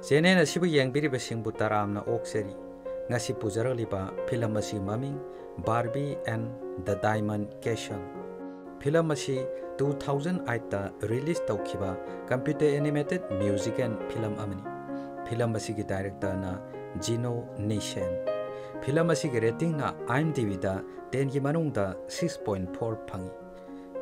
ᱥᱮᱱᱮᱱᱟ ᱥᱤᱵᱩ ᱭᱟᱝᱵᱤᱨᱤ ᱵᱮᱥᱤᱝ ᱵᱩᱛᱟᱨᱟᱢᱱᱟ ᱚᱠᱥᱮᱨᱤ ngasi pujarak lipa film asi maming Barbie and the Diamond Castle. Film asi 2008 ta release tawkiba computer animated music and film amani. Film asi ki director na Gino Nishan. Film asi ki rating na IMDb da 10 ki manung da 6.4 phangi.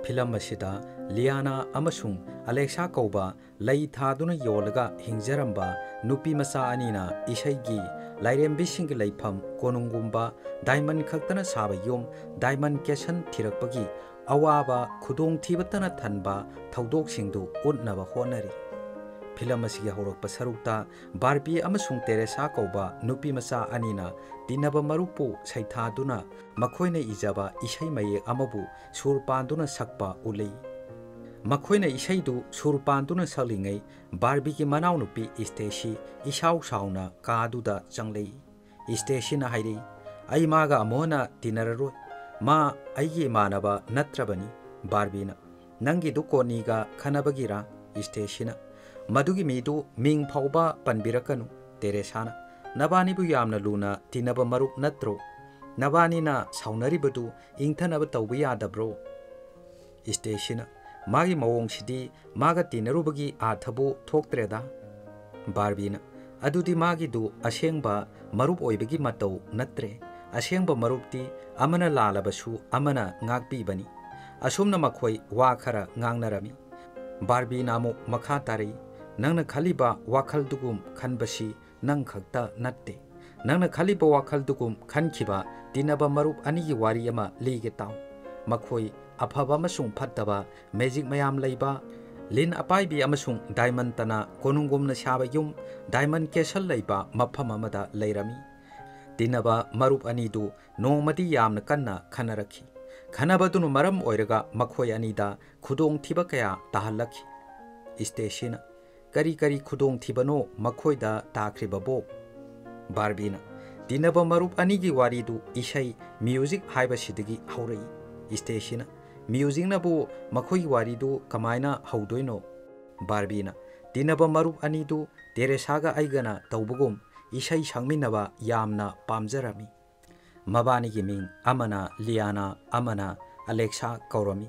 ꯐꯤꯂꯝ ꯑꯁꯤꯗ ꯂꯤꯌꯥꯅꯥ ꯑꯃꯁꯨꯡ Alexa ꯀꯧꯕ ꯂꯩ ꯊꯥꯗꯨꯅ ꯌꯣꯜꯂꯒ ꯍꯤꯡꯖꯔꯝꯕ ꯅꯨꯄꯤ ꯃꯆꯥ ꯑꯅꯤꯅ ꯏꯁꯩꯒꯤ ꯂꯥꯏꯔꯦꯝꯕꯤꯁꯤꯡꯒꯤ ꯂꯩꯐꯝ ꯀꯣꯅꯨꯡꯒꯨꯝꯕ ꯗꯥꯏꯃꯟ ꯈꯛꯇꯅ ꯁꯥꯕ ꯌꯨꯝ ꯗꯥꯏꯃꯟ ꯀꯦꯁꯟ ꯊꯤꯔꯛꯄꯒꯤ ꯑꯋꯥꯕ ꯈꯨꯗꯣꯡꯊꯤꯕꯇꯅ ꯊꯟꯕ ꯊꯧꯗꯣꯛꯁꯤꯡꯗꯨ ꯎꯠꯅꯕ ꯍꯣꯠꯅꯔꯤ ꯐꯤꯂꯝ ꯑꯁꯤꯒꯤ ꯍꯧꯔꯛꯄ ꯁꯔꯨꯛꯇ ꯕꯥꯔꯕꯤ ꯑꯃꯁꯨꯡ ꯇꯦꯔꯦꯁꯥ ꯀꯧꯕ ꯅꯨꯄꯤ ꯃꯆꯥ ꯑꯅꯤꯅ ꯇꯤꯟꯅꯕ ꯃꯔꯨꯞꯄꯨ ꯁꯩꯊꯥꯗꯨꯅ ꯃꯈꯣꯏꯅ ꯏꯖꯕ ꯏꯁꯩ ꯃꯌꯦꯛ ꯑꯃꯕꯨ ꯁꯨꯔ ꯄꯥꯟꯗꯨꯅ ꯁꯛꯄ ꯎꯠꯂꯤ ꯃꯈꯣꯏꯅ ꯏꯁꯩꯗꯨ ꯁꯨꯔ ꯄꯥꯟꯗꯨꯅ ꯁꯛꯂꯤꯉꯩ ꯕꯥꯔꯕꯤꯒꯤ ꯃꯅꯥꯎꯅꯨꯄꯤ ꯏꯁꯇꯦꯁꯤ ꯏꯁꯥꯎ ꯁꯥꯎꯅ ꯀꯥꯗꯨꯗ ꯆꯪꯂꯛꯏ ꯏꯁꯇꯦꯁꯤꯅ ꯍꯥꯏꯔꯤ ꯑꯩ ꯃꯥꯒ ꯑꯃꯨꯛ ꯍꯟꯅ ꯇꯤꯟꯅꯔꯔꯣꯏ ꯃꯥ ꯑꯩꯒꯤ ꯏꯃꯥꯟꯅꯕ ꯅꯠꯇ꯭ꯔꯕꯅꯤ ꯕꯥꯔꯕꯤꯅ ꯅꯪꯒꯤꯗꯨ ꯀꯣꯅꯤꯒ ꯈꯟꯅꯕꯒꯤꯔꯥ ꯏꯁꯇꯦꯁꯤꯅ ꯃꯗꯨꯒꯤ ꯃꯤꯗꯨ ꯃꯤꯡ ꯐꯥꯎꯕ ꯄꯟꯕꯤꯔꯛꯀꯅꯨ ꯇꯦꯔꯦꯁꯥꯅ ꯅꯕꯥꯅꯤꯕꯨ ꯌꯥꯝꯅ ꯂꯨꯅ ꯇꯤꯟꯅꯕ ꯃꯔꯨꯞ ꯅꯠꯇ꯭ꯔꯣ ꯅꯕꯥꯅꯤꯅ ꯁꯥꯎꯅꯔꯤꯕꯗꯨ ꯏꯪꯊꯅꯕ ꯇꯧꯕ ꯌꯥꯗꯕ꯭ꯔꯣ ꯏꯁꯇꯦꯁꯤꯅ ꯃꯥꯒꯤ ꯃꯑꯣꯡꯁꯤꯗꯤ ꯃꯥꯒ ꯇꯤꯟꯅꯔꯨꯕꯒꯤ ꯑꯥꯔꯊꯕꯨ ꯊꯣꯛꯇ꯭ꯔꯦꯗ ꯕꯥꯔꯕꯤꯅ ꯑꯗꯨꯗꯤ ꯃꯥꯒꯤꯗꯨ ꯑꯁꯦꯡꯕ ꯃꯔꯨꯞ ꯑꯣꯏꯕꯒꯤ ꯃꯇꯧ ꯅꯠꯇ꯭ꯔꯦ ꯑꯁꯦꯡꯕ ꯃꯔꯨꯞꯇꯤ ꯑꯃꯅ ꯂꯥꯜꯂꯕꯁꯨ ꯑꯃꯅ ꯉꯥꯛꯄꯤꯕꯅꯤ ꯑꯁꯨꯝꯅ ꯃꯈꯣꯏ ꯋꯥ ꯈꯔ ꯉꯥꯡꯅꯔꯝꯃꯤ ꯕꯥꯔꯕꯤꯅ ꯑꯃꯨꯛ ꯃꯈꯥ ꯇꯥꯔꯛꯏ नंगन खलीबा वाखल दुगुम खनबसी नंग खक्ता नत्ते नंगन खलीबा वाखल दुगुम खनखिबा तिनबा मरुप अनिगी वारी लीगे ताउ मखोई अफब अमसुंग फत्तबा मैम मयाम लैबा लिन अपाइबी अमसुंग तना कोनुंगुमन साब यू डायमंड केसल लेब मफम लेरमी लैरमी तिनबा मरुप अनिदु नोमदी यामन कन्ना खनरखी खनबदुनु मरम ओइरगा मखोय ꯀꯔꯤ ꯀꯔꯤ ꯈꯨꯗꯣꯡꯊꯤꯕꯅꯣ ꯃꯈꯣꯏꯗ ꯇꯥꯈ꯭ꯔꯤꯕꯕꯣ ꯕꯥꯔꯕꯤꯅ ꯇꯤꯟꯅꯕ ꯃꯔꯨꯞ ꯑꯅꯤꯒꯤ ꯋꯥꯔꯤꯗꯨ ꯏꯁꯩ ꯃ꯭ꯌꯨꯖꯤꯛ ꯍꯥꯏꯕꯁꯤꯗꯒꯤ ꯍꯧꯔꯛꯏ ꯏꯁꯇꯦꯁꯤꯅ ꯃ꯭ꯌꯨꯖꯤꯛꯅꯕꯨ ꯃꯈꯣꯏꯒꯤ ꯋꯥꯔꯤꯗꯨ ꯀꯃꯥꯏꯅ ꯍꯧꯗꯣꯏꯅꯣ ꯕꯥꯔꯕꯤꯅ ꯇꯤꯟꯅꯕ ꯃꯔꯨꯞ ꯑꯅꯤꯗꯨ ꯇꯦꯔꯦꯁꯥꯒ ꯑꯩꯒꯅ ꯇꯧꯕꯒꯨꯝ ꯏꯁꯩ ꯁꯛꯃꯤꯟꯅꯕ ꯌꯥꯝꯅ ꯄꯥꯝꯖꯔꯝꯃꯤ ꯃꯕꯥꯅꯤꯒꯤ ꯃꯤꯡ ꯑꯃꯅ ꯂꯤꯌꯥꯅꯥ ꯑꯃꯅ ꯑꯂꯦꯛꯁꯥ ꯀꯧꯔꯝꯃꯤ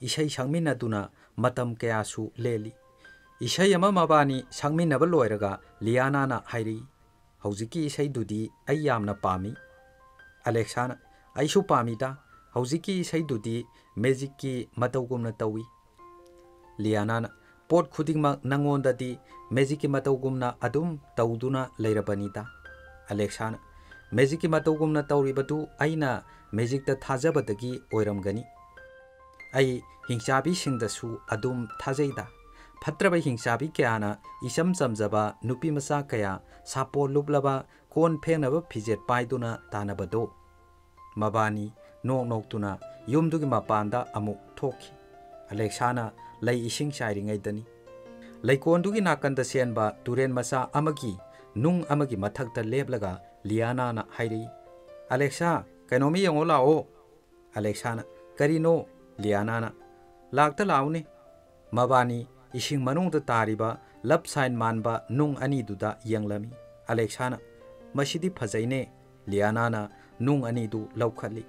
ꯏꯁꯩ ꯁꯛꯃꯤꯟꯅꯗꯨꯅ ꯃꯇꯝ ꯀꯌꯥꯁꯨ ꯂꯦꯜꯂꯤ ꯏꯁꯩ ꯑꯃ ꯃꯕꯥꯅꯤ ꯁꯛꯃꯤꯟꯅꯕ ꯂꯣꯏꯔꯒ ꯂꯤꯌꯥꯅꯥꯅ ꯍꯥꯏꯔꯤ ꯍꯧꯖꯤꯛꯀꯤ ꯏꯁꯩꯗꯨꯗꯤ ꯑꯩ ꯌꯥꯝꯅ ꯄꯥꯝꯃꯤ ꯑꯂꯦꯛꯁꯥꯅ ꯑꯩꯁꯨ ꯄꯥꯝꯃꯤꯗ ꯍꯧꯖꯤꯛꯀꯤ ꯏꯁꯩꯗꯨꯗꯤ ꯃꯦꯖꯤꯛꯀꯤ ꯃꯇꯧꯒꯨꯝꯅ ꯇꯧꯏ ꯂꯤꯌꯥꯅꯥꯅ ꯄꯣꯠ ꯈꯨꯗꯤꯡꯃꯛ ꯅꯪꯉꯣꯟꯗꯗꯤ ꯃꯦꯖꯤꯛꯀꯤ ꯃꯇꯧꯒꯨꯝꯅ ꯑꯗꯨꯝ ꯇꯧꯗꯨꯅ ꯂꯩꯔꯕꯅꯤꯗ ꯑꯂꯦꯛꯁꯥꯅ ꯃꯦꯖꯤꯛꯀꯤ ꯃꯇꯧꯒꯨꯝꯅ ꯇꯧꯔꯤꯕꯗꯨ ꯑꯩꯅ ꯃꯦꯖꯤꯛꯇ ꯊꯥꯖꯕꯗꯒꯤ ꯑꯣꯏꯔꯝꯒꯅꯤ ꯑꯩ ꯍꯤꯡꯆꯥꯕꯤꯁꯤꯡꯗꯁꯨ ꯑꯗꯨꯝ ꯊꯥꯖꯩꯗ ꯐꯠꯇ꯭ꯔꯕ ꯍꯤꯡꯆꯥꯕꯤ ꯀꯌꯥꯅ ꯏꯆꯝ ꯆꯝꯖꯕ ꯅꯨꯄꯤ ꯃꯆꯥ ꯀꯌꯥ ꯁꯥꯄꯣꯟ ꯂꯨꯞꯂꯕ ꯀꯣꯟ ꯐꯦꯡꯅꯕ ꯐꯤꯖꯦꯠ ꯄꯥꯏꯗꯨꯅ ꯇꯥꯟꯅꯕꯗꯣ ꯃꯕꯥꯅꯤ ꯅꯣꯛ ꯅꯣꯛꯇꯨꯅ ꯌꯨꯝꯗꯨꯒꯤ ꯃꯄꯥꯟꯗ ꯑꯃꯨꯛ ꯊꯣꯛꯈꯤ ꯑꯂꯦꯛꯁꯥꯅ ꯂꯩ ꯏꯁꯤꯡ ꯆꯥꯏꯔꯤꯉꯩꯗꯅꯤ ꯂꯩꯀꯣꯟꯗꯨꯒꯤ ꯅꯥꯀꯟꯗ ꯆꯦꯟꯕ ꯇꯨꯔꯦꯟ ꯃꯆꯥ ꯑꯃꯒꯤ ꯅꯨꯡ ꯑꯃꯒꯤ ꯃꯊꯛꯇ ꯂꯦꯞꯂꯒ ꯂꯤꯌꯥꯅꯥꯅ ꯍꯥꯏꯔꯛꯏ ꯑꯂꯦꯛꯁꯥ ꯀꯩꯅꯣꯝꯃ ꯌꯦꯡꯉꯣ ꯂꯥꯛꯑꯣ ꯑꯂꯦꯛꯁꯥꯅ ꯀꯔꯤꯅꯣ ꯂꯤꯌꯥꯅꯥꯅ ꯂꯥꯛꯇ ꯂꯥꯛꯎꯅꯦ ꯃꯕꯥꯅꯤ ꯏꯁꯤꯡ ꯃꯅꯨꯡꯗ ꯇꯥꯔꯤꯕ ꯂꯞ ꯁꯥꯏꯟ ꯃꯥꯟꯕ ꯅꯨꯡ ꯑꯅꯤꯗꯨꯗ ꯌꯦꯡꯂꯝꯃꯤ ꯑꯂꯦꯛꯁꯥꯅ ꯃꯁꯤꯗꯤ ꯐꯖꯩꯅꯦ ꯂꯤꯌꯥꯅꯥꯅ ꯅꯨꯡ ꯑꯅꯤꯗꯨ ꯂꯧꯈꯠꯂꯤ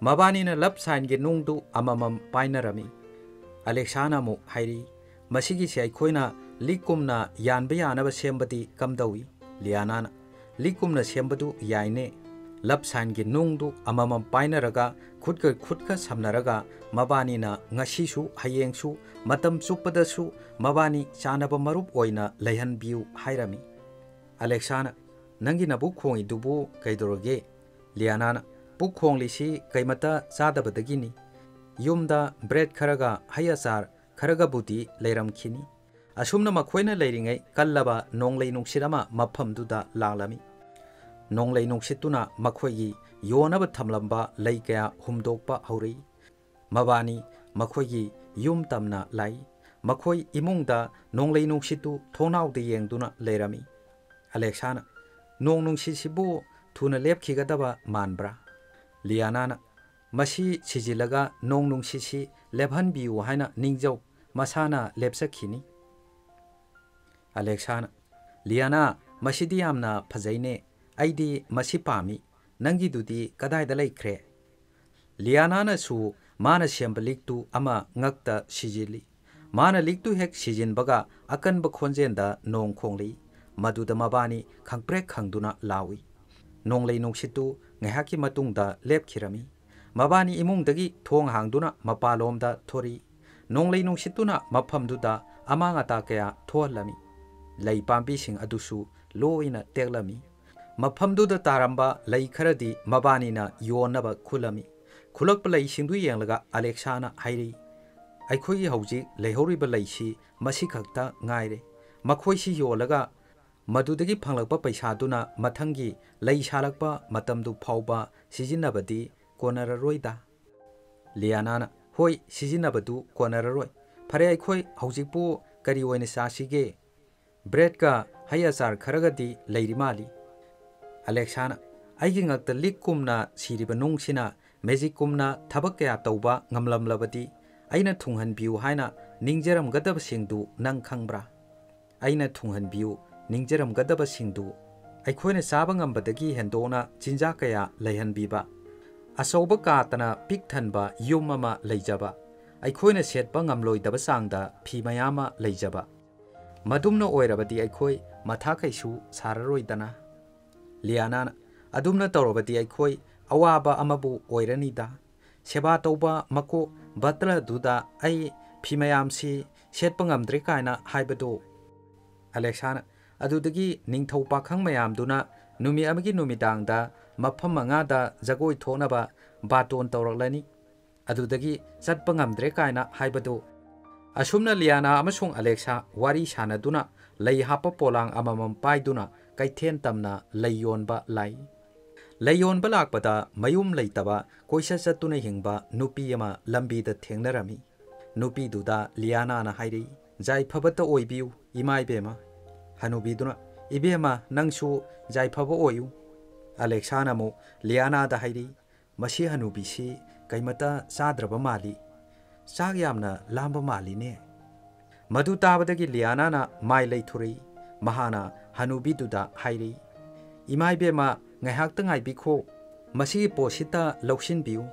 ꯃꯕꯥꯅꯤꯅ ꯂꯞ ꯁꯥꯏꯟꯒꯤ ꯅꯨꯡꯗꯨ ꯑꯃꯃꯝ ꯄꯥꯏꯅꯔꯝꯃꯤ ꯑꯂꯦꯛꯁꯥꯅ ꯑꯃꯨꯛ ꯍꯥꯏꯔꯤ ꯃꯁꯤꯒꯤꯁꯦ ꯑꯩꯈꯣꯏꯅ ꯂꯤꯛꯀꯨꯝꯅ ꯌꯥꯟꯕ ꯌꯥꯅꯕ ꯁꯦꯝꯕꯗꯤ ꯀꯝꯗꯧꯏ ꯂꯤꯌꯥꯅꯥꯅ ꯂꯤꯛꯀꯨꯝꯅ ꯁꯦꯝꯕꯗꯨ ꯌꯥꯏꯅꯦ ꯂꯞ ꯁꯥꯏꯟꯒꯤ ꯅꯨꯡꯗꯨ ꯑꯃꯃꯝ ꯄꯥꯏꯅꯔꯒ ꯈꯨꯠꯀ ꯈꯨꯠꯀ ꯁꯝꯅꯔꯒ ꯃꯕꯥꯅꯤꯅ ꯉꯁꯤꯁꯨ ꯍꯌꯦꯡꯁꯨ ꯃꯇꯝ ꯆꯨꯞꯄꯗꯁꯨ ꯃꯕꯥꯅꯤ ꯆꯥꯅꯕ ꯃꯔꯨꯞ ꯑꯣꯏꯅ ꯂꯩꯍꯟꯕꯤꯌꯨ ꯍꯥꯏꯔꯝꯃꯤ ꯑꯂꯦꯛꯁꯥꯅ ꯅꯪꯒꯤ ꯅꯕꯨꯛ ꯈꯣꯡꯉꯤꯗꯨꯕꯨ ꯀꯩꯗꯧꯔꯒꯦ ꯂꯤꯌꯥꯅꯥꯅ ꯄꯨꯛ ꯈꯣꯡꯂꯤꯁꯤ ꯀꯩꯃꯇ ꯆꯥꯗꯕꯗꯒꯤꯅꯤ ꯌꯨꯝꯗ ꯕ꯭ꯔꯦꯗ ꯈꯔꯒ ꯍꯩ ꯑꯆꯥꯔ ꯈꯔꯒꯕꯨꯗꯤ ꯂꯩꯔꯝꯈꯤꯅꯤ ꯑꯁꯨꯝꯅ ꯃꯈꯣꯏꯅ ꯂꯩꯔꯤꯉꯩ ꯀꯜꯂꯕ ꯅꯣꯡꯂꯩ ꯅꯨꯡꯁꯤꯠ ꯑꯃ ꯃꯐꯝꯗꯨꯗ ꯂꯥꯛꯂꯝꯃꯤ नोंलै नोंसितुना मखोई योनब थमलंबा लै क्या हुमदोकपा हौरी मबानी मखोई यूम तम लाई मखोई इमुंगदा नोंलै नोंसितु थोनावदे येंगदुना लेरमी अलेक्साना नोंग नोंसिसिबु थुना लेपखिगदबा मानब्रा लियानाना मसी सिजिलगा नोंग नोंसिसि लेभनबियु हाइना निंगजौ मसाना लेपसखिनी अलेक्साना लियाना मसीदी फजैने ꯑꯩꯗꯤ ꯃꯁꯤ ꯄꯥꯝꯃꯤ ꯅꯪꯒꯤꯗꯨꯗꯤ ꯀꯗꯥꯏꯗ ꯂꯩꯈ꯭ꯔꯦ ꯂꯤꯌꯥꯅꯥꯅꯁꯨ ꯃꯥꯅ ꯁꯦꯝꯕ ꯂꯤꯛꯇꯨ ꯑꯃ ꯉꯛꯇ ꯁꯤꯖꯤꯜꯂꯤ ꯃꯥꯅ ꯂꯤꯛꯇꯨ ꯍꯦꯛ ꯁꯤꯖꯤꯟꯕꯒ ꯑꯀꯟꯕ ꯈꯣꯟꯖꯦꯜꯗ ꯅꯣꯡ ꯈꯣꯡꯂꯤ ꯃꯗꯨꯗ ꯃꯕꯥꯅꯤ ꯈꯪꯄ꯭ꯔꯦꯛ ꯈꯪꯗꯨꯅ ꯂꯥꯎꯏ ꯅꯣꯡꯂꯩ ꯅꯨꯡꯁꯤꯠꯇꯨ ꯉꯥꯏꯍꯥꯛꯀꯤ ꯃꯇꯨꯡꯗ ꯂꯦꯞꯈꯤꯔꯝꯃꯤ ꯃꯕꯥꯅꯤ ꯏꯃꯨꯡꯗꯒꯤ ꯊꯣꯡ ꯍꯥꯡꯗꯨꯅ ꯃꯄꯥꯂꯣꯝꯗ ꯊꯣꯔꯛꯏ ꯅꯣꯡꯂꯩ ꯅꯨꯡꯁꯤꯠꯇꯨꯅ ꯃꯐꯝꯗꯨꯗ ꯑꯃꯥꯡ ꯑꯇꯥ ꯀꯌꯥ ꯊꯣꯛꯍꯜꯂꯝꯃꯤ ꯂꯩ ꯄꯥꯝꯕꯤꯁꯤꯡ ꯑꯗꯨꯁꯨ ꯂꯣꯏꯅ ꯇꯦꯛꯂꯝꯃꯤ ꯃꯐꯝꯗꯨꯗ ꯇꯥꯔꯝꯕ ꯂꯩ ꯈꯔꯗꯤ ꯃꯕꯥꯅꯤꯅ ꯌꯣꯟꯅꯕ ꯈꯨꯜꯂꯝꯃꯤ ꯈꯨꯜꯂꯛꯄ ꯂꯩꯁꯤꯡꯗꯨ ꯌꯦꯡꯂꯒ ꯑꯂꯦꯛꯁꯥꯅ ꯍꯥꯏꯔꯤ ꯑꯩꯈꯣꯏꯒꯤ ꯍꯧꯖꯤꯛ ꯂꯩꯍꯧꯔꯤꯕ ꯂꯩꯁꯤ ꯃꯁꯤ ꯈꯛꯇ ꯉꯥꯏꯔꯦ ꯃꯈꯣꯏꯁꯤ ꯌꯣꯜꯂꯒ ꯃꯗꯨꯗꯒꯤ ꯐꯪꯂꯛꯄ ꯄꯩꯁꯥꯗꯨꯅ ꯃꯊꯪꯒꯤ ꯂꯩ ꯁꯥꯠꯂꯛꯄ ꯃꯇꯝꯗꯨ ꯐꯥꯎꯕ ꯁꯤꯖꯤꯟꯅꯕꯗꯤ ꯀꯣꯟꯅꯔꯔꯣꯏꯗ ꯂꯤꯌꯥꯅꯥꯅ ꯍꯣꯏ ꯁꯤꯖꯤꯟꯅꯕꯗꯨ ꯀꯣꯟꯅꯔꯔꯣꯏ ꯐꯔꯦ ꯑꯩꯈꯣꯏ ꯍꯧꯖꯤꯛꯄꯨ ꯀꯔꯤ ꯑꯣꯏꯅ ꯆꯥꯁꯤꯒꯦ ꯕ꯭ꯔꯦꯗꯀ ꯍꯩ ꯑꯆꯥꯔ ꯈꯔꯒꯗꯤ ꯂꯩꯔꯤ ꯃꯥꯜꯂꯤ ꯑꯂꯦꯛꯁꯥꯅ ꯑꯩꯒꯤ ꯉꯛꯇ ꯂꯤꯛꯀꯨꯝꯅ ꯁꯤꯔꯤꯕ ꯅꯨꯡꯁꯤꯅ ꯃꯦꯖꯤꯛꯀꯨꯝꯅ ꯊꯕꯛ ꯀꯌꯥ ꯇꯧꯕ ꯉꯝꯂꯝꯂꯕꯗꯤ ꯑꯩꯅ ꯊꯨꯡꯍꯟꯕꯤꯌꯨ ꯍꯥꯏꯅ ꯅꯤꯡꯖꯔꯝꯒꯗꯕꯁꯤꯡꯗꯨ ꯅꯪ ꯈꯪꯕ꯭ꯔꯥ ꯑꯩꯅ ꯊꯨꯡꯍꯟꯕꯤꯌꯨ ꯅꯤꯡꯖꯔꯝꯒꯗꯕꯁꯤꯡꯗꯨ ꯑꯩꯈꯣꯏꯅ ꯆꯥꯕ ꯉꯝꯕꯗꯒꯤ ꯍꯦꯟꯗꯣꯛꯅ ꯆꯤꯟꯖꯥꯛ ꯀꯌꯥ ꯂꯩꯍꯟꯕꯤꯕ ꯑꯆꯧꯕ ꯀꯥꯇꯅ ꯄꯤꯛ ꯊꯟꯕ ꯌꯨꯝ ꯑꯃ ꯂꯩꯖꯕ ꯑꯩꯈꯣꯏꯅ ꯁꯦꯠꯄ ꯉꯝꯂꯣꯏꯗꯕ ꯆꯥꯡꯗ ꯐꯤ ꯃꯌꯥꯝ ꯑꯃ ꯂꯩꯖꯕ ꯃꯗꯨꯝꯅ ꯑꯣꯏꯔꯕꯗꯤ ꯑꯩꯈꯣꯏ ꯃꯊꯥ ꯀꯩꯁꯨ ꯁꯥꯔꯔꯣꯏꯗꯅ ꯂꯤꯌꯥꯅꯥꯅ ꯑꯗꯨꯝꯅ ꯇꯧꯔꯕꯗꯤ ꯑꯩꯈꯣꯏ ꯑꯋꯥꯕ ꯑꯃꯕꯨ ꯑꯣꯏꯔꯅꯤꯗ ꯁꯦꯕꯥ ꯇꯧꯕ ꯃꯀꯣꯛ ꯕꯇ꯭ꯔꯗꯨꯗ ꯑꯩ ꯐꯤ ꯃꯌꯥꯝꯁꯤ ꯁꯦꯠꯄ ꯉꯝꯗ꯭ꯔꯦ ꯀꯥꯏꯅ ꯍꯥꯏꯕꯗꯣ ꯑꯂꯦꯛꯁꯥꯅ ꯑꯗꯨꯗꯒꯤ ꯅꯤꯡꯊꯧ ꯄꯥꯈꯪ ꯃꯌꯥꯝꯗꯨꯅ ꯅꯨꯃꯤꯠ ꯑꯃꯒꯤ ꯅꯨꯃꯤꯗꯥꯡꯗ ꯃꯐꯝ ꯃꯉꯥꯗ ꯖꯒꯣꯏ ꯊꯣꯛꯅꯕ ꯕꯥꯇꯣꯟ ꯇꯧꯔꯛꯂꯅꯤ ꯑꯗꯨꯗꯒꯤ ꯆꯠꯄ ꯉꯝꯗ꯭ꯔꯦ ꯀꯥꯏꯅ ꯍꯥꯏꯕꯗꯨ ꯑꯁꯨꯝꯅ ꯂꯤꯌꯥꯅꯥ ꯑꯃꯁꯨꯡ ꯑꯂꯦꯛꯁꯥ ꯋꯥꯔꯤ ꯁꯥꯟꯅꯗꯨꯅ ꯂꯩ ꯍꯥꯞꯄ ꯄꯣꯂꯥꯡ ꯑꯃꯃꯝ ꯄꯥꯏꯗꯨꯅ ꯀꯩꯊꯦꯜ ꯇꯝꯅ ꯂꯩ ꯌꯣꯟꯕ ꯂꯥꯏ ꯂꯩ ꯌꯣꯟꯕ ꯂꯥꯛꯄꯗ ꯃꯌꯨꯝ ꯂꯩꯇꯕ ꯀꯣꯏꯆꯠ ꯆꯠꯇꯨꯅ ꯍꯤꯡꯕ ꯅꯨꯄꯤ ꯑꯃ ꯂꯝꯕꯤꯗ ꯊꯦꯡꯅꯔꯝꯃꯤ ꯅꯨꯄꯤꯗꯨꯗ ꯂꯤꯌꯥꯅꯥꯅ ꯍꯥꯏꯔꯛꯏ ꯖꯥꯏꯐꯕꯇ ꯑꯣꯏꯕꯤꯌꯨ ꯏꯃꯥ ꯏꯕꯦꯝꯃ ꯍꯅꯨꯕꯤꯗꯨꯅ ꯏꯕꯦꯝꯃ ꯅꯪꯁꯨ ꯖꯥꯏꯐꯕ ꯑꯣꯏꯌꯨ ꯑꯂꯦꯛꯁꯥꯅ ꯑꯃꯨꯛ ꯂꯤꯌꯥꯅꯥꯗ ꯍꯥꯏꯔꯤ ꯃꯁꯤ ꯍꯅꯨꯕꯤꯁꯤ ꯀꯩꯃꯇ ꯆꯥꯗ꯭ꯔꯕ ꯃꯥꯜꯂꯤ ꯆꯥꯛ ꯌꯥꯝꯅ ꯂꯥꯝꯕ ꯃꯥꯜꯂꯤꯅꯦ ꯃꯗꯨ ꯇꯥꯕꯗꯒꯤ ꯂꯤꯌꯥꯅꯥꯅ ꯃꯥꯏ ꯂꯩꯊꯣꯔꯛꯏ ꯃꯍꯥꯛꯅ ꯍꯅꯨꯕꯤꯗꯨꯗ ꯍꯥꯏꯔꯤ ꯏꯃꯥ ꯏꯕꯦꯝꯃ ꯉꯥꯏꯍꯥꯛꯇ ꯉꯥꯏꯕꯤꯈꯣ ꯃꯁꯤꯒꯤ ꯄꯣꯠꯁꯤꯇ ꯂꯧꯁꯤꯟꯕꯤꯌꯨ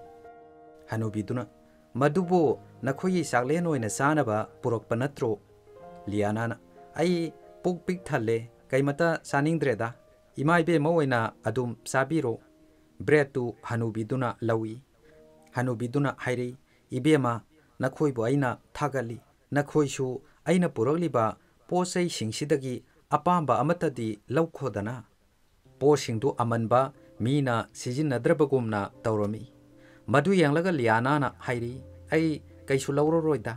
ꯍꯅꯨꯕꯤꯗꯨꯅ ꯃꯗꯨꯕꯨ ꯅꯈꯣꯏꯒꯤ ꯆꯥꯛꯂꯦꯟ ꯑꯣꯏꯅ ꯆꯥꯅꯕ ꯄꯨꯔꯛꯄ ꯅꯠꯇ꯭ꯔꯣ ꯂꯤꯌꯥꯅꯥꯅ ꯑꯩ ꯄꯨꯛ ꯄꯤꯛ ꯊꯜꯂꯦ ꯀꯩꯃꯇ ꯆꯥꯅꯤꯡꯗ꯭ꯔꯦꯗ ꯏꯃꯥ ꯏꯕꯦꯝꯃ ꯑꯣꯏꯅ ꯑꯗꯨꯝ ꯆꯥꯕꯤꯔꯣ ꯕ꯭ꯔꯦꯗꯇꯨ ꯍꯅꯨꯕꯤꯗꯨꯅ ꯂꯧꯏ ꯍꯅꯨꯕꯤꯗꯨꯅ ꯍꯥꯏꯔꯛꯏ ꯏꯕꯦꯝꯃ ꯅꯈꯣꯏꯕꯨ ꯑꯩꯅ ꯊꯥꯒꯠꯂꯤ ꯅꯈꯣꯏꯁꯨ ꯑꯩꯅ ꯄꯨꯔꯛꯂꯤꯕ ꯄꯣꯠ ꯆꯩꯁꯤꯡꯁꯤꯗꯒꯤ ꯑꯄꯥꯝꯕ ꯑꯃꯠꯇꯗꯤ ꯂꯧꯈꯣꯗꯅ ꯄꯣꯠꯁꯤꯡꯗꯨ ꯑꯃꯟꯕ ꯃꯤꯅ ꯁꯤꯖꯤꯟꯅꯗ꯭ꯔꯕꯒꯨꯝꯅ ꯇꯧꯔꯝꯃꯤ ꯃꯗꯨ ꯌꯦꯡꯂꯒ ꯂꯤꯌꯥꯅꯥꯅ ꯍꯥꯏꯔꯤ ꯑꯩ ꯀꯩꯁꯨ ꯂꯧꯔꯔꯣꯏꯗ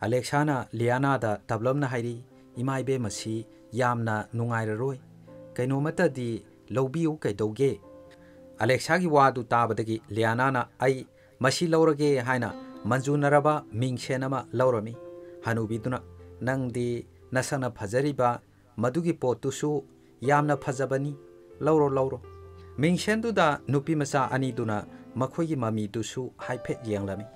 ꯑꯂꯦꯛꯁꯥꯅ ꯂꯤꯌꯥꯅꯥꯗ ꯇꯞꯂꯞꯅ ꯍꯥꯏꯔꯤ ꯏꯃꯥ ꯏꯕꯦꯝꯃꯁꯤ ꯌꯥꯝꯅ ꯅꯨꯡꯉꯥꯏꯔꯔꯣꯏ ꯀꯩꯅꯣꯃꯇꯗꯤ ꯂꯧꯕꯤꯌꯨ ꯀꯩꯗꯧꯒꯦ ꯑꯂꯦꯛꯁꯥꯒꯤ ꯋꯥꯗꯨ ꯇꯥꯕꯗꯒꯤ ꯂꯤꯌꯥꯅꯥꯅ ꯑꯩ ꯃꯁꯤ ꯂꯧꯔꯒꯦ ꯍꯥꯏꯅ ꯃꯟꯖꯨꯅꯔꯕ ꯃꯤꯡꯁꯦꯟ ꯑꯃ ꯂꯧꯔꯝꯃꯤ ꯍꯅꯨꯕꯤꯗꯨꯅ ꯅꯪꯗꯤ ꯅꯁꯛꯅ ꯐꯖꯔꯤꯕ ꯃꯗꯨꯒꯤ ꯄꯣꯠꯇꯨꯁꯨ ꯌꯥꯝꯅ ꯐꯖꯕꯅꯤ ꯂꯧꯔꯣ ꯂꯧꯔꯣ ꯃꯤꯡꯁꯦꯟꯗꯨꯗ ꯅꯨꯄꯤ ꯃꯆꯥ ꯑꯅꯤꯗꯨꯅ ꯃꯈꯣꯏꯒꯤ ꯃꯃꯤꯗꯨꯁꯨ ꯍꯥꯏꯐꯦꯠ ꯌꯦꯡꯂꯝꯃꯤ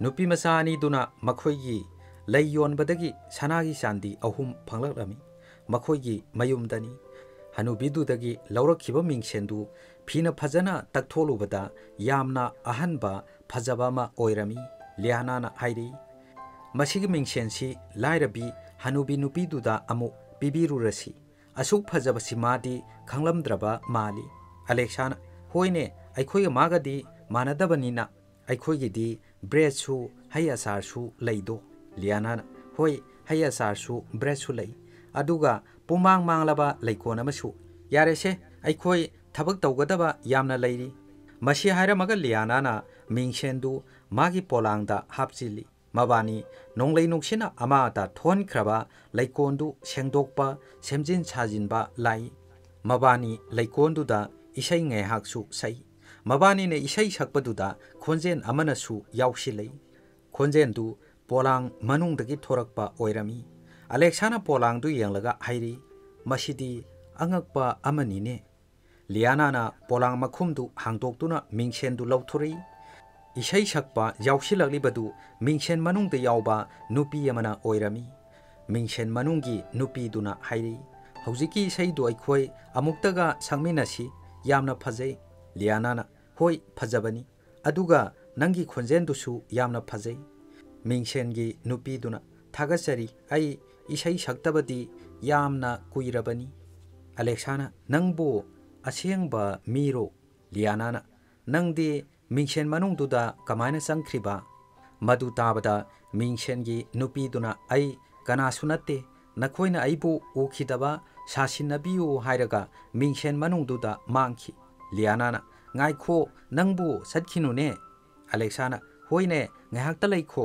ꯅꯨꯄꯤ ꯃꯆꯥ ꯑꯅꯤꯗꯨꯅ ꯃꯈꯣꯏꯒꯤ ꯂꯩ ꯌꯣꯟꯕꯗꯒꯤ ꯁꯅꯥꯒꯤ ꯆꯥꯟꯗꯤ ꯑꯍꯨꯝ ꯐꯪꯂꯛꯂꯝꯃꯤ ꯃꯈꯣꯏꯒꯤ ꯃꯌꯨꯝꯗꯅꯤ ꯍꯅꯨꯕꯤꯗꯨꯗꯒꯤ ꯂꯧꯔꯛꯈꯤꯕ ꯃꯤꯡꯁꯦꯟꯗꯨ ꯐꯤꯅ ꯐꯖꯅ ꯇꯛꯊꯣꯛꯂꯨꯕꯗ ꯌꯥꯝꯅ ꯑꯍꯟꯕ ꯐꯖꯕ ꯑꯃ ꯑꯣꯏꯔꯝꯃꯤ ꯂꯤꯌꯥꯅꯥꯅ ꯍꯥꯏꯔꯤ ꯃꯁꯤꯒꯤ ꯃꯤꯡꯁꯦꯟꯁꯤ ꯂꯥꯏꯔꯕꯤ ꯍꯅꯨꯕꯤ ꯅꯨꯄꯤꯗꯨꯗ ꯑꯃꯨꯛ ꯄꯤꯕꯤꯔꯨꯔꯁꯤ ꯑꯁꯨꯛ ꯐꯖꯕꯁꯤ ꯃꯥꯗꯤ ꯈꯪꯂꯝꯗ꯭ꯔꯕ ꯃꯥꯜꯂꯤ ꯑꯂꯦꯛꯁꯥꯅ ꯍꯣꯏꯅꯦ ꯑꯩꯈꯣꯏꯒ ꯃꯥꯒꯗꯤ ꯃꯥꯟꯅꯗꯕꯅꯤꯅ ꯑꯩꯈꯣꯏꯒꯤꯗꯤ ꯕ꯭ꯔꯦꯗꯁꯨ ꯍꯩ ꯑꯆꯥꯔꯁꯨ ꯂꯩꯗꯣ ꯂꯤꯌꯥꯅꯥꯅ ꯍꯣꯏ ꯍꯩ ꯑꯆꯥꯔꯁꯨ ꯕ꯭ꯔꯦꯗꯁꯨ ꯂꯩ ꯑꯗꯨꯒ ꯄꯨꯃꯥꯡ ꯃꯥꯡꯂꯕ ꯂꯩꯀꯣꯟ ꯑꯃꯁꯨ ꯌꯥꯔꯦꯁꯦ ꯑꯩꯈꯣꯏ ꯊꯕꯛ ꯇꯧꯒꯗꯕ ꯌꯥꯝꯅ ꯂꯩꯔꯤ ꯃꯁꯤ ꯍꯥꯏꯔꯝꯃꯒ ꯂꯤꯌꯥꯅꯥꯅ ꯃꯤꯡꯁꯦꯟꯗꯨ ꯃꯥꯒꯤ ꯄꯣꯂꯥꯡꯗ ꯍꯥꯞꯆꯤꯜꯂꯤ ꯃꯕꯥꯅꯤ ꯅꯣꯡꯂꯩ ꯅꯨꯡꯁꯤꯠꯅ ꯑꯃꯥꯇ ꯊꯣꯛꯍꯟꯈ꯭ꯔꯕ ꯂꯩꯀꯣꯟꯗꯨ ꯁꯦꯡꯗꯣꯛꯄ ꯁꯦꯝꯖꯤꯟ ꯁꯥꯖꯤꯟꯕ ꯂꯥꯏ ꯃꯕꯥꯅꯤ ꯂꯩꯀꯣꯟꯗꯨꯗ ꯏꯁꯩ ꯉꯥꯏꯍꯥꯛꯁꯨ ꯁꯛꯏ ꯃꯕꯥꯅꯤꯅ ꯏꯁꯩ ꯁꯛꯄꯗꯨꯗ ꯈꯣꯟꯖꯦꯜ ꯑꯃꯅꯁꯨ ꯌꯥꯎꯁꯤꯜꯂꯩ ꯈꯣꯟꯖꯦꯜꯗꯨ ꯄꯣꯂꯥꯡ ꯃꯅꯨꯡꯗꯒꯤ ꯊꯣꯔꯛꯄ ꯑꯣꯏꯔꯝꯃꯤ ꯑꯂꯦꯛꯁꯥꯅ ꯄꯣꯂꯥꯡꯗꯨ ꯌꯦꯡꯂꯒ ꯍꯥꯏꯔꯤ ꯃꯁꯤꯗꯤ ꯑꯉꯛꯄ ꯑꯃꯅꯤꯅꯦ ꯂꯤꯌꯥꯅꯥꯅ ꯄꯣꯂꯥꯡ ꯃꯈꯨꯝꯗꯨ ꯍꯥꯡꯗꯣꯛꯇꯨꯅ ꯃꯤꯡꯁꯦꯟꯗꯨ ꯂꯧꯊꯣꯔꯛꯏ ꯏꯁꯩ ꯁꯛꯄ ꯌꯥꯎꯁꯤꯜꯂꯛꯂꯤꯕꯗꯨ ꯃꯤꯡꯁꯦꯟ ꯃꯅꯨꯡꯗ ꯌꯥꯎꯕ ꯅꯨꯄꯤ ꯑꯃꯅ ꯑꯣꯏꯔꯝꯃꯤ ꯃꯤꯡꯁꯦꯟ ꯃꯅꯨꯡꯒꯤ ꯅꯨꯄꯤꯗꯨꯅ ꯍꯥꯏꯔꯤ ꯍꯧꯖꯤꯛꯀꯤ ꯏꯁꯩꯗꯨ ꯑꯩꯈꯣꯏ ꯑꯃꯨꯛꯇꯒ ꯁꯛꯃꯤꯟꯅꯁꯤ ꯌꯥꯝꯅ ꯐꯖꯩ ꯂꯤꯌꯥꯅꯥꯅ ꯍꯣꯏ ꯐꯖꯕꯅꯤ ꯑꯗꯨꯒ ꯅꯪꯒꯤ ꯈꯣꯟꯖꯦꯜꯗꯨꯁꯨ ꯌꯥꯝꯅ ꯐꯖꯩ ꯃꯤꯡꯁꯦꯟꯒꯤ ꯅꯨꯄꯤꯗꯨꯅ ꯊꯥꯒꯠꯆꯔꯤ ꯑꯩ ꯏꯁꯩ ꯁꯛꯇꯕꯗꯤ ꯌꯥꯝꯅ ꯀꯨꯏꯔꯕꯅꯤ ꯑꯂꯦꯛꯁꯥꯅ ꯅꯪꯕꯨ ꯑꯁꯦꯡꯕ ꯃꯤꯔꯣ ꯂꯤꯌꯥꯅꯥꯅ ꯅꯪꯗꯤ ꯃꯤꯡꯁꯦꯟ ꯃꯅꯨꯡꯗꯨꯗ ꯀꯃꯥꯏꯅ ꯆꯪꯈ꯭ꯔꯤꯕ ꯃꯗꯨ ꯇꯥꯕꯗ ꯃꯤꯡꯁꯦꯟꯒꯤ ꯅꯨꯄꯤꯗꯨꯅ ꯑꯩ ꯀꯅꯥꯁꯨ ꯅꯠꯇꯦ ꯅꯈꯣꯏꯅ ꯑꯩꯕꯨ ꯎꯈꯤꯗꯕ ꯁꯥꯁꯤꯟꯅꯕꯤꯌꯨ ꯍꯥꯏꯔꯒ ꯃꯤꯡꯁꯦꯟ ꯃꯅꯨꯡꯗꯨꯗ ꯃꯥꯡꯈꯤ ꯂꯤꯌꯥꯅꯥꯅ ꯉꯥꯏꯈꯣ ꯅꯪꯕꯨ ꯆꯠꯈꯤꯅꯨꯅꯦ ꯑꯂꯦꯛꯁꯥꯅ ꯍꯣꯏꯅꯦ ꯉꯥꯏꯍꯥꯛꯇ ꯂꯩꯈꯣ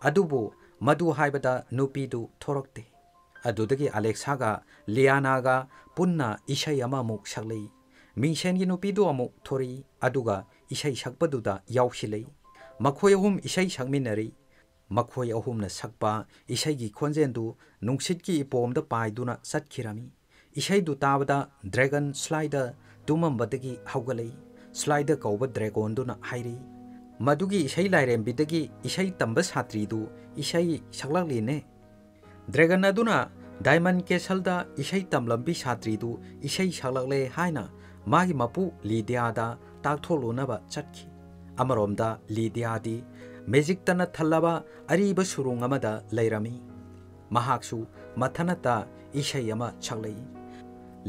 ꯑꯗꯨꯕꯨ ꯃꯗꯨ ꯍꯥꯏꯕꯗ ꯅꯨꯄꯤꯗꯨ ꯊꯣꯔꯛꯇꯦ ꯑꯗꯨꯗꯒꯤ ꯑꯂꯦꯛꯁꯥꯒ ꯂꯤꯌꯥꯅꯥꯒ ꯄꯨꯟꯅ ꯏꯁꯩ ꯑꯃꯃꯨꯛ ꯁꯛꯂꯛꯏ ꯃꯤꯡꯁꯦꯟꯒꯤ ꯅꯨꯄꯤꯗꯨ ꯑꯃꯨꯛ ꯊꯣꯔꯛꯏ ꯑꯗꯨꯒ ꯏꯁꯩ ꯁꯛꯄꯗꯨꯗ ꯌꯥꯎꯁꯤꯜꯂꯛꯏ ꯃꯈꯣꯏ ꯑꯍꯨꯝ ꯏꯁꯩ ꯁꯛꯃꯤꯟꯅꯔꯤ ꯃꯈꯣꯏ ꯑꯍꯨꯝꯅ ꯁꯛꯄ ꯏꯁꯩꯒꯤ ꯈꯣꯟꯖꯦꯜꯗꯨ ꯅꯨꯡꯁꯤꯠꯀꯤ ꯏꯄꯣꯝꯗ ꯄꯥꯏꯗꯨꯅ ꯆꯠꯈꯤꯔꯝꯃꯤ ꯏꯁꯩꯗꯨ ꯇꯥꯕꯗ ꯗ꯭ꯔꯦꯒꯟ ꯁ꯭ꯂꯥꯏꯗ ꯇꯨꯝꯃꯝꯕꯗꯒꯤ ꯍꯧꯒꯠꯂꯛꯏ ꯁ꯭ꯂꯥꯏꯗ ꯀꯧꯕ ꯗ꯭ꯔꯦꯒꯣꯟꯗꯨꯅ ꯍꯥꯏꯔꯤ ꯃꯗꯨꯒꯤ ꯏꯁꯩ ꯂꯥꯏꯔꯦꯝꯕꯤꯗꯒꯤ ꯏꯁꯩ ꯇꯝꯕ ꯁꯥꯇ꯭ꯔꯤꯗꯨ ꯏꯁꯩ ꯁꯛꯂꯛꯂꯤꯅꯦ ꯗ꯭ꯔꯦꯒꯟ ꯑꯗꯨꯅ ꯗꯥꯏꯃꯟ ꯀꯦꯁꯜꯗ ꯏꯁꯩ ꯇꯝꯂꯝꯕꯤ ꯁꯥꯇ꯭ꯔꯤꯗꯨ ꯏꯁꯩ ꯁꯛꯂꯛꯂꯦ ꯍꯥꯏꯅ ꯃꯥꯒꯤ ꯃꯄꯨ ꯂꯤꯗꯤꯌꯥꯗ ꯇꯥꯛꯊꯣꯛꯂꯨꯅꯕ ꯆꯠꯈꯤ ꯑꯃꯔꯣꯝꯗ ꯂꯤꯗꯤꯌꯥꯗꯤ ꯃꯦꯖꯤꯛꯇꯅ ꯊꯜꯂꯕ ꯑꯔꯤꯕ ꯁꯨꯔꯨꯡ ꯑꯃꯗ ꯂꯩꯔꯝꯃꯤ ꯃꯍꯥꯛꯁꯨ ꯃꯊꯅꯇ ꯏꯁꯩ ꯑꯃ ꯁꯛꯂꯛꯏ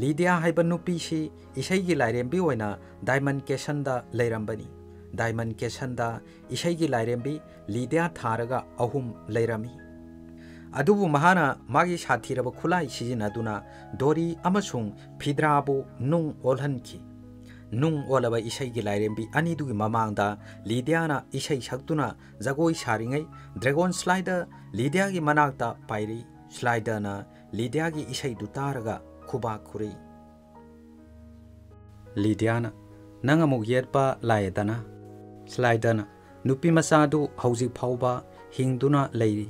ꯂꯤꯗꯤꯌꯥ ꯍꯥꯏꯕ ꯅꯨꯄꯤꯁꯤ ꯏꯁꯩꯒꯤ ꯂꯥꯏꯔꯦꯝꯕꯤ ꯑꯣꯏꯅ ꯗꯥꯏꯃꯟ ꯀꯦꯁꯟꯗ ꯂꯩꯔꯝꯕꯅꯤ ꯗꯥꯏꯃꯟ ꯀꯦꯁꯟꯗ ꯏꯁꯩꯒꯤ ꯂꯥꯏꯔꯦꯝꯕꯤ ꯂꯤꯗꯤꯌꯥ ꯊꯥꯔꯒ ꯑꯍꯨꯝ ꯂꯩꯔꯝꯃꯤ ꯑꯗꯨꯕꯨ ꯃꯍꯥꯛꯅ ꯃꯥꯒꯤ ꯁꯥꯊꯤꯔꯕ ꯈꯨꯠꯂꯥꯏ ꯁꯤꯖꯤꯟꯅꯗꯨꯅ ꯗꯣꯔꯤ ꯑꯃꯁꯨꯡ ꯐꯤꯗ꯭ꯔꯥꯕꯨ ꯅꯨꯡ ꯑꯣꯜꯍꯟꯈꯤ ꯅꯨꯡ ꯑꯣꯜꯂꯕ ꯏꯁꯩꯒꯤ ꯂꯥꯏꯔꯦꯝꯕꯤ ꯑꯅꯤꯗꯨꯒꯤ ꯃꯃꯥꯡꯗ ꯂꯤꯗꯤꯌꯥꯅ ꯏꯁꯩ ꯁꯛꯇꯨꯅ ꯖꯒꯣꯏ ꯁꯥꯔꯤꯉꯩ ꯗ꯭ꯔꯦꯒꯣꯟ ꯁ꯭ꯂꯥꯏꯗ ꯂꯤꯗꯤꯌꯥꯒꯤ ꯃꯅꯥꯛꯇ ꯄꯥꯏꯔꯤ ꯁ꯭ꯂꯥꯏꯗꯔꯅ ꯂꯤꯗꯤꯌꯥꯒꯤ ꯏꯁꯩꯗꯨ ꯇꯥꯔꯒ ꯈꯨꯕꯥꯛ ꯈꯨꯔꯩ ꯂꯤꯗꯤꯌꯥꯅ ꯅꯪ ꯑꯃꯨꯛ ꯌꯦꯠꯄ ꯂꯥꯛꯑꯦꯗꯅ ꯁ꯭ꯂꯥꯏꯗꯔꯅ ꯅꯨꯄꯤ ꯃꯆꯥꯗꯨ ꯍꯧꯖꯤꯛ ꯐꯥꯎꯕ ꯍꯤꯡꯗꯨꯅ ꯂꯩꯔꯤ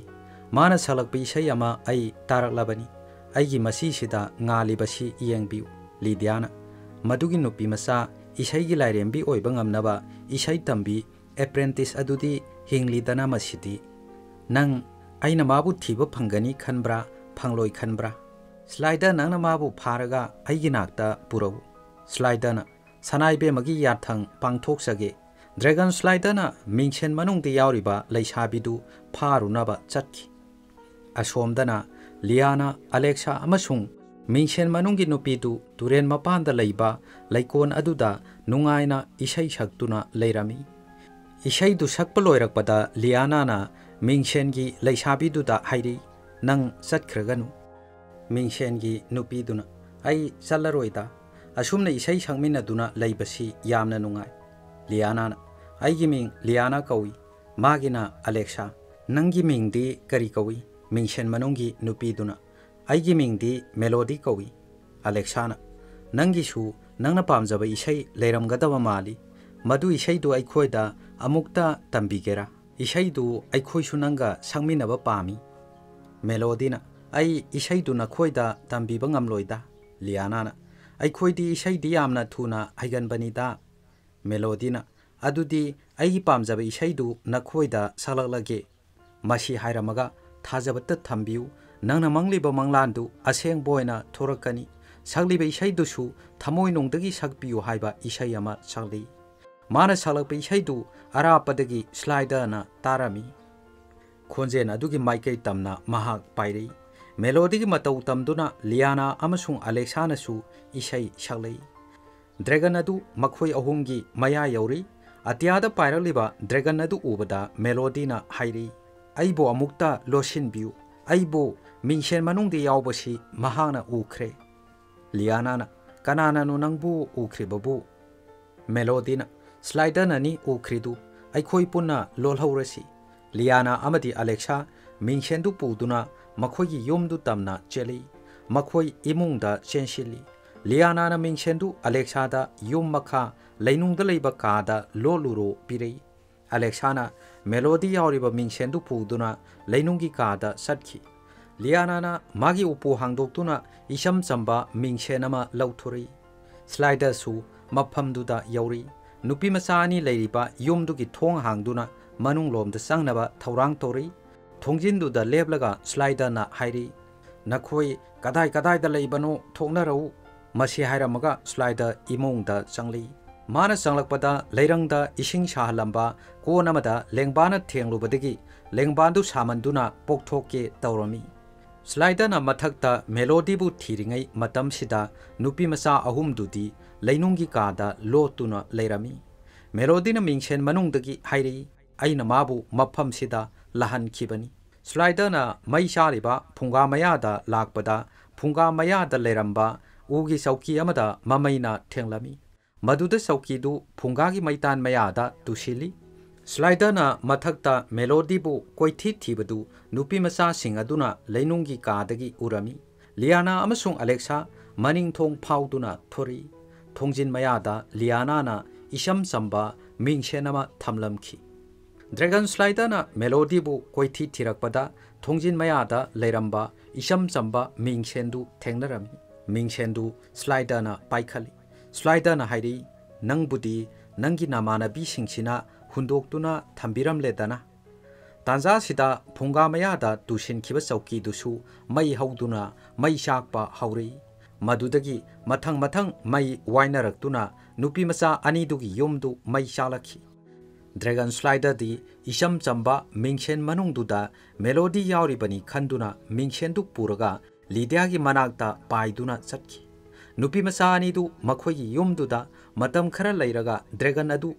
ꯃꯥꯅ ꯁꯛꯂꯛꯄ ꯏꯁꯩ ꯑꯃ ꯑꯩ ꯇꯥꯔꯛꯂꯕꯅꯤ ꯑꯩꯒꯤ ꯃꯁꯤꯁꯤꯗ ꯉꯥꯜꯂꯤꯕꯁꯤ ꯌꯦꯡꯕꯤꯌꯨ ꯂꯤꯗꯤꯌꯥꯅ ꯃꯗꯨꯒꯤ ꯅꯨꯄꯤ ꯃꯆꯥ ꯏꯁꯩꯒꯤ ꯂꯥꯏꯔꯦꯝꯕꯤ ꯑꯣꯏꯕ ꯉꯝꯅꯕ ꯏꯁꯩ ꯇꯝꯕꯤ ꯑꯦꯄ꯭ꯔꯦꯟꯇꯤꯁ ꯑꯗꯨꯗꯤ ꯍꯤꯡꯂꯤꯗꯅ ꯃꯁꯤꯗꯤ ꯅꯪ ꯑꯩꯅ ꯃꯥꯕꯨ ꯊꯤꯕ ꯐꯪꯒꯅꯤ ꯈꯟꯕ꯭ꯔꯥ ꯐꯪꯂꯣꯏ ꯈꯟꯕ꯭ꯔꯥ ꯁ꯭ꯂꯥꯏꯗꯔ ꯅꯪꯅ ꯃꯥꯕꯨ ꯐꯥꯔꯒ ꯑꯩꯒꯤ ꯅꯥꯛꯇ ꯄꯨꯔꯛꯎ ꯁ꯭ꯂꯥꯏꯗꯔꯅ ꯁꯅꯥꯏꯕꯦꯝꯃꯒꯤ ꯌꯥꯊꯪ ꯄꯥꯡꯊꯣꯛꯆꯒꯦ ꯗ꯭ꯔꯦꯒꯟ ꯁ꯭ꯂꯥꯏꯗꯔꯅ ꯃꯤꯡꯁꯦꯟ ꯃꯅꯨꯡꯗ ꯌꯥꯎꯔꯤꯕ ꯂꯩꯁꯥꯕꯤꯗꯨ ꯐꯥꯔꯨꯅꯕ ꯆꯠꯈꯤ ꯑꯁꯣꯝꯗꯅ ꯂꯤꯌꯥꯅ ꯑꯂꯦꯛꯁꯥ ꯑꯃꯁꯨꯡ ꯃꯤꯡꯁꯦꯟ ꯃꯅꯨꯡꯒꯤ ꯅꯨꯄꯤꯗꯨ ꯇꯨꯔꯦꯟ ꯃꯄꯥꯟꯗ ꯂꯩꯕ ꯂꯩꯀꯣꯟ ꯑꯗꯨꯗ ꯅꯨꯡꯉꯥꯏꯅ ꯏꯁꯩ ꯁꯛꯇꯨꯅ ꯂꯩꯔꯝꯃꯤ ꯏꯁꯩꯗꯨ ꯁꯛꯄ ꯂꯣꯏꯔꯛꯄꯗ ꯂꯤꯌꯥꯅꯥꯅ ꯃꯤꯡꯁꯦꯟꯒꯤ ꯂꯩꯁꯥꯕꯤꯗꯨꯗ ꯍꯥꯏꯔꯤ ꯅꯪ ꯆꯠꯈ꯭ꯔꯒꯅꯨ ꯃꯤꯡꯁꯦꯟꯒꯤ ꯅꯨꯄꯤꯗꯨꯅ ꯑꯩ ꯆꯠꯂꯔꯣꯏꯗ ꯑꯁꯨꯝꯅ ꯏꯁꯩ ꯁꯛꯃꯤꯟꯅꯗꯨꯅ ꯂꯩꯕꯁꯤ ꯌꯥꯝꯅ ꯅꯨꯡꯉꯥꯏ ꯂꯤꯌꯥꯅꯥꯅ ꯑꯩꯒꯤ ꯃꯤꯡ ꯂꯤꯌꯥꯅꯥ ꯀꯧꯏ ꯃꯥꯒꯤꯅ ꯑꯂꯦꯛꯁꯥ ꯅꯪꯒꯤ ꯃꯤꯡꯗꯤ ꯀꯔꯤ ꯀꯧꯏ ꯃꯤꯡꯁꯦꯟ ꯃꯅꯨꯡꯒꯤ ꯅꯨꯄꯤꯗꯨꯅ ꯑꯩꯒꯤ ꯃꯤꯡꯗꯤ ꯃꯦꯂꯣꯗꯤ ꯀꯧꯏ ꯑꯂꯦꯛꯁꯥꯅ ꯅꯪꯒꯤꯁꯨ ꯅꯪꯅ ꯄꯥꯝꯖꯕ ꯏꯁꯩ ꯂꯩꯔꯝꯒꯗꯕ ꯃꯥꯜꯂꯤ ꯃꯗꯨ ꯏꯁꯩꯗꯨ ꯑꯩꯈꯣꯏꯗ ꯑꯃꯨꯛꯇ ꯇꯝꯕꯤꯒꯦꯔꯥ ꯏꯁꯩꯗꯨ ꯑꯩꯈꯣꯏꯁꯨ ꯅꯪꯒ ꯁꯛꯃꯤꯟꯅꯕ ꯄꯥꯝꯃꯤ ꯃꯦꯂꯣꯗꯤꯅ ꯑꯩ ꯏꯁꯩꯗꯨ ꯅꯈꯣꯏꯗ ꯇꯝꯕꯤꯕ ꯉꯝꯂꯣꯏꯗ ꯂꯤꯌꯥꯅꯥꯅ ꯑꯩꯈꯣꯏꯗꯤ ꯏꯁꯩꯗꯤ ꯌꯥꯝꯅ ꯊꯨꯅ ꯍꯩꯒꯟꯕꯅꯤꯗ ꯃꯦꯂꯣꯗꯤꯅ ꯑꯗꯨꯗꯤ ꯑꯩꯒꯤ ꯄꯥꯝꯖꯕ ꯏꯁꯩꯗꯨ ꯅꯈꯣꯏꯗ ꯁꯛꯂꯛꯂꯒꯦ ꯃꯁꯤ ꯍꯥꯏꯔꯝꯃꯒ ꯊꯥꯖꯕꯇ ꯊꯝꯕꯤꯌꯨ ꯅꯪꯅ ꯃꯪꯂꯤꯕ ꯃꯪꯂꯥꯟꯗꯨ ꯑꯁꯦꯡꯕ ꯑꯣꯏꯅ ꯊꯣꯔꯛꯀꯅꯤ ꯁꯛꯂꯤꯕ ꯏꯁꯩꯗꯨꯁꯨ ꯊꯃꯣꯏꯅꯨꯡꯗꯒꯤ ꯁꯛꯄꯤꯌꯨ ꯍꯥꯏꯕ ꯏꯁꯩ ꯑꯃ ꯁꯛꯂꯤ ꯃꯥꯅ ꯁꯛꯂꯛꯄ ꯏꯁꯩꯗꯨ ꯑꯔꯥꯞꯄꯗꯒꯤ ꯁ꯭ꯂꯥꯏꯗꯔꯅ ꯇꯥꯔꯝꯃꯤ ꯈꯣꯟꯖꯦꯜ ꯑꯗꯨꯒꯤ ꯃꯥꯏꯀꯩ ꯇꯝꯅ ꯃꯍꯥꯛ ꯄꯥꯏꯔꯛꯏ ꯃꯦꯂꯣꯗꯤꯒꯤ ꯃꯇꯧ ꯇꯝꯗꯨꯅ ꯂꯤꯌꯥꯅꯥ ꯑꯃꯁꯨꯡ ꯑꯂꯦꯛꯁꯥꯅꯁꯨ ꯏꯁꯩ ꯁꯛꯂꯛꯏ ꯗ꯭ꯔꯦꯒꯟ ꯑꯗꯨ ꯃꯈꯣꯏ ꯑꯍꯨꯝꯒꯤ ꯃꯌꯥ ꯌꯧꯔꯤ ꯑꯇꯤꯌꯥꯗ ꯄꯥꯏꯔꯛꯂꯤꯕ ꯗ꯭ꯔꯦꯒꯟ ꯑꯗꯨ ꯎꯕꯗ ꯃꯦꯂꯣꯗꯤꯅ ꯍꯥꯏꯔꯤ ꯑꯩꯕꯨ ꯑꯃꯨꯛꯇ ꯂꯣꯠꯁꯤꯟꯕꯤꯌꯨ ꯑꯩꯕꯨ ꯃꯤꯡꯁꯦꯟ ꯃꯅꯨꯡꯗ ꯌꯥꯎꯕꯁꯤ ꯃꯍꯥꯛꯅ ꯎꯈ꯭ꯔꯦ ꯂꯤꯌꯥꯅꯥꯅ ꯀꯅꯥꯅꯅꯣ ꯅꯪꯕꯨ ꯎꯈ꯭ꯔꯤꯕꯕꯨ ꯃꯦꯂꯣꯗꯤꯅ ꯁ꯭ꯂꯥꯏꯗꯔꯅꯅꯤ ꯎꯈ꯭ꯔꯤꯗꯨ ꯑꯩꯈꯣꯏ ꯄꯨꯟꯅ ꯂꯣꯜꯍꯧꯔꯁꯤ ꯂꯤꯌꯥꯅꯥ ꯑꯃꯗꯤ ꯑꯂꯦꯛꯁꯥ ꯃꯤꯡꯁꯦꯟꯗꯨ ꯄꯨꯗꯨꯅ ꯃꯈꯣꯏꯒꯤ ꯌꯨꯝꯗꯨ ꯇꯝꯅ ꯆꯦꯜꯂꯤ ꯃꯈꯣꯏ ꯏꯃꯨꯡꯗ ꯆꯦꯟꯁꯤꯜꯂꯤ ꯂꯤꯌꯥꯅꯥꯅ ꯃꯤꯡꯁꯦꯟꯗꯨ ꯑꯂꯦꯛꯁꯥꯗ ꯌꯨꯝ ꯃꯈꯥ ꯂꯩꯅꯨꯡꯗ ꯂꯩꯕ ꯀꯥꯗ ꯂꯣꯜꯂꯨꯔꯣ ꯄꯤꯔꯛꯏ ꯑꯂꯦꯛꯁꯥꯅ ꯃꯦꯂꯣꯗꯤ ꯌꯥꯎꯔꯤꯕ ꯃꯤꯡꯁꯦꯟꯗꯨ ꯄꯨꯗꯨꯅ ꯂꯩꯅꯨꯡꯒꯤ ꯀꯥꯗ ꯆꯠꯈꯤ लियाना मागी उपो हांगदोक्तुना इशम चंबा मिंगशेन अमा लौथुरई स्लाइडर सु मफमदुदा यौरी नुपी मचा अनी लेरिबा युमदुगी थोंग हांगदुना मनुंग लोमदा संगनबा थौरांग तोरी थोंजिनदुदा लेबलगा स्लाइडरना हाइरी नखोई कदाई कदाई दा लेबनो थोंगनरौ मसी हाइरमगा स्लाइडर इमोंगदा चंगली माना चंगलकपदा लेरंगदा इसिंग साहलंबा कोन अमदा लेंगबाना थेंगलुबदगी ꯁ꯭ꯂꯥꯏꯗꯅ ꯃꯊꯛꯇ ꯃꯦꯂꯣꯗꯤꯕꯨ ꯊꯤꯔꯤꯉꯩ ꯃꯇꯝꯁꯤꯗ ꯅꯨꯄꯤꯃꯆꯥ ꯑꯍꯨꯝꯗꯨꯗꯤ ꯂꯩꯅꯨꯡꯒꯤ ꯀꯥꯗ ꯂꯣꯠꯇꯨꯅ ꯂꯩꯔꯝꯃꯤ ꯃꯦꯂꯣꯗꯤꯅ ꯃꯤꯡꯁꯦꯟ ꯃꯅꯨꯡꯗꯒꯤ ꯍꯥꯏꯔꯛꯏ ꯑꯩꯅ ꯃꯥꯕꯨ ꯃꯐꯝꯁꯤꯗ ꯂꯥꯍꯟꯈꯤꯕꯅꯤ ꯁ꯭ꯂꯥꯏꯗꯅ ꯃꯩ ꯆꯥꯔꯤꯕ ꯐꯨꯡꯒꯥ ꯃꯌꯥꯗ ꯂꯥꯛꯄꯗ ꯐꯨꯡꯒꯥ ꯃꯌꯥꯗ ꯂꯩꯔꯝꯕ ꯎꯒꯤ ꯆꯧꯀꯤ ꯑꯃꯗ ꯃꯃꯩꯅ ꯊꯦꯡꯂꯝꯃꯤ ꯃꯗꯨꯗ ꯆꯧꯀꯤꯗꯨ ꯐꯨꯡꯒꯥꯒꯤ ꯃꯩꯇꯥꯟ ꯃꯌꯥꯗ ꯇꯨꯁꯤꯜꯂꯤ ꯁ꯭ꯂꯥꯏꯗꯔꯅ ꯃꯊꯛꯇ ꯃꯦꯂꯣꯗꯤꯕꯨ ꯀꯣꯏꯊꯤ ꯊꯤꯕꯗꯨ ꯅꯨꯄꯤꯃꯆꯥꯁꯤꯡ ꯑꯗꯨꯅ ꯂꯩꯅꯨꯡꯒꯤ ꯀꯥꯗꯒꯤ ꯎꯔꯝꯃꯤ ꯂꯤꯌꯥꯅꯥ ꯑꯃꯁꯨꯡ ꯑꯂꯦꯛꯁꯥ ꯃꯅꯤꯡꯊꯣꯡ ꯐꯥꯎꯗꯨꯅ ꯊꯣꯔꯛꯏ ꯊꯣꯡꯖꯤꯟ ꯃꯌꯥꯗ ꯂꯤꯌꯥꯅꯥꯅ ꯏꯆꯝ ꯆꯝꯕ ꯃꯤꯡꯁꯦꯟ ꯑꯃ ꯊꯝꯂꯝꯈꯤ ꯗ꯭ꯔꯦꯒꯟ ꯁ꯭ꯂꯥꯏꯗꯅ ꯃꯦꯂꯣꯗꯤꯕꯨ ꯀꯣꯏꯊꯤ ꯊꯤꯔꯛꯄꯗ ꯊꯣꯡꯖꯤꯟ ꯃꯌꯥꯗ ꯂꯩꯔꯝꯕ ꯏꯆꯝ ꯆꯝꯕ ꯃꯤꯡꯁꯦꯟꯗꯨ ꯊꯦꯡꯅꯔꯝꯃꯤ ꯃꯤꯡꯁꯦꯟꯗꯨ ꯁ꯭ꯂꯥꯏꯗꯅ ꯄꯥꯏꯈꯠꯂꯤ ꯁ꯭ꯂꯥꯏꯗꯅ ꯍꯥꯏꯔꯛꯏ ꯅꯪꯕꯨꯗꯤ ꯅꯪꯒꯤ ꯅꯃꯥꯟꯅꯕꯤꯁꯤꯡꯁꯤꯅ ꯍꯨꯟꯗꯣꯛꯇꯨꯅ ꯊꯝꯕꯤꯔꯝꯂꯦꯗꯅ तांजा सिदा फुंगा मयादा तुसिनखिब चौकीदुसु मई हौदुना मई शाकपा हौरी मदुदगी मथंग मथंग मई वाइनरक्तुना नुपी मचा अनीदुगी योमदु मई चालखी ड्रैगन स्लाइडर दी इशम चंबा मिंगसेन मनुंगदुदा मेलोडी यावरिबनी खंदुना मिंगसेन पुरगा लिडिया की मनाक्ता पाइदुना चटकी नुपी मचा अनीदु मखोई युमदुदा मतम खरा लैरगा ड्रैगन अदु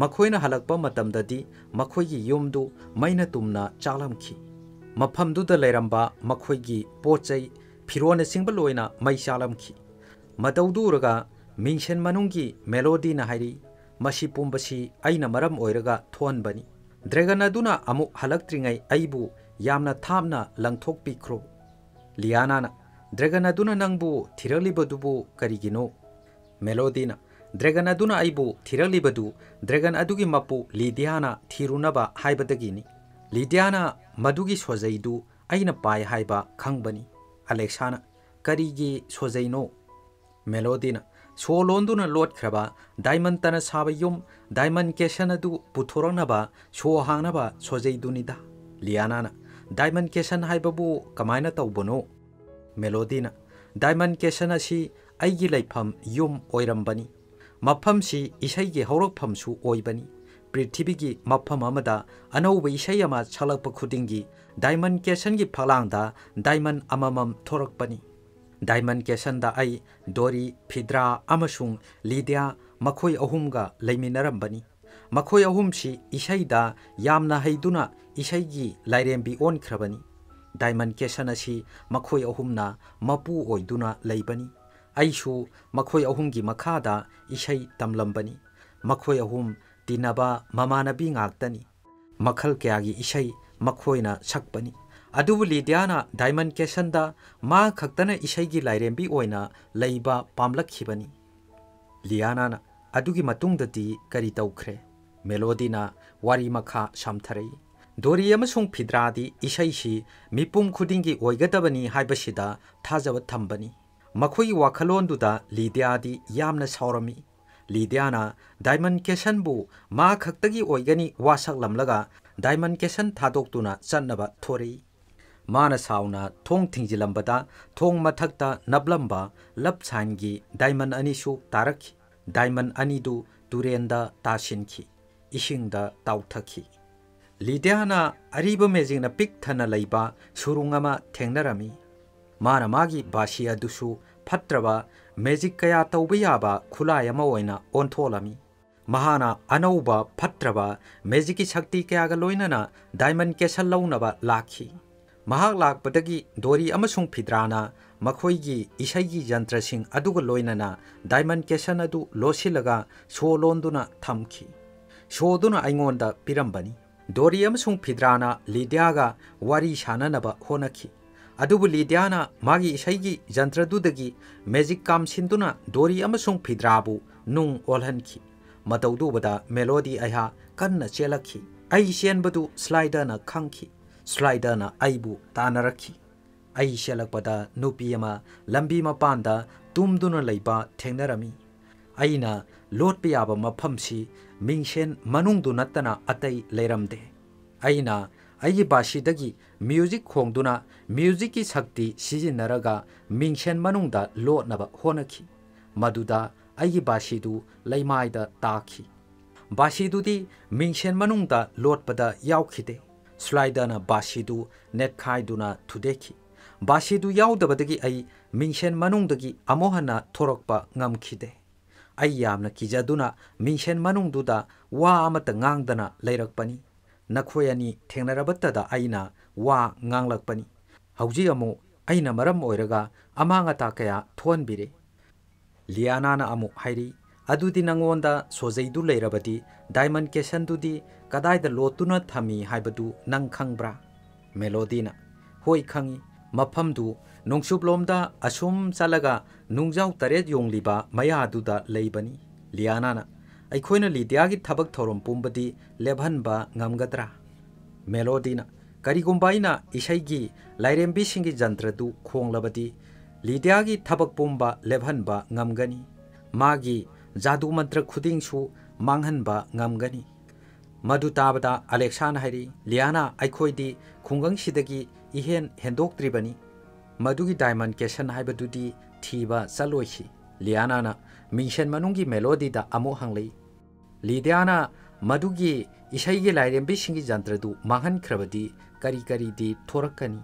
ꯃꯈꯣꯏꯅ ꯍꯜꯂꯛꯄ ꯃꯇꯝꯗꯗꯤ ꯃꯈꯣꯏꯒꯤ ꯌꯨꯝꯗꯨ ꯃꯩꯅ ꯇꯨꯝꯅ ꯆꯥꯛꯂꯝꯈꯤ ꯃꯐꯝꯗꯨꯗ ꯂꯩꯔꯝꯕ ꯃꯈꯣꯏꯒꯤ ꯄꯣꯠ ꯆꯩ ꯐꯤꯔꯣꯟꯅꯆꯤꯡꯕ ꯂꯣꯏꯅ ꯃꯩ ꯆꯥꯛꯂꯝꯈꯤ ꯃꯇꯧꯗꯨ ꯎꯔꯒ ꯃꯤꯡꯁꯦꯟ ꯃꯅꯨꯡꯒꯤ ꯃꯦꯂꯣꯗꯤꯅ ꯍꯥꯏꯔꯤ ꯃꯁꯤ ꯄꯨꯝꯕꯁꯤ ꯑꯩꯅ ꯃꯔꯝ ꯑꯣꯏꯔꯒ ꯊꯣꯛꯍꯟꯕꯅꯤ ꯗ꯭ꯔꯦꯒꯟ ꯑꯗꯨꯅ ꯑꯃꯨꯛ ꯍꯜꯂꯛꯇ꯭ꯔꯤꯉꯩ ꯑꯩꯕꯨ ꯌꯥꯝꯅ ꯊꯥꯞꯅ ꯂꯪꯊꯣꯛꯄꯤꯈ꯭ꯔꯣ ꯂꯤꯌꯥꯅꯥꯅ ꯗ꯭ꯔꯦꯒꯟ ꯑꯗꯨꯅ ꯅꯪꯕꯨ ꯊꯤꯔꯛꯂꯤꯕꯗꯨꯕꯨ ꯀꯔꯤꯒꯤꯅꯣ ꯃꯦꯂꯣꯗꯤꯅ ꯗ꯭ꯔꯦꯒꯟ ꯑꯗꯨꯅ ꯑꯩꯕꯨ ꯊꯤꯔꯛꯂꯤꯕꯗꯨ ꯗ꯭ꯔꯦꯒꯟ ꯑꯗꯨꯒꯤ ꯃꯄꯨ ꯂꯤꯗꯤꯌꯥꯅ ꯊꯤꯔꯨꯅꯕ ꯍꯥꯏꯕꯗꯒꯤꯅꯤ ꯂꯤꯗꯤꯌꯥꯅ ꯃꯗꯨꯒꯤ ꯁꯣꯖꯩꯗꯨ ꯑꯩꯅ ꯄꯥꯏ ꯍꯥꯏꯕ ꯈꯪꯕꯅꯤ ꯑꯂꯦꯛꯁꯥꯅ ꯀꯔꯤꯒꯤ ꯁꯣꯖꯩꯅꯣ ꯃꯦꯂꯣꯗꯤꯅ ꯁꯣ ꯂꯣꯟꯗꯨꯅ ꯂꯣꯠꯈ꯭ꯔꯕ ꯗꯥꯏꯃꯟ ꯇꯅ ꯁꯥꯕ ꯌꯨꯝ ꯗꯥꯏꯃꯟ ꯀꯦꯁꯟ ꯑꯗꯨ ꯄꯨꯊꯣꯔꯛꯅꯕ ꯁꯣ ꯍꯥꯡꯅꯕ ꯁꯣꯖꯩꯗꯨꯅꯤꯗ ꯂꯤꯌꯥꯅꯥꯅ ꯗꯥꯏꯃꯟ ꯀꯦꯁꯟ ꯍꯥꯏꯕꯕꯨ ꯀꯃꯥꯏꯅ ꯇꯧꯕꯅꯣ ꯃꯦꯂꯣꯗꯤꯅ ꯗꯥꯏꯃꯟ ꯀꯦꯁꯟ ꯑꯁꯤ ꯑꯩꯒꯤ ꯂꯩꯐꯝ ꯌꯨꯝ ꯑꯣꯏꯔꯝꯕꯅꯤ ꯃꯐꯝꯁꯤ ꯏꯁꯩꯒꯤ ꯍꯧꯔꯛꯐꯝꯁꯨ ꯑꯣꯏꯕꯅꯤ ꯄ꯭ꯔꯤꯊꯤꯕꯤꯒꯤ ꯃꯐꯝ ꯑꯃꯗ ꯑꯅꯧꯕ ꯏꯁꯩ ꯑꯃ ꯁꯛꯂꯛꯄ ꯈꯨꯗꯤꯡꯒꯤ ꯗꯥꯏꯃꯟ ꯀꯦꯁꯟꯒꯤ ꯐꯛꯂꯥꯡꯗ ꯗꯥꯏꯃꯟ ꯑꯃꯃꯝ ꯊꯣꯔꯛꯄꯅꯤ ꯗꯥꯏꯃꯟ ꯀꯦꯁꯟꯗ ꯑꯩ ꯗꯣꯔꯤ ꯐꯤꯗ꯭ꯔꯥ ꯑꯃꯁꯨꯡ ꯂꯤꯗꯤꯌꯥ ꯃꯈꯣꯏ ꯑꯍꯨꯝꯒ ꯂꯩꯃꯤꯟꯅꯔꯝꯕꯅꯤ ꯃꯈꯣꯏ ꯑꯍꯨꯝꯁꯤ ꯏꯁꯩꯗ ꯌꯥꯝꯅ ꯍꯩꯗꯨꯅ ꯏꯁꯩꯒꯤ ꯂꯥꯏꯔꯦꯝꯕꯤ ꯑꯣꯟꯈ꯭ꯔꯕꯅꯤ ꯗꯥꯏꯃꯟ ꯀꯦꯁꯟ ꯑꯁꯤ ꯃꯈꯣꯏ ꯑꯍꯨꯝꯅ ꯃꯄꯨ ꯑꯣꯏꯗꯨꯅ ꯂꯩꯕꯅꯤ ꯑꯩꯁꯨ ꯃꯈꯣꯏ ꯑꯍꯨꯝꯒꯤ ꯃꯈꯥꯗ ꯏꯁꯩ ꯇꯝꯂꯝꯕꯅꯤ ꯃꯈꯣꯏ ꯑꯍꯨꯝ ꯇꯤꯟꯅꯕ ꯃꯃꯥꯟꯅꯕꯤ ꯉꯥꯛꯇꯅꯤ ꯃꯈꯜ ꯀꯌꯥꯒꯤ ꯏꯁꯩ ꯃꯈꯣꯏꯅ ꯁꯛꯄꯅꯤ ꯑꯗꯨꯕꯨ ꯂꯤꯗꯤꯌꯥꯅ ꯗꯥꯏꯃꯟ ꯀꯦꯁꯟꯗ ꯃꯥ ꯈꯛꯇꯅ ꯏꯁꯩꯒꯤ ꯂꯥꯏꯔꯦꯝꯕꯤ ꯑꯣꯏꯅ ꯂꯩꯕ ꯄꯥꯝꯂꯛꯈꯤꯕꯅꯤ ꯂꯤꯌꯥꯅꯥꯅ ꯑꯗꯨꯒꯤ ꯃꯇꯨꯡꯗꯗꯤ ꯀꯔꯤ ꯇꯧꯈ꯭ꯔꯦ ꯃꯦꯂꯣꯗꯤꯅ ꯋꯥꯔꯤ ꯃꯈꯥ ꯁꯝꯊꯔꯛꯏ ꯗꯣꯔꯤ ꯑꯃꯁꯨꯡ ꯐꯤꯗ꯭ꯔꯥꯗꯤ ꯏꯁꯩꯁꯤ ꯃꯤꯄꯨꯝ ꯈꯨꯗꯤꯡꯒꯤ ꯑꯣꯏꯒꯗꯕꯅꯤ ꯍꯥꯏꯕꯁꯤꯗ ꯊꯥꯖꯕ ꯊꯝꯕꯅꯤ ꯃꯈꯣꯏꯒꯤ ꯋꯥꯈꯜꯂꯣꯟꯗꯨꯗ ꯂꯤꯗꯤꯌꯥꯗꯤ ꯌꯥꯝꯅ ꯁꯥꯎꯔꯝꯃꯤ ꯂꯤꯗꯤꯌꯥꯅ ꯗꯥꯏꯃꯟ ꯀꯦꯁꯟꯕꯨ ꯃꯥ ꯈꯛꯇꯒꯤ ꯑꯣꯏꯒꯅꯤ ꯋꯥꯁꯛꯂꯝꯂꯒ ꯗꯥꯏꯃꯟ ꯀꯦꯁꯟ ꯊꯥꯗꯣꯛꯇꯨꯅ ꯆꯠꯅꯕ ꯊꯣꯔꯛꯏ ꯃꯥꯅ ꯁꯥꯎꯅ ꯊꯣꯡ ꯊꯤꯡꯖꯤꯜꯂꯝꯕꯗ ꯊꯣꯡ ꯃꯊꯛꯇ ꯅꯞꯂꯝꯕ ꯂꯞ ꯁꯥꯏꯟꯒꯤ ꯗꯥꯏꯃꯟ ꯑꯅꯤꯁꯨ ꯇꯥꯔꯛꯈꯤ ꯗꯥꯏꯃꯟ ꯑꯅꯤꯗꯨ ꯇꯨꯔꯦꯟꯗ ꯇꯥꯁꯤꯟꯈꯤ ꯏꯁꯤꯡꯗ ꯇꯥꯎꯊꯈꯤ ꯂꯤꯗꯤꯌꯥꯅ ꯑꯔꯤꯕ ꯃꯦꯖꯤꯛꯅ ꯄꯤꯛ ꯊꯟꯅ ꯂꯩꯕ ꯁꯨꯔꯨꯡ ꯑꯃ ꯊꯦꯡꯅꯔꯝꯃꯤ ꯃꯥꯅ ꯃꯥꯒꯤ ꯕꯥꯁꯤ ꯑꯗꯨꯁꯨ ꯐꯠꯇ꯭ꯔꯕ ꯃꯦꯖꯤꯛ ꯀꯌꯥ ꯇꯧꯕ ꯌꯥꯕ ꯈꯨꯠꯂꯥꯏ ꯑꯃ ꯑꯣꯏꯅ ꯑꯣꯟꯊꯣꯛꯂꯝꯃꯤ ꯃꯍꯥꯛꯅ ꯑꯅꯧꯕ ꯐꯠꯇ꯭ꯔꯕ ꯃꯦꯖꯤꯛꯀꯤ ꯁꯛꯇꯤ ꯀꯌꯥꯒ ꯂꯣꯏꯅꯅ ꯗꯥꯏꯃꯟ ꯀꯦꯁꯜ ꯂꯧꯅꯕ ꯂꯥꯛꯈꯤ ꯃꯍꯥꯛ ꯂꯥꯛꯄꯗꯒꯤ ꯗꯣꯔꯤ ꯑꯃꯁꯨꯡ ꯐꯤꯗ꯭ꯔꯥꯅ ꯃꯈꯣꯏꯒꯤ ꯏꯁꯩꯒꯤ ꯌꯟꯇ꯭ꯔꯁꯤꯡ ꯑꯗꯨꯒ ꯂꯣꯏꯅꯅ ꯗꯥꯏꯃꯟ ꯀꯦꯁꯟ ꯑꯗꯨ ꯂꯣꯠꯁꯤꯜꯂꯒ ꯁꯣ ꯂꯣꯟꯗꯨꯅ ꯊꯝꯈꯤ ꯁꯣꯗꯨꯅ ꯑꯩꯉꯣꯟꯗ ꯄꯤꯔꯝꯕꯅꯤ ꯗꯣꯔꯤ ꯑꯃꯁꯨꯡ ꯐꯤꯗ꯭ꯔꯥꯅ ꯂꯤꯗꯤꯌꯥꯒ ꯋꯥꯔꯤ ꯁꯥꯟꯅꯅꯕ ꯍꯣꯠꯅꯈꯤ ꯑꯗꯨꯕꯨ ꯂꯤꯗꯤꯌꯥꯅ ꯃꯥꯒꯤ ꯏꯁꯩꯒꯤ ꯖꯟꯇ꯭ꯔꯗꯨꯗꯒꯤ ꯃꯦꯖꯤꯛ ꯀꯥꯝꯁꯤꯟꯗꯨꯅ ꯗꯣꯔꯤ ꯑꯃꯁꯨꯡ ꯐꯤꯗ꯭ꯔꯥꯕꯨ ꯅꯨꯡ ꯑꯣꯜꯍꯟꯈꯤ ꯃꯇꯧꯗꯨꯕꯗ ꯃꯦꯂꯣꯗꯤ ꯑꯩꯍꯥꯛ ꯀꯟꯅ ꯆꯦꯜꯂꯛꯈꯤ ꯑꯩ ꯆꯦꯟꯕꯗꯨ ꯁ꯭ꯂꯥꯏꯗꯔꯅ ꯈꯪꯈꯤ ꯁ꯭ꯂꯥꯏꯗꯔꯅ ꯑꯩꯕꯨ ꯇꯥꯟꯅꯔꯛꯈꯤ ꯑꯩ ꯆꯦꯜꯂꯛꯄꯗ ꯅꯨꯄꯤ ꯑꯃ ꯂꯝꯕꯤ ꯃꯄꯥꯟꯗ ꯇꯨꯝꯗꯨꯅ ꯂꯩꯕ ꯊꯦꯡꯅꯔꯝꯃꯤ ꯑꯩꯅ ꯂꯣꯠꯄ ꯌꯥꯕ ꯃꯐꯝꯁꯤ ꯃꯤꯡꯁꯦꯟ ꯃꯅꯨꯡꯗꯨ ꯅꯠꯇꯅ ꯑꯇꯩ ꯂꯩꯔꯝꯗꯦ ꯑꯩꯅ ꯑꯩꯒꯤ ꯕꯥꯁꯤꯗꯒꯤ ꯃ꯭ꯌꯨꯖꯤꯛ ꯈꯣꯡꯗꯨꯅ ꯃ꯭ꯌꯨꯖꯤꯛꯀꯤ ꯁꯛꯇꯤ ꯁꯤꯖꯤꯟꯅꯔꯒ ꯃꯤꯡꯁꯦꯟ ꯃꯅꯨꯡꯗ ꯂꯣꯠꯅꯕ ꯍꯣꯠꯅꯈꯤ ꯃꯗꯨꯗ ꯑꯩꯒꯤ ꯕꯥꯁꯤꯗꯨ ꯂꯩꯃꯥꯏꯗ ꯇꯥꯈꯤ ꯕꯥꯁꯤꯗꯨꯗꯤ ꯃꯤꯡꯁꯦꯟ ꯃꯅꯨꯡꯗ ꯂꯣꯠꯄꯗ ꯌꯥꯎꯈꯤꯗꯦ ꯁ꯭ꯂꯥꯏꯗꯔꯅ ꯕꯥꯁꯤꯗꯨ ꯅꯦꯠꯈꯥꯏꯗꯨꯅ ꯊꯨꯗꯦꯛꯈꯤ ꯕꯥꯁꯤꯗꯨ ꯌꯥꯎꯗꯕꯗꯒꯤ ꯑꯩ ꯃꯤꯡꯁꯦꯟ ꯃꯅꯨꯡꯗꯒꯤ ꯑꯃꯨꯛ ꯍꯟꯅ ꯊꯣꯔꯛꯄ ꯉꯝꯈꯤꯗꯦ ꯑꯩ ꯌꯥꯝꯅ ꯀꯤꯖꯗꯨꯅ ꯃꯤꯡꯁꯦꯟ ꯃꯅꯨꯡꯗꯨꯗ ꯋꯥ ꯑꯃꯠꯇ ꯉꯥꯡꯗꯅ ꯂꯩꯔꯛꯄꯅꯤ नखोय अनि थेंनरबत्तदा आइना वा nganglakpani hauji amu aina maram oiraga amang ata kaya thon bire liana na amu hairi adudi nangonda sojaidu leirabadi diamond keshan dudi kadai da lotuna thami haibadu nang khangbra melodina hoi khangi mafam du nongshub lomda asum chalaga nungjau tare yongliba maya du da leibani liana na ꯑꯩꯈꯣꯏꯅ ꯂꯤꯗꯤꯌꯥꯒꯤ ꯊꯕꯛ ꯊꯧꯔꯝ ꯄꯨꯝꯕꯗꯤ ꯂꯦꯞꯍꯟꯕ ꯉꯝꯒꯗ꯭ꯔꯥ ꯃꯦꯂꯣꯗꯤꯅ ꯀꯔꯤꯒꯨꯝꯕ ꯑꯩꯅ ꯏꯁꯩꯒꯤ ꯂꯥꯏꯔꯦꯝꯕꯤꯁꯤꯡꯒꯤ ꯖꯟꯇ꯭ꯔꯗꯨ ꯈꯣꯡꯂꯕꯗꯤ ꯂꯤꯗꯤꯌꯥꯒꯤ ꯊꯕꯛ ꯄꯨꯝꯕ ꯂꯦꯞꯍꯟꯕ ꯉꯝꯒꯅꯤ ꯃꯥꯒꯤ ꯖꯥꯗꯨ ꯃꯟꯇ꯭ꯔ ꯈꯨꯗꯤꯡꯁꯨ ꯃꯥꯡꯍꯟꯕ ꯉꯝꯒꯅꯤ ꯃꯗꯨ ꯇꯥꯕꯗ ꯑꯂꯦꯛꯁꯥꯅ ꯍꯥꯏꯔꯤ ꯂꯤꯌꯥꯅꯥ ꯑꯩꯈꯣꯏꯗꯤ ꯈꯨꯡꯒꯪꯁꯤꯗꯒꯤ ꯏꯍꯦꯟ ꯍꯦꯟꯗꯣꯛꯇ꯭ꯔꯤꯕꯅꯤ ꯃꯗꯨꯒꯤ ꯗꯥꯏꯃꯟ ꯀꯦꯁꯟ ꯍꯥꯏꯕꯗꯨꯗꯤ ꯊꯤꯕ ꯆꯠꯂꯣꯏꯁꯤ ꯂꯤꯌꯥꯅꯥꯅ ꯃꯤꯡꯁꯦꯟ ꯃꯅꯨꯡꯒꯤ ꯃꯦꯂꯣꯗꯤꯗ ꯑꯃꯨꯛ ꯍꯪꯂꯛꯏ ꯂꯤꯗꯤꯌꯥꯅ ꯃꯗꯨꯒꯤ ꯏꯁꯩꯒꯤ ꯂꯥꯏꯔꯦꯝꯕꯤꯁꯤꯡꯒꯤ ꯖꯟꯇ꯭ꯔꯗꯨ ꯃꯥꯡꯍꯟꯈ꯭ꯔꯕꯗꯤ ꯀꯔꯤ ꯀꯔꯤꯗꯤ ꯊꯣꯔꯛꯀꯅꯤ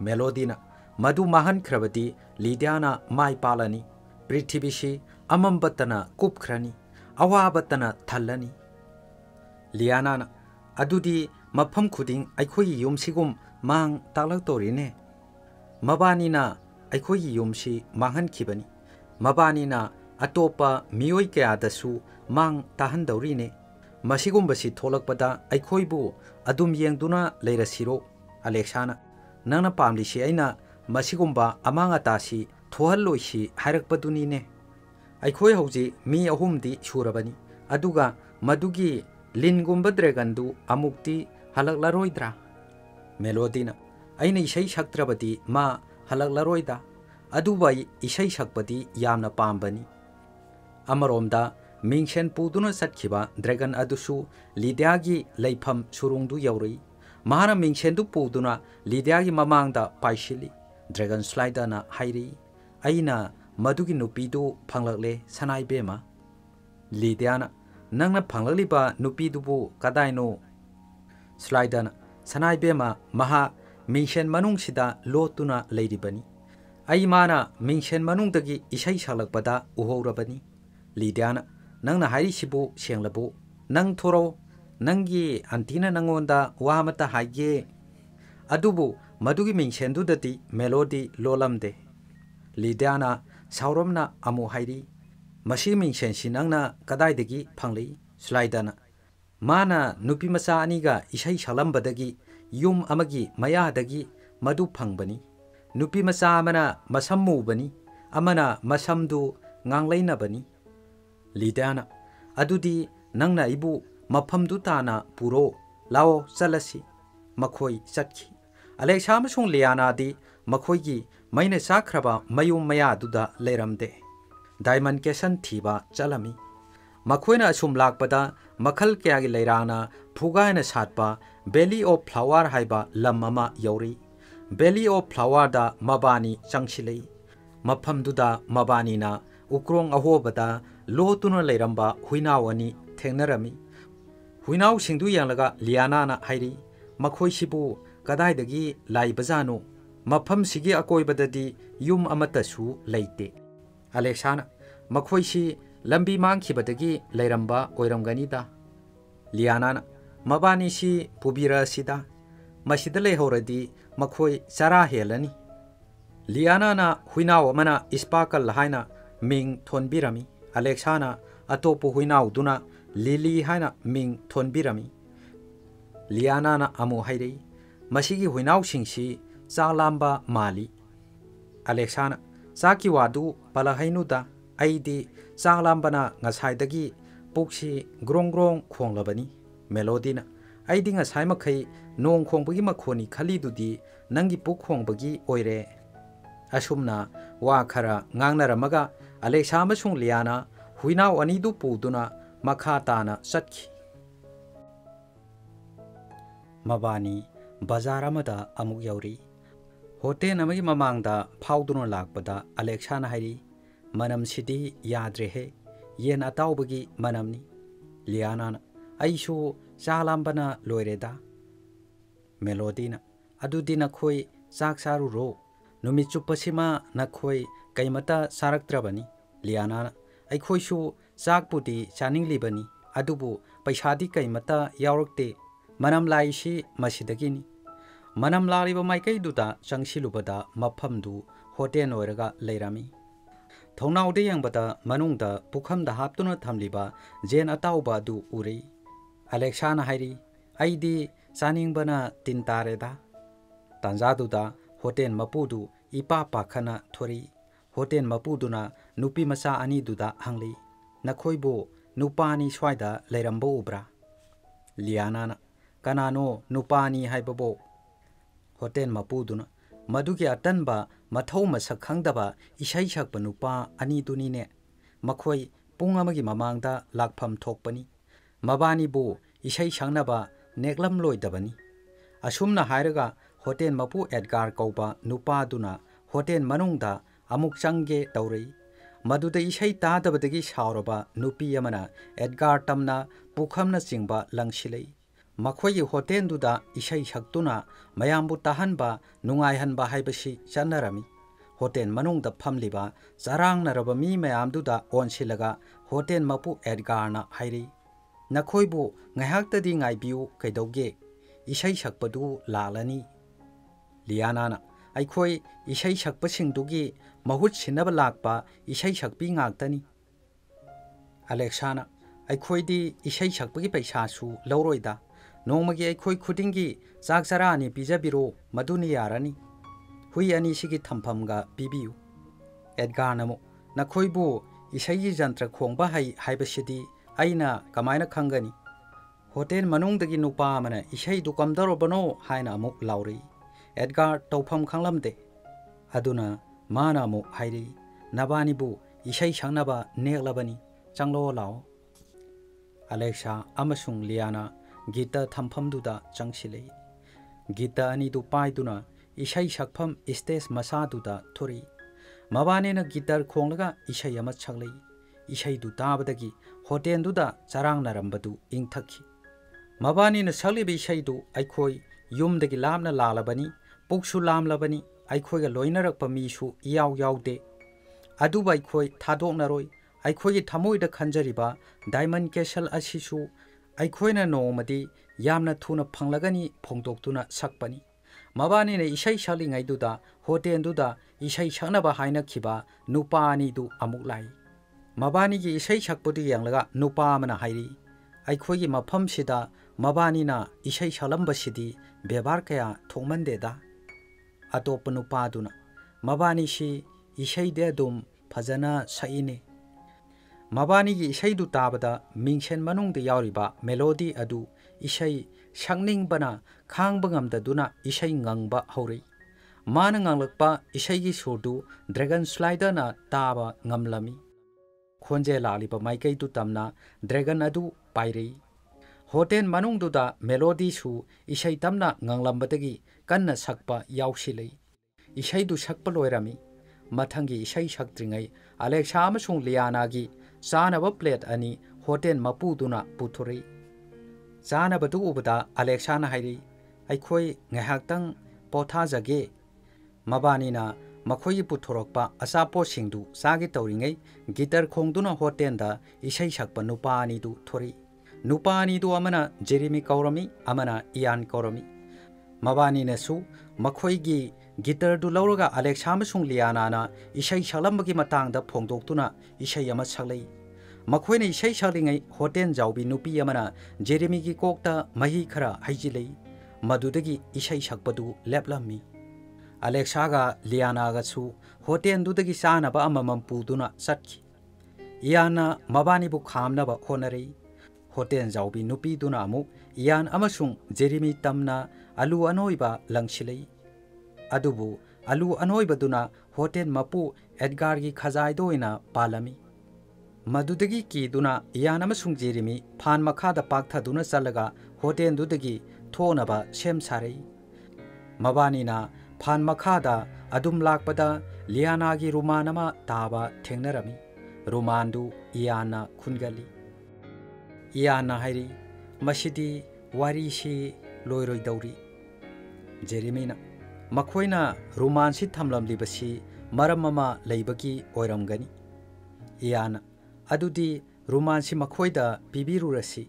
ꯃꯦꯂꯣꯗꯤꯅ ꯃꯗꯨ ꯃꯥꯡꯍꯟꯈ꯭ꯔꯕꯗꯤ ꯂꯤꯗꯤꯌꯥꯅ ꯃꯥꯏ ꯄꯥꯜꯂꯅꯤ ꯄ꯭ꯔꯤꯊꯤꯕꯤꯁꯤ ꯑꯃꯝꯕꯇꯅ ꯀꯨꯞꯈ꯭ꯔꯅꯤ ꯑꯋꯥꯕꯇꯅ ꯊꯜꯂꯅꯤ ꯂꯤꯌꯥꯅꯥꯅ ꯑꯗꯨꯗꯤ ꯃꯐꯝ ꯈꯨꯗꯤꯡ ꯑꯩꯈꯣꯏꯒꯤ ꯌꯨꯝꯁꯤꯒꯨꯝ ꯃꯥꯡ ꯇꯥꯛꯂꯛꯇꯧꯔꯤꯅꯦ ꯃꯕꯥꯅꯤꯅ ꯑꯩꯈꯣꯏꯒꯤ ꯌꯨꯝꯁꯤ ꯃꯥꯡꯍꯟꯈꯤꯕꯅꯤ ꯃꯕꯥꯅꯤꯅ ꯑꯇꯣꯞꯄ ꯃꯤꯑꯣꯏ ꯀꯌꯥꯗꯁꯨ ꯃꯥꯡ ꯇꯥꯍꯟꯗꯧꯔꯤꯅꯦ ꯃꯁꯤꯒꯨꯝꯕꯁꯤ ꯊꯣꯛꯂꯛꯄꯗ ꯑꯩꯈꯣꯏꯕꯨ ꯑꯗꯨꯝ ꯌꯦꯡꯗꯨꯅ ꯂꯩꯔꯁꯤꯔꯣ ꯑꯂꯦꯛꯁꯥꯅ ꯅꯪꯅ ꯄꯥꯝꯂꯤꯁꯤ ꯑꯩꯅ ꯃꯁꯤꯒꯨꯝꯕ ꯑꯃꯥꯡ ꯑꯇꯥꯁꯤ ꯊꯣꯛꯍꯜꯂꯣꯏꯁꯤ ꯍꯥꯏꯔꯛꯄꯗꯨꯅꯤꯅꯦ ꯑꯩꯈꯣꯏ ꯍꯧꯖꯤꯛ ꯃꯤ ꯑꯍꯨꯝꯗꯤ ꯁꯨꯔꯕꯅꯤ ꯑꯗꯨꯒ ꯃꯗꯨꯒꯤ ꯂꯤꯟꯒꯨꯝꯕ ꯗ꯭ꯔꯦꯒꯟꯗꯨ ꯑꯃꯨꯛꯇꯤ ꯍꯜꯂꯛꯂꯔꯣꯏꯗ꯭ꯔꯥ ꯃꯦꯂꯣꯗꯤꯅ ꯑꯩꯅ ꯏꯁꯩ ꯁꯛꯇ꯭ꯔꯕꯗꯤ ꯃꯥ ꯍꯜꯂꯛꯂꯔꯣꯏꯗ ꯑꯗꯨꯕꯨ ꯑꯩ ꯏꯁꯩ ꯁꯛꯄꯗꯤ ꯌꯥꯝꯅ ꯄꯥꯝꯕꯅꯤ ꯑꯃꯔꯣꯝꯗ ꯃꯤꯡꯁꯦꯟ ꯄꯨꯗꯨꯅ ꯆꯠꯈꯤꯕ ꯗ꯭ꯔꯦꯒꯟ ꯑꯗꯨꯁꯨ ꯂꯤꯗꯤꯌꯥꯒꯤ ꯂꯩꯐꯝ ꯁꯨꯔꯨꯡꯗꯨ ꯌꯧꯔꯛꯏ ꯃꯍꯥꯛꯅ ꯃꯤꯡꯁꯦꯟꯗꯨ ꯄꯨꯗꯨꯅ ꯂꯤꯗꯤꯌꯥꯒꯤ ꯃꯃꯥꯡꯗ ꯄꯥꯏꯁꯤꯜꯂꯤ ꯗ꯭ꯔꯦꯒꯟ ꯁ꯭ꯂꯥꯏꯗꯔꯅ ꯍꯥꯏꯔꯤ ꯑꯩꯅ ꯃꯗꯨꯒꯤ ꯅꯨꯄꯤꯗꯨ ꯐꯪꯂꯛꯂꯦ ꯁꯅꯥꯏꯕꯦꯝꯃ ꯂꯤꯗꯤꯌꯥꯅ ꯅꯪꯅ ꯐꯪꯂꯛꯂꯤꯕ ꯅꯨꯄꯤꯗꯨꯕꯨ ꯀꯗꯥꯏꯅꯣ ꯁ꯭ꯂꯥꯏꯗꯔꯅ ꯁꯅꯥꯏꯕꯦꯝꯃ ꯃꯍꯥꯛ ꯃꯤꯡꯁꯦꯟ ꯃꯅꯨꯡꯁꯤꯗ ꯂꯣꯠꯇꯨꯅ ꯂꯩꯔꯤꯕꯅꯤ ꯑꯩ ꯃꯥꯅ ꯃꯤꯡꯁꯦꯟ ꯃꯅꯨꯡꯗꯒꯤ ꯏꯁꯩ ꯁꯛꯂꯛꯄꯗ ꯎꯍꯧꯔꯕꯅꯤ 리디아나 낭나 하이시부 셴라부 낭 토로 낭기 안티나 낭온다 와마타 하이게 아두부 마두기 민셴두다티 멜로디 로람데 리디아나 사우롬나 아무 하이리 마시 민셴시 낭나 가다이데기 팡리 슬라이다나 마나 누피 마사 아니가 이샤이 샬람바다기 욤 아마기 마야다기 마두 팡바니 누피 마사 아마나 마삼무바니 아마나 마삼두 ngang lai na bani ꯂꯤꯗꯤꯌꯥꯅ ꯑꯗꯨꯗꯤ ꯅꯪꯅ ꯑꯩꯕꯨ ꯃꯐꯝꯗꯨ ꯇꯥꯅ ꯄꯨꯔꯣ ꯂꯥꯛꯑꯣ ꯆꯠꯂꯁꯤ ꯃꯈꯣꯏ ꯆꯠꯈꯤ ꯑꯂꯦꯛꯁꯥ ꯑꯃꯁꯨꯡ ꯂꯤꯌꯥꯅꯥꯗꯤ ꯃꯈꯣꯏꯒꯤ ꯃꯩꯅ ꯆꯥꯛꯈ꯭ꯔꯕ ꯃꯌꯨꯝ ꯃꯌꯥꯗꯨꯗ ꯂꯩꯔꯝꯗꯦ ꯗꯥꯏꯃꯟ ꯀꯦꯁꯟ ꯊꯤꯕ ꯆꯠꯂꯝꯃꯤ ꯃꯈꯣꯏꯅ ꯑꯁꯨꯝ ꯂꯥꯛꯄꯗ ꯃꯈꯜ ꯀꯌꯥꯒꯤ ꯂꯩꯔꯥꯡꯅ ꯐꯨꯒꯥꯏꯅ ꯁꯥꯠꯄ ꯕꯦꯂꯤ ꯑꯣꯐ ꯐ꯭ꯂꯥꯋꯥꯔ ꯍꯥꯏꯕ ꯂꯝ ꯑꯃ ꯌꯧꯔꯤ ꯕꯦꯂꯤ ꯑꯣꯐ ꯐ꯭ꯂꯥꯋꯥꯔꯗ ꯃꯕꯥꯅꯤ ꯆꯪꯁꯤꯜꯂꯛꯏ ꯃꯐꯝꯗꯨꯗ ꯃꯕꯥꯅꯤꯅ ꯎꯀ꯭ꯔꯣꯡ ꯑꯍꯣꯕꯗ ꯂꯣꯠꯇꯨꯅ ꯂꯩꯔꯝꯕ ꯍꯨꯏꯅꯥꯎ ꯑꯅꯤ ꯊꯦꯡꯅꯔꯝꯃꯤ ꯍꯨꯏꯅꯥꯎꯁꯤꯡꯗꯨ ꯌꯦꯡꯂꯒ ꯂꯤꯌꯥꯅꯥꯅ ꯍꯥꯏꯔꯤ ꯃꯈꯣꯏꯁꯤꯕꯨ ꯀꯗꯥꯏꯗꯒꯤ ꯂꯥꯏꯕꯖꯥꯠꯅꯣ ꯃꯐꯝꯁꯤꯒꯤ ꯑꯀꯣꯏꯕꯗꯗꯤ ꯌꯨꯝ ꯑꯃꯠꯇꯁꯨ ꯂꯩꯇꯦ ꯑꯂꯦꯛꯁꯥꯅ ꯃꯈꯣꯏꯁꯤ ꯂꯝꯕꯤ ꯃꯥꯡꯈꯤꯕꯗꯒꯤ ꯂꯩꯔꯝꯕ ꯑꯣꯏꯔꯝꯒꯅꯤꯗ ꯂꯤꯌꯥꯅꯥꯅ ꯃꯕꯥꯅꯤꯁꯤ ꯄꯨꯕꯤꯔꯛꯑꯁꯤꯗ ꯃꯁꯤꯗ ꯂꯩꯍꯧꯔꯗꯤ ꯃꯈꯣꯏ ꯆꯔꯥ ꯍꯦꯜꯂꯅꯤ ꯂꯤꯌꯥꯅꯥꯅ ꯍꯨꯏꯅꯥꯎ ꯑꯃꯅ ꯏꯁꯄꯥꯀꯜ ꯍꯥꯏꯅ ꯃꯤꯡ ꯊꯣꯟꯕꯤꯔꯝꯃꯤ Alexana atopu huina uduna Lily haina ming thonbirami. Liana na amu hairei. Masigi huinau singsi chalamba mali. Alexana chaki wadu palahainu da aidi chalamba na ngasai dagi puksi grong grong khonglabani. Melody na aidi ngasai makhai nong khongbagi makhoni khali du di nangi puk khongbagi oire. Asumna wa khara ngangnaramaga Alexa ꯑꯃꯁꯨꯡ ꯂꯤꯌꯥꯅ ꯍꯨꯏꯅꯥꯎ ꯑꯅꯤꯗꯨ ꯄꯨꯗꯨꯅ ꯃꯈꯥ ꯇꯥꯅ ꯆꯠꯈꯤ ꯃꯕꯥꯅꯤ ꯕꯖꯥꯔ ꯑꯃꯗ ꯑꯃꯨꯛ ꯌꯧꯔꯤ ꯍꯣꯇꯦꯜ ꯑꯃꯒꯤ ꯃꯃꯥꯡꯗ ꯐꯥꯎꯗꯨꯅ ꯂꯥꯛꯄꯗ ꯑꯂꯦꯛꯁꯥꯅ ꯍꯥꯏꯔꯤ ꯃꯅꯝꯁꯤꯗꯤ ꯌꯥꯗ꯭ꯔꯦꯍꯦ ꯌꯦꯟ ꯑꯇꯥꯎꯕꯒꯤ ꯃꯅꯝꯅꯤ ꯂꯤꯌꯥꯅꯥꯅ ꯑꯩꯁꯨ ꯆꯥ ꯂꯥꯝꯕꯅ ꯂꯣꯏꯔꯦꯗ ꯃꯦꯂꯣꯗꯤꯅ ꯑꯗꯨꯗꯤ ꯅꯈꯣꯏ ꯆꯥꯛ ꯆꯥꯔꯨꯔꯣ ꯅꯨꯃꯤꯠ ꯆꯨꯞꯄꯁꯤꯃ ꯅꯈꯣꯏ ꯀꯩꯃꯇ ꯆꯥꯔꯛꯇ꯭ꯔꯕꯅꯤ ꯂꯤꯌꯥꯅꯥꯅ ꯑꯩꯈꯣꯏꯁꯨ ꯆꯥꯛꯄꯨꯗꯤ ꯆꯥꯅꯤꯡꯂꯤꯕꯅꯤ ꯑꯗꯨꯕꯨ ꯄꯩꯁꯥꯗꯤ ꯀꯩꯃꯇ ꯌꯥꯎꯔꯛꯇꯦ ꯃꯅꯝ ꯂꯥꯛꯏꯁꯤ ꯃꯁꯤꯗꯒꯤꯅꯤ ꯃꯅꯝ ꯂꯥꯛꯂꯤꯕ ꯃꯥꯏꯀꯩꯗꯨꯗ ꯆꯪꯁꯤꯜꯂꯨꯕꯗ ꯃꯐꯝꯗꯨ ꯍꯣꯇꯦꯜ ꯑꯣꯏꯔꯒ ꯂꯩꯔꯝꯃꯤ ꯊꯣꯡꯅꯥꯎꯗ ꯌꯦꯡꯕꯗ ꯃꯅꯨꯡꯗ ꯄꯨꯈꯝꯗ ꯍꯥꯞꯇꯨꯅ ꯊꯝꯂꯤꯕ ꯖꯦꯟ ꯑꯇꯥꯎꯕ ꯑꯗꯨ ꯎꯔꯤ ꯑꯂꯦꯛꯁꯥꯅ ꯍꯥꯏꯔꯤ ꯑꯩꯗꯤ ꯆꯥꯅꯤꯡꯕꯅ ꯇꯤꯟ ꯇꯥꯔꯦꯗ ꯇꯥꯟꯖꯥꯗꯨꯗ ꯍꯣꯇꯦꯜ ꯃꯄꯨꯗꯨ ꯏꯄꯥ ꯄꯥꯈꯅ ꯊꯣꯔꯤ ꯍꯣꯇꯦꯜ ꯃꯄꯨꯗꯨꯅ नुपी मचा अनी दुदा हंगली नखोइबो नुपानी स्वाइदा लेरम्बो उब्रा लियाना कनानो नुपानी हाइबबो होटेल मपुदुना मधुकी अटनबा मथौ मसक खंगदबा इसै सकप नुपा अनी दुनीने मखोइ पुंग अमगी ममांगदा लाखफम थोकपनी मबानीबो इसै संगनबा नेगलम लोइदबनी असुमना हाइरगा होटेल मपु एडगार कौबा नुपादुना होटेल मनुंगदा अमुक चंगे तौरई ꯃꯗꯨꯗ ꯏꯁꯩ ꯇꯥꯗꯕꯗꯒꯤ ꯁꯥꯎꯔꯕ ꯅꯨꯄꯤ ꯑꯃꯅ ꯑꯦꯗꯒꯥꯔ ꯇꯝꯅ ꯄꯨꯈꯝꯅꯆꯤꯡꯕ ꯂꯪꯁꯤꯜꯂꯛꯏ ꯃꯈꯣꯏꯒꯤ ꯍꯣꯇꯦꯜꯗꯨꯗ ꯏꯁꯩ ꯁꯛꯇꯨꯅ ꯃꯌꯥꯝꯕꯨ ꯇꯥꯍꯟꯕ ꯅꯨꯡꯉꯥꯏꯍꯟꯕ ꯍꯥꯏꯕꯁꯤ ꯆꯠꯅꯔꯝꯃꯤ ꯍꯣꯇꯦꯜ ꯃꯅꯨꯡꯗ ꯐꯝꯂꯤꯕ ꯆꯔꯥꯡꯅꯔꯕ ꯃꯤ ꯃꯌꯥꯝꯗꯨꯗ ꯑꯣꯟꯁꯤꯜꯂꯒ ꯍꯣꯇꯦꯜ ꯃꯄꯨ ꯑꯦꯗꯒꯥꯔꯅ ꯍꯥꯏꯔꯤ ꯅꯈꯣꯏꯕꯨ ꯉꯥꯏꯍꯥꯛꯇꯗꯤ ꯉꯥꯏꯕꯤꯌꯨ ꯀꯩꯗꯧꯒꯦ ꯏꯁꯩ ꯁꯛꯄꯗꯨ ꯂꯥꯛꯂꯅꯤ ꯂꯤꯌꯥꯅꯥꯅ ꯑꯩꯈꯣꯏ ꯏꯁꯩ ꯁꯛꯄꯁꯤꯡꯗꯨꯒꯤ ꯃꯍꯨꯠ ꯁꯤꯟꯅꯕ ꯂꯥꯛꯄ ꯏꯁꯩ ꯁꯛꯄꯤ ꯉꯥꯛꯇꯅꯤ ꯑꯂꯦꯛꯁꯥꯅ ꯑꯩꯈꯣꯏꯗꯤ ꯏꯁꯩ ꯁꯛꯄꯒꯤ ꯄꯩꯁꯥꯁꯨ ꯂꯧꯔꯣꯏꯗ ꯅꯣꯡꯃꯒꯤ ꯑꯩꯈꯣꯏ ꯈꯨꯗꯤꯡꯒꯤ ꯆꯥꯛ ꯆꯔꯥ ꯑꯅꯤ ꯄꯤꯖꯕꯤꯔꯣ ꯃꯗꯨꯅ ꯌꯥꯔꯅꯤ ꯍꯨꯏ ꯑꯅꯤꯁꯤꯒꯤ ꯊꯝꯐꯝꯒ ꯄꯤꯕꯤꯌꯨ ꯑꯦꯗꯒꯥꯔꯅ ꯑꯃꯨꯛ ꯅꯈꯣꯏꯕꯨ ꯏꯁꯩꯒꯤ ꯖꯟꯇ꯭ꯔ ꯈꯣꯡꯕ ꯍꯩ ꯍꯥꯏꯕꯁꯤꯗꯤ ꯑꯩꯅ ꯀꯃꯥꯏꯅ ꯈꯪꯒꯅꯤ ꯍꯣꯇꯦꯜ ꯃꯅꯨꯡꯗꯒꯤ ꯅꯨꯄꯥ ꯑꯃꯅ ꯏꯁꯩꯗꯨ ꯀꯝꯗꯧꯔꯕꯅꯣ ꯍꯥꯏꯅ ꯑꯃꯨꯛ ꯂꯥꯎꯔꯛꯏ ꯑꯦꯗꯒꯥꯔ ꯇꯧꯐꯝ ꯈꯪꯂꯝꯗꯦ ꯑꯗꯨꯅ ꯃꯥꯅ ꯑꯃꯨꯛ ꯍꯥꯏꯔꯛꯏ ꯅꯕꯥꯅꯤꯕꯨ ꯏꯁꯩ ꯁꯛꯅꯕ ꯅꯦꯛꯂꯕꯅꯤ ꯆꯪꯂꯣ ꯂꯥꯛꯑꯣ ꯑꯂꯦꯛꯁꯥ ꯑꯃꯁꯨꯡ ꯂꯤꯌꯥꯅ ꯒꯤꯇ ꯊꯝꯐꯝꯗꯨꯗ ꯆꯪꯁꯤꯜꯂꯛꯏ ꯒꯤꯇ ꯑꯅꯤꯗꯨ ꯄꯥꯏꯗꯨꯅ ꯏꯁꯩ ꯁꯛꯐꯝ ꯏꯁꯇꯦꯖ ꯃꯁꯥꯗꯨꯗ ꯊꯣꯔꯛꯏ ꯃꯕꯥꯅꯤꯅ ꯒꯤꯇꯔ ꯈꯣꯡꯂꯒ ꯏꯁꯩ ꯑꯃ ꯁꯛꯂꯛꯏ ꯏꯁꯩꯗꯨ ꯇꯥꯕꯗꯒꯤ ꯍꯣꯇꯦꯜꯗꯨꯗ ꯆꯔꯥꯡꯅꯔꯝꯕꯗꯨ ꯏꯪꯊꯈꯤ ꯃꯕꯥꯅꯤꯅ ꯁꯛꯂꯤꯕ ꯏꯁꯩꯗꯨ ꯑꯩꯈꯣꯏ ꯌꯨꯝꯗꯒꯤ ꯂꯥꯞꯅ ꯂꯥꯜꯂꯕꯅꯤ ꯄꯨꯛꯁꯨ ꯂꯥꯝꯂꯕꯅꯤ ꯑꯩꯈꯣꯏꯒ ꯂꯣꯏꯅꯔꯛꯄ ꯃꯤꯁꯨ ꯏꯌꯥꯎ ꯌꯥꯎꯗꯦ ꯑꯗꯨꯕꯨ ꯑꯩꯈꯣꯏ ꯊꯥꯗꯣꯛꯅꯔꯣꯏ ꯑꯩꯈꯣꯏꯒꯤ ꯊꯃꯣꯏꯗ ꯈꯟꯖꯔꯤꯕ ꯗꯥꯏꯃꯟ ꯀꯦꯁꯜ ꯑꯁꯤꯁꯨ ꯑꯩꯈꯣꯏꯅ ꯅꯣꯡꯃꯗꯤ ꯌꯥꯝꯅ ꯊꯨꯅ ꯐꯪꯂꯒꯅꯤ ꯐꯣꯡꯗꯣꯛꯇꯨꯅ ꯁꯛꯄꯅꯤ ꯃꯕꯥꯅꯤꯅ ꯏꯁꯩ ꯁꯛꯂꯤꯉꯩꯗꯨꯗ ꯍꯣꯇꯦꯜꯗꯨꯗ ꯏꯁꯩ ꯁꯛꯅꯕ ꯍꯥꯏꯅꯈꯤꯕ ꯅꯨꯄꯥ ꯑꯅꯤꯗꯨ ꯑꯃꯨꯛ ꯂꯥꯛꯏ ꯃꯕꯥꯅꯤꯒꯤ ꯏꯁꯩ ꯁꯛꯄꯗꯨ ꯌꯦꯡꯂꯒ ꯅꯨꯄꯥ ꯑꯃꯅ ꯍꯥꯏꯔꯤ ꯑꯩꯈꯣꯏꯒꯤ ꯃꯐꯝꯁꯤꯗ ꯃꯕꯥꯅꯤꯅ ꯏꯁꯩ ꯁꯛꯂꯝꯕꯁꯤꯗꯤ ꯕꯦꯕꯥꯔ ꯀꯌꯥ ꯊꯣꯛꯃꯟꯗꯦꯗ ꯑꯇꯣꯞꯄ ꯅꯨꯄꯥꯗꯨꯅ ꯃꯕꯥꯅꯤꯁꯤ ꯏꯁꯩꯗꯤ ꯑꯗꯨꯝ ꯐꯖꯅ ꯁꯛꯏꯅꯦ ꯃꯕꯥꯅꯤꯒꯤ ꯏꯁꯩꯗꯨ ꯇꯥꯕꯗ ꯃꯤꯡꯁꯦꯟ ꯃꯅꯨꯡꯗ ꯌꯥꯎꯔꯤꯕ ꯃꯦꯂꯣꯗꯤ ꯑꯗꯨ ꯏꯁꯩ ꯁꯛꯅꯤꯡꯕꯅ ꯈꯥꯡꯕ ꯉꯝꯗꯗꯨꯅ ꯏꯁꯩ ꯉꯪꯕ ꯍꯧꯔꯛꯏ ꯃꯥꯅ ꯉꯥꯡꯂꯛꯄ ꯏꯁꯩꯒꯤ ꯁꯨꯔꯗꯨ ꯗ꯭ꯔꯦꯒꯟ ꯁ꯭ꯂꯥꯏꯗꯔꯅ ꯇꯥꯕ ꯉꯝꯂꯝꯃꯤ ꯈꯣꯟꯖꯦꯜ ꯂꯥꯛꯂꯤꯕ ꯃꯥꯏꯀꯩꯗꯨ ꯇꯝꯅ ꯗ꯭ꯔꯦꯒꯟ ꯑꯗꯨ ꯄꯥꯏꯔꯛꯏ ꯍꯣꯇꯦꯜ ꯃꯅꯨꯡꯗꯨꯗ ꯃꯦꯂꯣꯗꯤꯁꯨ ꯏꯁꯩ ꯇꯝꯅ ꯉꯪꯂꯝꯕꯗꯒꯤ ꯀꯟꯅ ꯁꯛꯄ ꯌꯥꯎꯁꯤꯜꯂꯛꯏ ꯏꯁꯩꯗꯨ ꯁꯛꯄ ꯂꯣꯏꯔꯝꯃꯤ ꯃꯊꯪꯒꯤ ꯏꯁꯩ ꯁꯛꯇ꯭ꯔꯤꯉꯩ ꯑꯂꯦꯛꯁꯥ ꯑꯃꯁꯨꯡ ꯂꯤꯌꯥꯅꯥꯒꯤ ꯆꯥꯅꯕ ꯄ꯭ꯂꯦꯠ ꯑꯅꯤ ꯍꯣꯇꯦꯜ ꯃꯄꯨꯗꯨꯅ ꯄꯨꯊꯣꯔꯛꯏ ꯆꯥꯅꯕꯗꯨ ꯎꯕꯗ ꯑꯂꯦꯛꯁꯥꯅ ꯍꯥꯏꯔꯤ ꯑꯩꯈꯣꯏ ꯉꯥꯏꯍꯥꯛꯇꯪ ꯄꯣꯊꯥꯖꯒꯦ ꯃꯕꯥꯅꯤꯅ ꯃꯈꯣꯏꯒꯤ ꯄꯨꯊꯣꯔꯛꯄ ꯑꯆꯥꯄꯣꯠꯁꯤꯡꯗꯨ ꯆꯥꯒꯦ ꯇꯧꯔꯤꯉꯩ ꯒꯤꯇꯔ ꯈꯣꯡꯗꯨꯅ ꯍꯣꯇꯦꯜꯗ ꯏꯁꯩ ꯁꯛꯄ ꯅꯨꯄꯥ ꯑꯅꯤꯗꯨ ꯊꯣꯔꯛꯏ ꯅꯨꯄꯥ ꯑꯅꯤꯗꯨ ꯑꯃꯅ ꯖꯦꯔꯤꯃꯤ ꯀꯧꯔꯝꯃꯤ ꯑꯃꯅ ꯏꯌꯥꯟ ꯀꯧꯔꯝꯃꯤ ꯃꯕꯥꯅꯤꯅꯁꯨ ꯃꯈꯣꯏꯒꯤ ꯒꯤꯇꯔꯗꯨ ꯂꯧꯔꯒ ꯑꯂꯦꯛꯁꯥ ꯑꯃꯁꯨꯡ ꯂꯤꯌꯥꯅꯥꯅ ꯏꯁꯩ ꯁꯛꯂꯝꯕꯒꯤ ꯃꯇꯥꯡꯗ ꯐꯣꯡꯗꯣꯛꯇꯨꯅ ꯏꯁꯩ ꯑꯃ ꯁꯛꯂꯛꯏ ꯃꯈꯣꯏꯅ ꯏꯁꯩ ꯁꯛꯂꯤꯉꯩ ꯍꯣꯇꯦꯜ ꯖꯥꯎꯕꯤ ꯅꯨꯄꯤ ꯑꯃꯅ ꯖꯦꯔꯦꯃꯤꯒꯤ ꯀꯣꯛꯇ ꯃꯍꯤ ꯈꯔ ꯍꯩꯖꯤꯜꯂꯛꯏ ꯃꯗꯨꯗꯒꯤ ꯏꯁꯩ ꯁꯛꯄꯗꯨ ꯂꯦꯞꯂꯝꯃꯤ ꯑꯂꯦꯛꯁꯥꯒ ꯂꯤꯌꯥꯅꯥꯒꯁꯨ ꯍꯣꯇꯦꯜꯗꯨꯗꯒꯤ ꯆꯥꯅꯕ ꯑꯃꯃꯝ ꯄꯨꯗꯨꯅ ꯆꯠꯈꯤ ꯏꯌꯥꯟꯅ ꯃꯕꯥꯅꯤꯕꯨ ꯈꯥꯝꯅꯕ ꯍꯣꯠꯅꯔꯛꯏ ꯍꯣꯇꯦꯜ ꯖꯥꯎꯕꯤ ꯅꯨꯄꯤꯗꯨꯅ ꯑꯃꯨꯛ ꯏꯌꯥꯟ ꯑꯃꯁꯨꯡ ꯖꯦꯔꯦꯃꯤ ꯇꯝꯅ ꯑꯂꯨ ꯑꯅꯣꯏꯕ ꯂꯪꯁꯤꯜꯂꯛꯏ ꯑꯗꯨꯕꯨ ꯑꯂꯨ ꯑꯅꯣꯏꯕꯗꯨꯅ ꯍꯣꯇꯦꯜ ꯃꯄꯨ ꯑꯦꯗꯒꯥꯔꯒꯤ ꯈꯖꯥꯏꯗ ꯑꯣꯏꯅ ꯄꯥꯜꯂꯝꯃꯤ ꯃꯗꯨꯗꯒꯤ ꯀꯤꯗꯨꯅ ꯏꯌꯥꯟ ꯑꯃꯁꯨꯡ ꯖꯦꯔꯦꯃꯤ ꯐꯥꯟ ꯃꯈꯥꯗ ꯄꯥꯛꯊꯗꯨꯅ ꯆꯠꯂꯒ ꯍꯣꯇꯦꯜꯗꯨꯗꯒꯤ ꯊꯣꯛꯅꯕ ꯁꯦꯝ ꯁꯥꯔꯛꯏ ꯃꯕꯥꯅꯤꯅ ꯐꯥꯟ ꯃꯈꯥꯗ ꯑꯗꯨꯝ ꯂꯥꯛꯄꯗ ꯂꯤꯌꯥꯅꯥꯒꯤ ꯔꯨꯃꯥꯟ ꯑꯃ ꯇꯥꯕ ꯊꯦꯡꯅꯔꯝꯃꯤ ꯔꯨꯃꯥꯟꯗꯨ ꯏꯌꯥꯟꯅ ꯈꯨꯟꯒꯜꯂꯤ ꯏꯌꯥꯟꯅ ꯍꯥꯏꯔꯤ ꯃꯁꯤꯗꯤ ꯋꯥꯔꯤꯁꯤ ꯂꯣꯏꯔꯣꯏꯗꯧꯔꯤ ꯖꯦꯔꯦꯃꯤꯅ ꯃꯈꯣꯏꯅ ꯔꯨꯃꯥꯟꯁꯤ ꯊꯝꯂꯝꯂꯤꯕꯁꯤ ꯃꯔꯝ ꯑꯃ ꯂꯩꯕꯒꯤ ꯑꯣꯏꯔꯝꯒꯅꯤ ꯏꯌꯥꯅ ꯑꯗꯨꯗꯤ ꯔꯨꯃꯥꯟꯁꯤ ꯃꯈꯣꯏꯗ ꯄꯤꯕꯤꯔꯨꯔꯁꯤ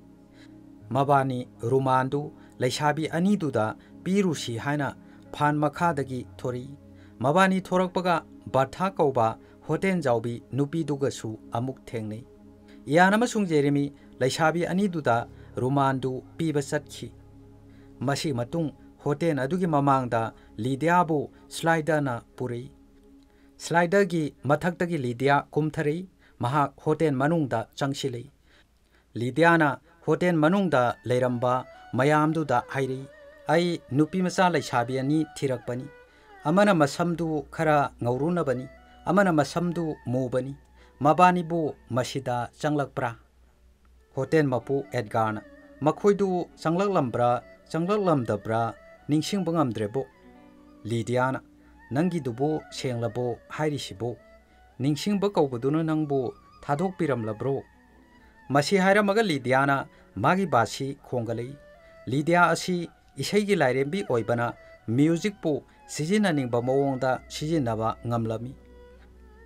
ꯃꯕꯥꯅꯤ ꯔꯨꯃꯥꯟꯗꯨ ꯂꯩꯁꯥꯕꯤ ꯑꯅꯤꯗꯨꯗ ꯄꯤꯔꯨꯁꯤ ꯍꯥꯏꯅ ꯐꯥꯟ ꯃꯈꯥꯗꯒꯤ ꯊꯣꯔꯛꯏ ꯃꯕꯥꯅꯤ ꯊꯣꯔꯛꯄꯒ ꯕꯥꯔꯊꯥ ꯀꯧꯕ ꯍꯣꯇꯦꯜ ꯖꯥꯎꯕꯤ ꯅꯨꯄꯤꯗꯨꯒꯁꯨ ꯑꯃꯨꯛ ꯊꯦꯡꯅꯩ ꯏꯌꯥꯟ ꯑꯃꯁꯨꯡ ꯖꯦꯔꯦꯃꯤ ꯂꯩꯁꯥꯕꯤ ꯑꯅꯤꯗꯨꯗ ꯔꯨꯃꯥꯟꯗꯨ ꯄꯤꯕ ꯆꯠꯈꯤ ꯃꯁꯤ ꯃꯇꯨꯡ ꯍꯣꯇꯦꯜ ꯑꯗꯨꯒꯤ ꯃꯃꯥꯡꯗ ꯂꯤꯗꯤꯌꯥꯕꯨ ꯁ꯭ꯂꯥꯏꯗꯔꯅ ꯄꯨꯔꯛꯏ ꯁ꯭ꯂꯥꯏꯗꯔꯒꯤ ꯃꯊꯛꯇꯒꯤ ꯂꯤꯗꯤꯌꯥ ꯀꯨꯝꯊꯔꯛꯏ ꯃꯍꯥꯛ ꯍꯣꯇꯦꯜ ꯃꯅꯨꯡꯗ ꯆꯪꯁꯤꯜꯂꯛꯏ ꯂꯤꯗꯤꯌꯥꯅ ꯍꯣꯇꯦꯜ ꯃꯅꯨꯡꯗ ꯂꯩꯔꯝꯕ ꯃꯌꯥꯝꯗꯨꯗ ꯍꯥꯏꯔꯛꯏ ꯑꯩ ꯅꯨꯄꯤ ꯃꯆꯥ ꯂꯩꯁꯥꯕꯤ ꯑꯅꯤ ꯊꯤꯔꯛꯄꯅꯤ ꯑꯃꯅ ꯃꯁꯝꯗꯨ ꯈꯔ ꯉꯧꯔꯨꯅꯕꯅꯤ ꯑꯃꯅ ꯃꯁꯝꯗꯨ ꯃꯨꯕꯅꯤ ꯃꯕꯥꯅꯤꯕꯨ ꯃꯁꯤꯗ ꯆꯪꯂꯛꯄ꯭ꯔꯥ ꯍꯣꯇꯦꯜ ꯃꯄꯨ ꯑꯦꯗꯒꯥꯔꯅ ꯃꯈꯣꯏꯗꯨ ꯆꯪꯂꯛꯂꯝꯕ꯭ꯔꯥ ꯆꯪꯂꯛꯂꯝꯗꯕ꯭ꯔꯥ ꯅꯤꯡꯁꯤꯡꯕ ꯉꯝꯗ꯭ꯔꯦꯕꯣ ꯂꯤꯗꯤꯌꯥꯅ ꯅꯪꯒꯤꯗꯨꯕꯨ ꯁꯦꯡꯂꯕꯣ ꯍꯥꯏꯔꯤꯁꯤꯕꯣ ꯅꯤꯡꯁꯤꯡꯕ ꯀꯧꯕꯗꯨꯅ ꯅꯪꯕꯨ ꯊꯥꯗꯣꯛꯄꯤꯔꯝꯂꯕ꯭ꯔꯣ ꯃꯁꯤ ꯍꯥꯏꯔꯝꯃꯒ ꯂꯤꯗꯤꯌꯥꯅ ꯃꯥꯒꯤ ꯕꯥꯁꯤ ꯈꯣꯡꯒꯠꯂꯛꯏ ꯂꯤꯗꯤꯌꯥ ꯑꯁꯤ ꯏꯁꯩꯒꯤ ꯂꯥꯏꯔꯦꯝꯕꯤ ꯑꯣꯏꯕꯅ ꯃ꯭ꯌꯨꯖꯤꯛꯄꯨ ꯁꯤꯖꯤꯟꯅꯅꯤꯡꯕ ꯃꯑꯣꯡꯗ ꯁꯤꯖꯤꯟꯅꯕ ꯉꯝꯂꯝꯃꯤ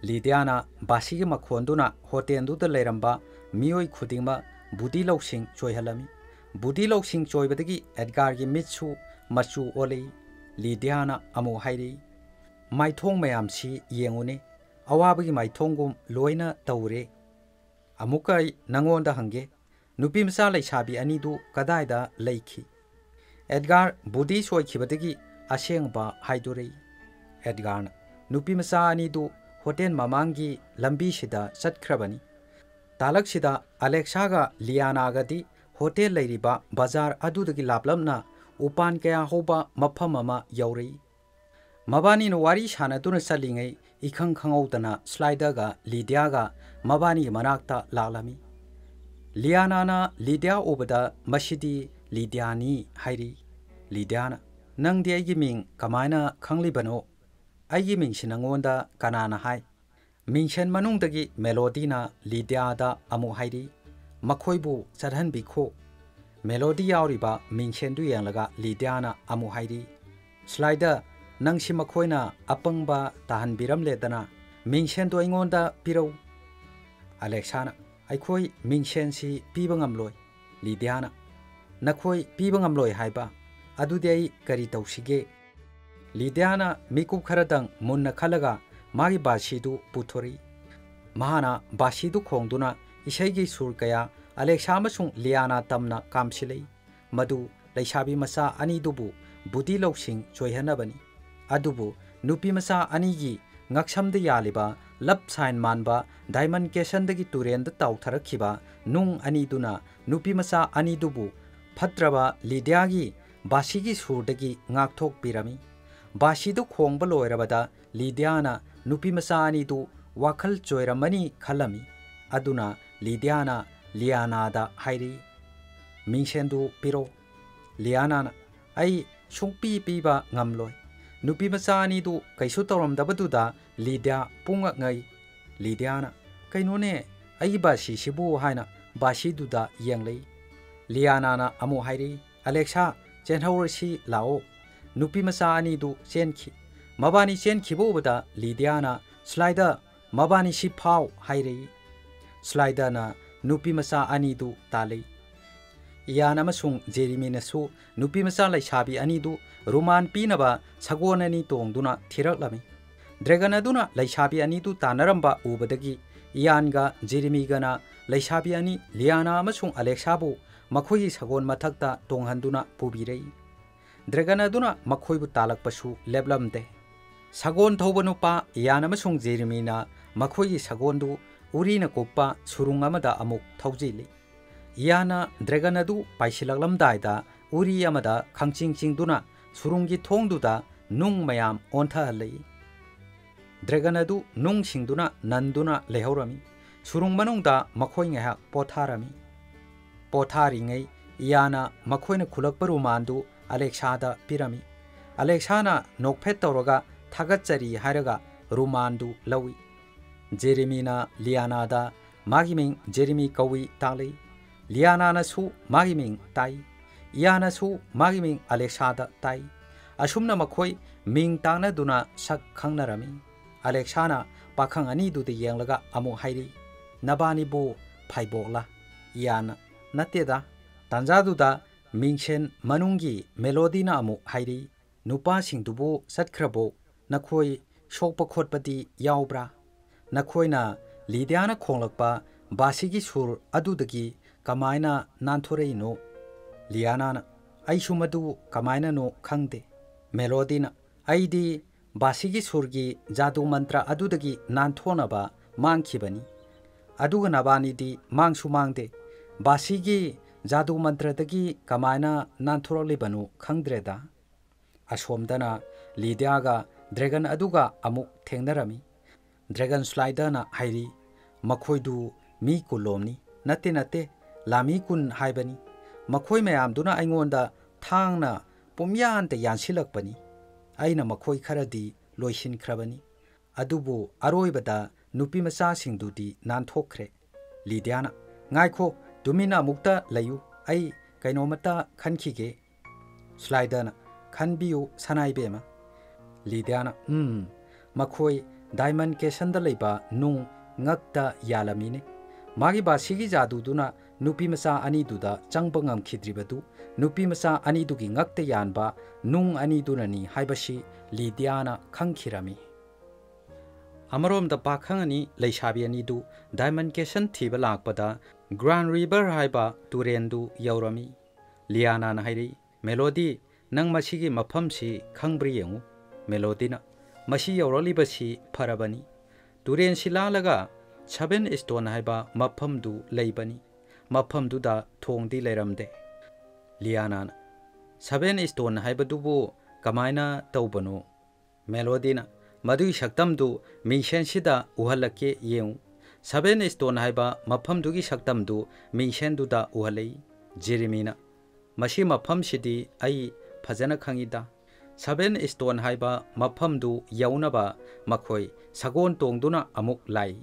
ꯂꯤꯗꯤꯌꯥꯅ ꯕꯥꯁꯤꯒꯤ ꯃꯈꯣꯟꯗꯨꯅ ꯍꯣꯇꯦꯜꯗꯨꯗ ꯂꯩꯔꯝꯕ ꯃꯤꯑꯣꯏ ꯈꯨꯗꯤꯡꯃꯛ ꯕꯨꯗꯤ ꯂꯧꯁꯤꯡ ꯆꯣꯏꯍꯜꯂꯝꯃꯤ ꯕꯨꯗꯤ ꯂꯧꯁꯤꯡ ꯆꯣꯏꯕꯗꯒꯤ ꯑꯦꯗꯒꯥꯔꯒꯤ ꯃꯤꯠꯁꯨ ꯃꯆꯨ ꯑꯣꯜꯂꯛꯏ ꯂꯤꯗꯤꯌꯥꯅ ꯑꯃꯨꯛ ꯍꯥꯏꯔꯛꯏ ꯃꯥꯏꯊꯣꯡ ꯃꯌꯥꯝꯁꯤ ꯌꯦꯡꯉꯨꯅꯦ ꯑꯋꯥꯕꯒꯤ ꯃꯥꯏꯊꯣꯡꯒꯨꯝ ꯂꯣꯏꯅ ꯇꯧꯔꯦ ꯑꯃꯨꯛꯀ ꯑꯩ ꯅꯉꯣꯟꯗ ꯍꯪꯒꯦ ꯅꯨꯄꯤ ꯃꯆꯥ ꯂꯩꯁꯥꯕꯤ ꯑꯅꯤꯗꯨ ꯀꯗꯥꯏꯗ ꯂꯩꯈꯤ ꯑꯦꯗꯒꯥꯔ ꯕꯨꯗꯤ ꯁꯣꯏꯈꯤꯕꯗꯒꯤ ꯑꯁꯦꯡꯕ ꯍꯥꯏꯗꯣꯔꯛꯏ ꯑꯦꯗꯒꯥꯔꯅ ꯅꯨꯄꯤ ꯃꯆꯥ ꯑꯅꯤꯗꯨ ꯍꯣꯇꯦꯜ ꯃꯃꯥꯡꯒꯤ ꯂꯝꯕꯤꯁꯤꯗ ꯆꯠꯈ꯭ꯔꯕꯅꯤ ꯇꯥꯂꯛꯁꯤꯗ ꯑꯂꯦꯛꯁꯥꯒ ꯂꯤꯌꯥꯅꯥꯒꯗꯤ ꯍꯣꯇꯦꯜ ꯂꯩꯔꯤꯕ ꯕꯖꯥꯔ ꯑꯗꯨꯗꯒꯤ ꯂꯥꯞꯂꯝꯅ ꯎꯄꯥꯟ ꯀꯌꯥ ꯍꯧꯕ ꯃꯐꯝ ꯑꯃ ꯌꯧꯔꯛꯏ ꯃꯕꯥꯅꯤꯅ ꯋꯥꯔꯤ ꯁꯥꯟꯅꯗꯨꯅ ꯆꯠꯂꯤꯉꯩ ꯏꯈꯪ ꯈꯪꯍꯧꯗꯅ ꯁ꯭ꯂꯥꯏꯗꯔꯒ ꯂꯤꯗꯤꯌꯥꯒ ꯃꯕꯥꯅꯤꯒꯤ ꯃꯅꯥꯛꯇ ꯂꯥꯛꯂꯝꯃꯤ ꯂꯤꯌꯥꯅꯥꯅ ꯂꯤꯗꯤꯌꯥ ꯎꯕꯗ ꯃꯁꯤꯗꯤ ꯂꯤꯗꯤꯌꯥꯅꯤ ꯍꯥꯏꯔꯤ ꯂꯤꯗꯤꯌꯥꯅ ꯅꯪꯗꯤ ꯑꯩꯒꯤ ꯃꯤꯡ ꯀꯃꯥꯏꯅ ꯈꯪꯂꯤꯕꯅꯣ ꯑꯩꯒꯤ ꯃꯤꯡꯁꯤ ꯅꯉꯣꯟꯗ ꯀꯅꯥꯅ ꯍꯥꯏ ꯃꯤꯡꯁꯦꯟ ꯃꯅꯨꯡꯗꯒꯤ ꯃꯦꯂꯣꯗꯤꯅ ꯂꯤꯗꯤꯌꯥꯗ ꯑꯃꯨꯛ ꯍꯥꯏꯔꯤ ꯃꯈꯣꯏꯕꯨ ꯆꯠꯍꯟꯕꯤꯈꯣ melody yauri ba min chen du yang laga lidiana amu haidi slider nang sima khoina apang ba tahan biram le dana min chen do ingon da piro alexana ai khoi min chen si pibangam loi lidiana na khoi pibangam loi hai ba adu de ai kari tau sige lidiana mikup kharadang mun na khalaga magi ba si du puthori mahana ba si du khong du na isai gi sur kaya Alexa ꯑꯃꯁꯨꯡ ꯂꯤꯌꯥꯅꯥ ꯇꯝꯅ ꯀꯥꯝꯁꯤꯜꯂꯛꯏ ꯃꯗꯨ ꯂꯩꯁꯥꯕꯤ ꯃꯆꯥ ꯑꯅꯤꯗꯨꯕꯨ ꯕꯨꯗꯤ ꯂꯧꯁꯤꯡ ꯆꯣꯏꯍꯟꯅꯕꯅꯤ ꯑꯗꯨꯕꯨ ꯅꯨꯄꯤ ꯃꯆꯥ ꯑꯅꯤꯒꯤ ꯉꯛꯁꯝꯗ ꯌꯥꯜꯂꯤꯕ ꯂꯞ ꯁꯥꯏꯟ ꯃꯥꯟꯕ ꯗꯥꯏꯃꯟ ꯀꯦꯁꯟꯗꯒꯤ ꯇꯨꯔꯦꯟꯗ ꯇꯥꯎꯊꯔꯛꯈꯤꯕ ꯅꯨꯡ ꯑꯅꯤꯗꯨꯅ ꯅꯨꯄꯤ ꯃꯆꯥ ꯑꯅꯤꯗꯨꯕు ꯐꯠꯇ꯭ꯔꯕ ꯂꯤꯗꯤꯌꯥꯒꯤ ꯕꯥꯁꯤꯒꯤ ꯁꯨꯔꯗꯒꯤ ꯉꯥꯛꯊꯣꯛꯄꯤꯔꯝꯃꯤ ꯕꯥꯁꯤꯗꯨ ꯈꯣꯡꯕ ꯂꯣꯏꯔꯕꯗ ꯂꯤꯗꯤꯌꯥꯅ ꯅꯨꯄꯤ ꯃꯆꯥ ꯑꯅꯤꯗꯨ ꯋꯥꯈꯜ ꯆꯣꯏꯔꯝꯃꯅꯤ ꯈꯜꯂꯝꯃꯤ ꯑꯗꯨꯅ ꯂꯤꯗꯤꯌꯥꯅ ꯂꯤꯌꯥꯅꯥꯗ ꯍꯥꯏꯔꯤ ꯃꯤꯡꯁꯦꯟꯗꯨ ꯄꯤꯔꯣ ꯂꯤꯌꯥꯅꯥꯅ ꯑꯩ ꯁꯨꯡꯄꯤ ꯄꯤꯕ ꯉꯝꯂꯣꯏ ꯅꯨꯄꯤ ꯃꯆꯥ ꯑꯅꯤꯗꯨ ꯀꯩꯁꯨ ꯇꯧꯔꯝꯗꯕꯗꯨꯗ ꯂꯤꯗꯤꯌꯥ ꯄꯨꯡꯉꯛꯉꯩ ꯂꯤꯗꯤꯌꯥꯅ ꯀꯩꯅꯣꯅꯦ ꯑꯩꯒꯤ ꯕꯥꯁꯤꯁꯤꯕꯨ ꯍꯥꯏꯅ ꯕꯥꯁꯤꯗꯨꯗ ꯌꯦꯡꯂꯛꯏ ꯂꯤꯌꯥꯅꯥꯅ ꯑꯃꯨꯛ ꯍꯥꯏꯔꯛꯏ ꯑꯂꯦꯛꯁꯥ ꯆꯦꯟꯍꯧꯔꯁꯤ ꯂꯥꯛꯑꯣ ꯅꯨꯄꯤ ꯃꯆꯥ ꯑꯅꯤꯗꯨ ꯆꯦꯟꯈꯤ ꯃꯕꯥꯅꯤ ꯆꯦꯟꯈꯤꯕ ꯎꯕꯗ ꯂꯤꯗꯤꯌꯥꯅ ꯁ꯭ꯂꯥꯏꯗꯔ ꯃꯕꯥꯅꯤ ꯁꯤ ꯐꯥꯎ ꯍꯥꯏꯔꯛꯏ नुपी मचा अनी ताली। इयान अमसुंग जेरीमीनसु नुपी लैसाबी अनी रुमान पीनब सगोन अनी तोंगदुना थिरकलमी। ड्रैगन अदुना लैसाबी अनी तानरंब उबदगी इयानगा जेरीमीगना लैसाबी अनी लियाना अमसुंग अलेक्साबु मखोई सगोन मथक्ता तोंगहंदुना पुबीरई ड्रैगन अदुना मखोइबु तालकपसु लेबलमदे। सगोन थौब नुपा अमसुंग जेरीमीना मखोई सगोनदु ꯎꯔꯤꯅ ꯀꯨꯞꯄ ꯁꯨꯔꯨꯡ ꯑꯃꯗ ꯑꯃꯨꯛ ꯊꯧꯖꯤꯜꯂꯤ ꯏꯌꯥꯅ ꯗ꯭ꯔꯦꯒꯟ ꯑꯗꯨ ꯄꯥꯏꯁꯤꯜꯂꯛꯂꯝꯗꯥꯏꯗ ꯎꯔꯤ ꯑꯃꯗ ꯈꯪꯆꯤꯡ ꯆꯤꯡꯗꯨꯅ ꯁꯨꯔꯨꯡꯒꯤ ꯊꯣꯡꯗꯨꯗ ꯅꯨꯡ ꯃꯌꯥꯝ ꯑꯣꯟꯊꯍꯜꯂꯤ ꯗ꯭ꯔꯦꯒꯟ ꯑꯗꯨ ꯅꯨꯡꯁꯤꯡꯗꯨꯅ ꯅꯟꯗꯨꯅ ꯂꯩꯍꯧꯔꯝꯃꯤ ꯁꯨꯔꯨꯡ ꯃꯅꯨꯡꯗ ꯃꯈꯣꯏ ꯉꯥꯏꯍꯥꯛ ꯄꯣꯊꯥꯔꯝꯃꯤ ꯄꯣꯊꯥꯔꯤꯉꯩ ꯏꯌꯥꯅ ꯃꯈꯣꯏꯅ ꯈꯨꯂꯛꯄ ꯔꯨꯃꯥꯟꯗꯨ ꯑꯂꯦꯛꯁꯥꯗ ꯄꯤꯔꯝꯃꯤ ꯑꯂꯦꯛꯁꯥꯅ ꯅꯣꯛꯐꯦꯠ ꯇꯧꯔꯒ ꯊꯥꯒꯠꯆꯔꯤ ꯍꯥꯏꯔꯒ ꯔꯨꯃꯥꯟꯗꯨ ꯂꯧꯏ 제레미 나 리아나다 마기밍 제레미 거위 달리 리아나나 수 마기밍 타이 이아나 수 마기밍 알렉사다 타이 아숨나 마코이 밍땅나 두나 삭 캉나라미 알렉사나 파캉 아니 두데 양라가 아무 하이리 나바니보 파이보라 이아나 나테다 단자두다 밍첸 마룽기 멜로디나 아무 하이리 누파싱두보 satkrabo nakhoi shokpa khotpati yaubra ꯅꯈꯣꯏꯅ ꯂꯤꯗꯤꯌꯥꯅ ꯈꯣꯡꯂꯛꯄ ꯕꯥꯁꯤꯒꯤ ꯁꯨꯔ ꯑꯗꯨꯗꯒꯤ ꯀꯃꯥꯏꯅ ꯅꯥꯟꯊꯣꯔꯛꯏꯅꯣ ꯂꯤꯌꯥꯅꯥꯅ ꯑꯩꯁꯨ ꯃꯗꯨ ꯀꯃꯥꯏꯅꯅꯣ ꯈꯪꯗꯦ ꯃꯦꯂꯣꯗꯤꯅ ꯑꯩꯗꯤ ꯕꯥꯁꯤꯒꯤ ꯁꯨꯔꯒꯤ ꯖꯥꯗꯨ ꯃꯟꯇ꯭ꯔ ꯑꯗꯨꯗꯒꯤ ꯅꯥꯟꯊꯣꯛꯅꯕ ꯃꯥꯡꯈꯤꯕꯅꯤ ꯑꯗꯨꯒ ꯅꯕꯥꯅꯤꯗꯤ ꯃꯥꯡꯁꯨ ꯃꯥꯡꯗꯦ ꯕꯥꯁꯤꯒꯤ ꯖꯥꯗꯨ ꯃꯟꯇ꯭ꯔꯗꯒꯤ ꯀꯃꯥꯏꯅ ꯅꯥꯟꯊꯣꯔꯛꯂꯤꯕꯅꯣ ꯈꯪꯗ꯭ꯔꯦꯗ ꯑꯁꯣꯝꯗꯅ ꯂꯤꯗꯤꯌꯥꯒ ꯗ꯭ꯔꯦꯒꯟ ꯑꯗꯨꯒ ꯑꯃꯨꯛ ꯊꯦꯡꯅꯔꯝꯃꯤ ड्रेगन स्लाइडना हाई मी कुलोमनी नते नते लामी कुन हाइबनी मखोय मयामदुना अइंगोंदा थांगना पुमयानते यानसिलकपनी अइना खरदी लोशनख्रबनी अदुबु अरोइबदा नुपी मचासिंगदुदी नानथोखरे लीदियाना ngaiko tumina mukta layu ai kainomata khankhige slidana khanbiu sanaibema lidiana um makhoi diamond केसन नू ngakta yalamine magi basigi jadu duna nupi masa ani duda changpa ngam khidribadu nupi masa ani dugi ngakta yanba nung ani dunani haibashi lidiana khangkhirami amarom da pakhang ani leishabi ani du diamond keshan thiba lakpada grand river haiba turendu yaurami liana na hairi melody nang masigi mapham si khangbri yengu melody na ꯃꯁꯤ ꯌꯧꯔꯛꯂꯤꯕꯁꯤ ꯐꯔꯕꯅꯤ ꯇꯨꯔꯦꯟꯁꯤ ꯂꯥꯜꯂꯒ seven ꯏꯁꯇꯣꯟ ꯍꯥꯏꯕ ꯃꯐꯝꯗꯨ ꯂꯩꯕꯅꯤ ꯃꯐꯝꯗꯨꯗ ꯊꯣꯡꯗꯤ ꯂꯩꯔꯝꯗꯦ ꯂꯤꯌꯥꯅꯥꯅ seven ꯏꯁꯇꯣꯟ ꯍꯥꯏꯕꯗꯨꯕꯨ ꯀꯃꯥꯏꯅ ꯇꯧꯕꯅꯣ ꯃꯦꯂꯣꯗꯤꯅ ꯃꯗꯨꯒꯤ ꯁꯛꯇꯝꯗꯨ ꯃꯤꯡꯁꯦꯟꯁꯤꯗ ꯎꯍꯜꯂꯛꯀꯦ ꯌꯦꯡꯉꯨ ꯁꯚꯦꯟ ꯏꯁꯇꯣꯟ ꯍꯥꯏꯕ ꯃꯐꯝꯗꯨꯒꯤ ꯁꯛꯇꯝꯗꯨ ꯃꯤꯡꯁꯦꯟꯗꯨꯗ ꯎꯍꯜꯂꯛꯏ ꯖꯦꯔꯤꯃꯤꯅ ꯃꯁꯤ ꯃꯐꯝꯁꯤꯗꯤ ꯑꯩ ꯐꯖꯅ ꯈꯪꯏꯗ ꯁꯚꯦꯟ ꯏꯁꯇꯣꯟ ꯍꯥꯏꯕ ꯃꯐꯝꯗꯨ ꯌꯧꯅꯕ ꯃꯈꯣꯏ ꯁꯒꯣꯜ ꯇꯣꯡꯗꯨꯅ ꯑꯃꯨꯛ ꯂꯥꯛꯏ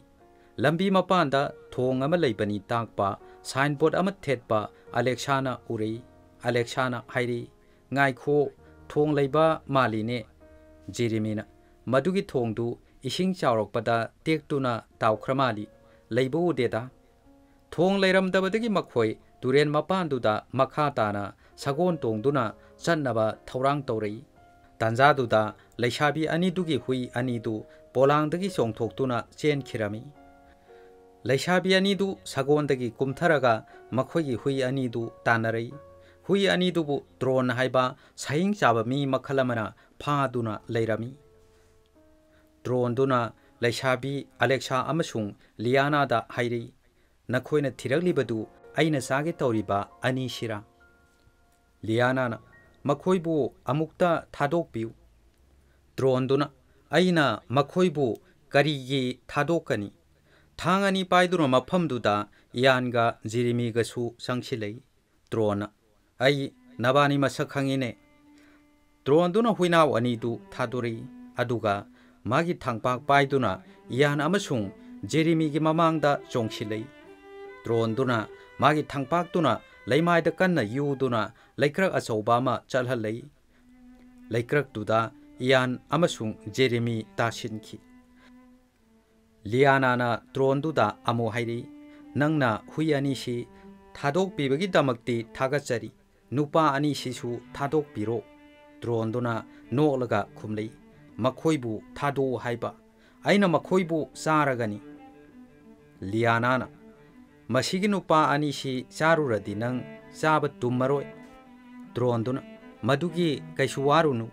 ꯂꯝꯕꯤ ꯃꯄꯥꯟꯗ ꯊꯣꯡ ꯑꯃ ꯂꯩꯕꯅꯤ ꯇꯥꯛꯄ ꯁꯥꯏꯟꯕꯣꯔꯗ ꯑꯃ ꯊꯦꯠꯄ ꯑꯂꯦꯛꯁꯥꯅ ꯎꯔꯛꯏ ꯑꯂꯦꯛꯁꯥꯅ ꯍꯥꯏꯔꯤ ꯉꯥꯏꯈꯣ ꯊꯣꯡ ꯂꯩꯕ ꯃꯥꯜꯂꯤꯅꯦ ꯖꯦꯔꯤꯃꯤꯅ ꯃꯗꯨꯒꯤ ꯊꯣꯡꯗꯨ ꯏꯁꯤꯡ ꯆꯥꯎꯔꯛꯄꯗ ꯇꯦꯛꯇꯨꯅ ꯇꯥꯎꯈ꯭ꯔ ꯃꯥꯜꯂꯤ ꯂꯩꯕ ꯎꯗꯦꯗ ꯊꯣꯡ ꯂꯩꯔꯝꯗꯕꯗꯒꯤ ꯃꯈꯣꯏ ꯇꯨꯔꯦꯟ ꯃꯄꯥꯟꯗꯨꯗ ꯃꯈꯥ ꯇꯥꯅ ꯁꯒꯣꯜ ꯇꯣꯡꯗꯨꯅ ꯆꯠꯅꯕ ꯊꯧꯔꯥꯡ ꯇꯧꯔꯛꯏ ꯇꯥꯟꯖꯥꯗꯨꯗ ꯂꯩꯁꯥꯕꯤ ꯑꯅꯤꯗꯨꯒꯤ ꯍꯨꯏ ꯑꯅꯤꯗꯨ ꯄꯣꯂꯥꯡꯗꯒꯤ ꯆꯣꯡꯊꯣꯛꯇꯨꯅ ꯆꯦꯟꯈꯤꯔꯝꯃꯤ ꯂꯩꯁꯥꯕꯤ ꯑꯅꯤꯗꯨ ꯁꯒꯣꯜꯗꯒꯤ ꯀꯨꯝꯊꯔꯒ ꯃꯈꯣꯏꯒꯤ ꯍꯨꯏ ꯑꯅꯤꯗꯨ ꯇꯥꯟꯅꯔꯛꯏ ꯍꯨꯏ ꯑꯅꯤꯗꯨꯕꯨ ꯗ꯭ꯔꯣꯟ ꯍꯥꯏꯕ ꯁꯍꯤꯡ ꯆꯥꯕ ꯃꯤ ꯃꯈꯜ ꯑꯃꯅ ꯐꯥꯗꯨꯅ ꯂꯩꯔꯝꯃꯤ ꯗ꯭ꯔꯣꯟꯗꯨꯅ ꯂꯩꯁꯥꯕꯤ ꯑꯂꯦꯛꯁꯥ ꯑꯃꯁꯨꯡ ꯂꯤꯌꯥꯅꯥꯗ ꯍꯥꯏꯔꯤ ꯅꯈꯣꯏꯅ ꯊꯤꯔꯛꯂꯤꯕꯗꯨ ꯑꯩꯅ ꯆꯥꯒꯦ ꯇꯧꯔꯤꯕ ꯑꯅꯤꯁꯤꯔꯥ ꯂꯤꯌꯥꯅꯥꯅ ꯃꯈꯣꯏꯕꯨ ꯑꯃꯨꯛꯇ ꯊꯥꯗꯣꯛꯄꯤꯌꯨ ꯗ꯭ꯔꯣꯟꯗꯨꯅ ꯑꯩꯅ ꯃꯈꯣꯏꯕꯨ ꯀꯔꯤꯒꯤ ꯊꯥꯗꯣꯛꯀꯅꯤ ꯊꯥꯡ ꯑꯅꯤ ꯄꯥꯏꯗꯨꯅ ꯃꯐꯝꯗꯨꯗ ꯏꯌꯥꯟꯒ ꯖꯤꯔꯤꯃꯤꯒꯁꯨ ꯆꯪꯁꯤꯜꯂꯛꯏ ꯗ꯭ꯔꯣꯟꯅ ꯑꯩ ꯅꯕꯥꯅꯤ ꯃꯁꯛ ꯈꯪꯉꯤꯅꯦ ꯗ꯭ꯔꯣꯟꯗꯨꯅ ꯍꯨꯏꯅꯥꯎ ꯑꯅꯤꯗꯨ ꯊꯥꯗꯣꯔꯛꯏ ꯑꯗꯨꯒ ꯃꯥꯒꯤ ꯊꯥꯡꯄꯥꯛ ꯄꯥꯏꯗꯨꯅ ꯏꯌꯥꯟ ꯑꯃꯁꯨꯡ ꯖꯦꯔꯤꯃꯤꯒꯤ ꯃꯃꯥꯡꯗ ꯆꯣꯡꯁꯤꯜꯂꯛꯏ ꯗ꯭ꯔꯣꯟꯗꯨꯅ ꯃꯥꯒꯤ ꯊꯥꯡꯄꯥꯛꯇꯨꯅ ꯂꯩꯃꯥꯏꯗ ꯀꯟꯅ ꯌꯨꯗꯨꯅ ꯂꯩꯀ꯭ꯔꯛ ꯑꯆꯧꯕ ꯑꯃ ꯆꯠꯍꯜꯂꯛꯏ ꯂꯩꯀ꯭ꯔꯛꯇꯨꯗ ꯏꯌꯥꯟ ꯑꯃꯁꯨꯡ ꯖꯦꯔꯦꯃꯤ ꯇꯥꯁꯤꯟꯈꯤ ꯂꯤꯌꯥꯅꯥꯅ ꯇ꯭ꯔꯣꯟꯗꯨꯗ ꯑꯃꯨꯛ ꯍꯥꯏꯔꯛꯏ ꯅꯪꯅ ꯍꯨꯏ ꯑꯅꯤꯁꯤ ꯊꯥꯗꯣꯛꯄꯤꯕꯒꯤꯗꯃꯛꯇꯤ ꯊꯥꯒꯠꯆꯔꯤ ꯅꯨꯄꯥ ꯑꯅꯤꯁꯤꯁꯨ ꯊꯥꯗꯣꯛꯄꯤꯔꯣ ꯗ꯭ꯔꯣꯟꯗꯨꯅ ꯅꯣꯛꯂꯒ ꯈꯨꯝꯂꯤ ꯃꯈꯣꯏꯕꯨ ꯊꯥꯗꯣꯛꯎ ꯍꯥꯏꯕ ꯑꯩꯅ ꯃꯈꯣꯏꯕꯨ ꯆꯥꯔꯒꯅꯤ ꯂꯤꯌꯥꯅꯥꯅ ꯃꯁꯤꯒꯤ ꯅꯨꯄꯥ ꯑꯅꯤꯁꯤ ꯆꯥꯔꯨꯔꯗꯤ ꯅꯪ ꯆꯥꯕ ꯇꯨꯝꯃꯔꯣꯏ ꯗ꯭ꯔꯣꯟꯗꯨꯅ ꯃꯗꯨꯒꯤ ꯀꯩꯁꯨ ꯋꯥꯔꯨꯅꯨ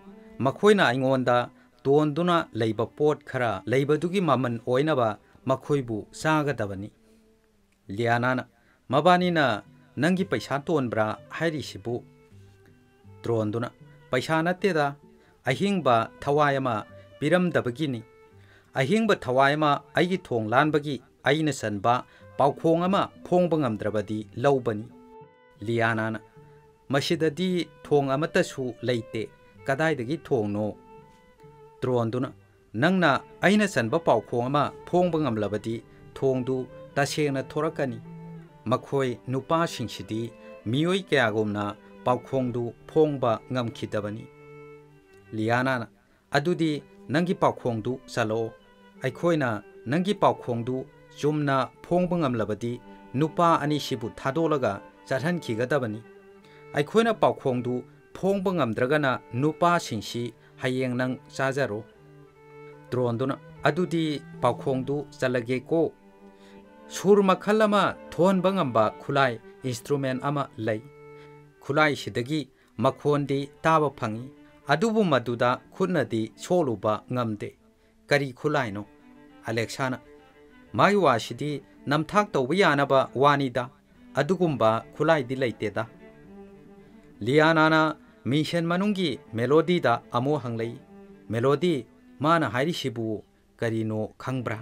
ꯃꯈꯣꯏꯅ ꯑꯩꯉꯣꯟꯗ ꯇꯣꯟꯗꯨꯅ ꯂꯩꯕ ꯄꯣꯠ ꯈꯔ ꯂꯩꯕꯗꯨꯒꯤ ꯃꯃꯜ ꯑꯣꯏꯅꯕ ꯃꯈꯣꯏꯕꯨ ꯆꯥꯒꯗꯕꯅꯤ ꯂꯤꯌꯥꯅꯥꯅ ꯃꯕꯥꯅꯤꯅ ꯅꯪꯒꯤ ꯄꯩꯁꯥ ꯇꯣꯟꯕ꯭ꯔꯥ ꯍꯥꯏꯔꯤꯁꯤꯕꯨ ꯗ꯭ꯔꯣꯟꯗꯨꯅ ꯄꯩꯁꯥ ꯅꯠꯇꯦꯗ ꯑꯍꯤꯡꯕ ꯊꯋꯥꯏ ꯑꯃ ꯄꯤꯔꯝꯗꯕꯒꯤꯅꯤ ꯑꯍꯤꯡꯕ ꯊꯋꯥꯏ ꯑꯃ ꯑꯩꯒꯤ ꯊꯣꯡ ꯂꯥꯟꯕꯒꯤ ꯑꯩꯅ ꯆꯟꯕ ꯄꯥꯎꯈꯣꯡ ꯑꯃ ꯐꯣꯡꯕ ꯉꯝꯗ꯭ꯔꯕꯗꯤ ꯂꯧꯕꯅꯤ ꯂꯤꯌꯥꯅꯥꯅ ꯃꯁꯤꯗꯗꯤ ꯊꯣꯡ ꯑꯃꯠꯇꯁꯨ ꯂꯩꯇꯦ ꯀꯗꯥꯏꯗꯒꯤ ꯊꯣꯡꯅꯣ ꯗ꯭ꯔꯣꯟꯗꯨꯅ ꯅꯪꯅ ꯑꯩꯅ ꯆꯟꯕ ꯄꯥꯎꯈꯣꯡ ꯑꯃ ꯐꯣꯡꯕ ꯉꯝꯂꯕꯗꯤ ꯊꯣꯡꯗꯨ ꯇꯁꯦꯡꯅ ꯊꯣꯔꯛꯀꯅꯤ ꯃꯈꯣꯏ ꯅꯨꯄꯥꯁꯤꯡꯁꯤꯗꯤ ꯃꯤꯑꯣꯏ ꯀꯌꯥꯒꯨꯝꯅ ꯄꯥꯎꯈꯣꯡꯗꯨ ꯐꯣꯡꯕ ꯉꯝꯈꯤꯗꯕꯅꯤ ꯂꯤꯌꯥꯅꯥꯅ ꯑꯗꯨꯗꯤ ꯅꯪꯒꯤ ꯄꯥꯎꯈꯣꯡꯗꯨ ꯆꯠꯂꯛꯑꯣ ꯑꯩꯈꯣꯏꯅ ꯅꯪꯒꯤ ꯄꯥꯎꯈꯣꯡꯗꯨ 좀 퐁봉 ngam 누파 아니 시부 타돌라가 자산 기가다바니 아이코나 빠콩두 퐁봉 암드라가나 누파 신시 하이engnang 자자로 드론도나 아두디 빠콩두 살라게고 수르마 칼라마 돈방 암바 쿨라이 인스트루멘 아마 라이 쿨라이 시드기 마콘디 타바 팡이 아두부 마두다 쿤나디 쇼루바 ngamde kari khulaino aleksana ꯃꯥꯒꯤ ꯋꯥꯁꯤꯗꯤ ꯅꯝꯊꯥꯛ ꯇꯧꯕ ꯌꯥꯅꯕ ꯋꯥꯅꯤꯗ ꯑꯗꯨꯒꯨꯝꯕ ꯈꯨꯠꯂꯥꯏꯗꯤ ꯂꯩꯇꯦꯗ ꯂꯤꯌꯥꯅꯥꯅ ꯃꯤꯡꯁꯦꯟ ꯃꯅꯨꯡꯒꯤ ꯃꯦꯂꯣꯗꯤꯗ ꯑꯃꯨꯛ ꯍꯪꯂꯛꯏ ꯃꯦꯂꯣꯗꯤ ꯃꯥꯅ ꯍꯥꯏꯔꯤꯁꯤꯕꯨ ꯀꯔꯤꯅꯣ ꯈꯪꯕ꯭ꯔꯥ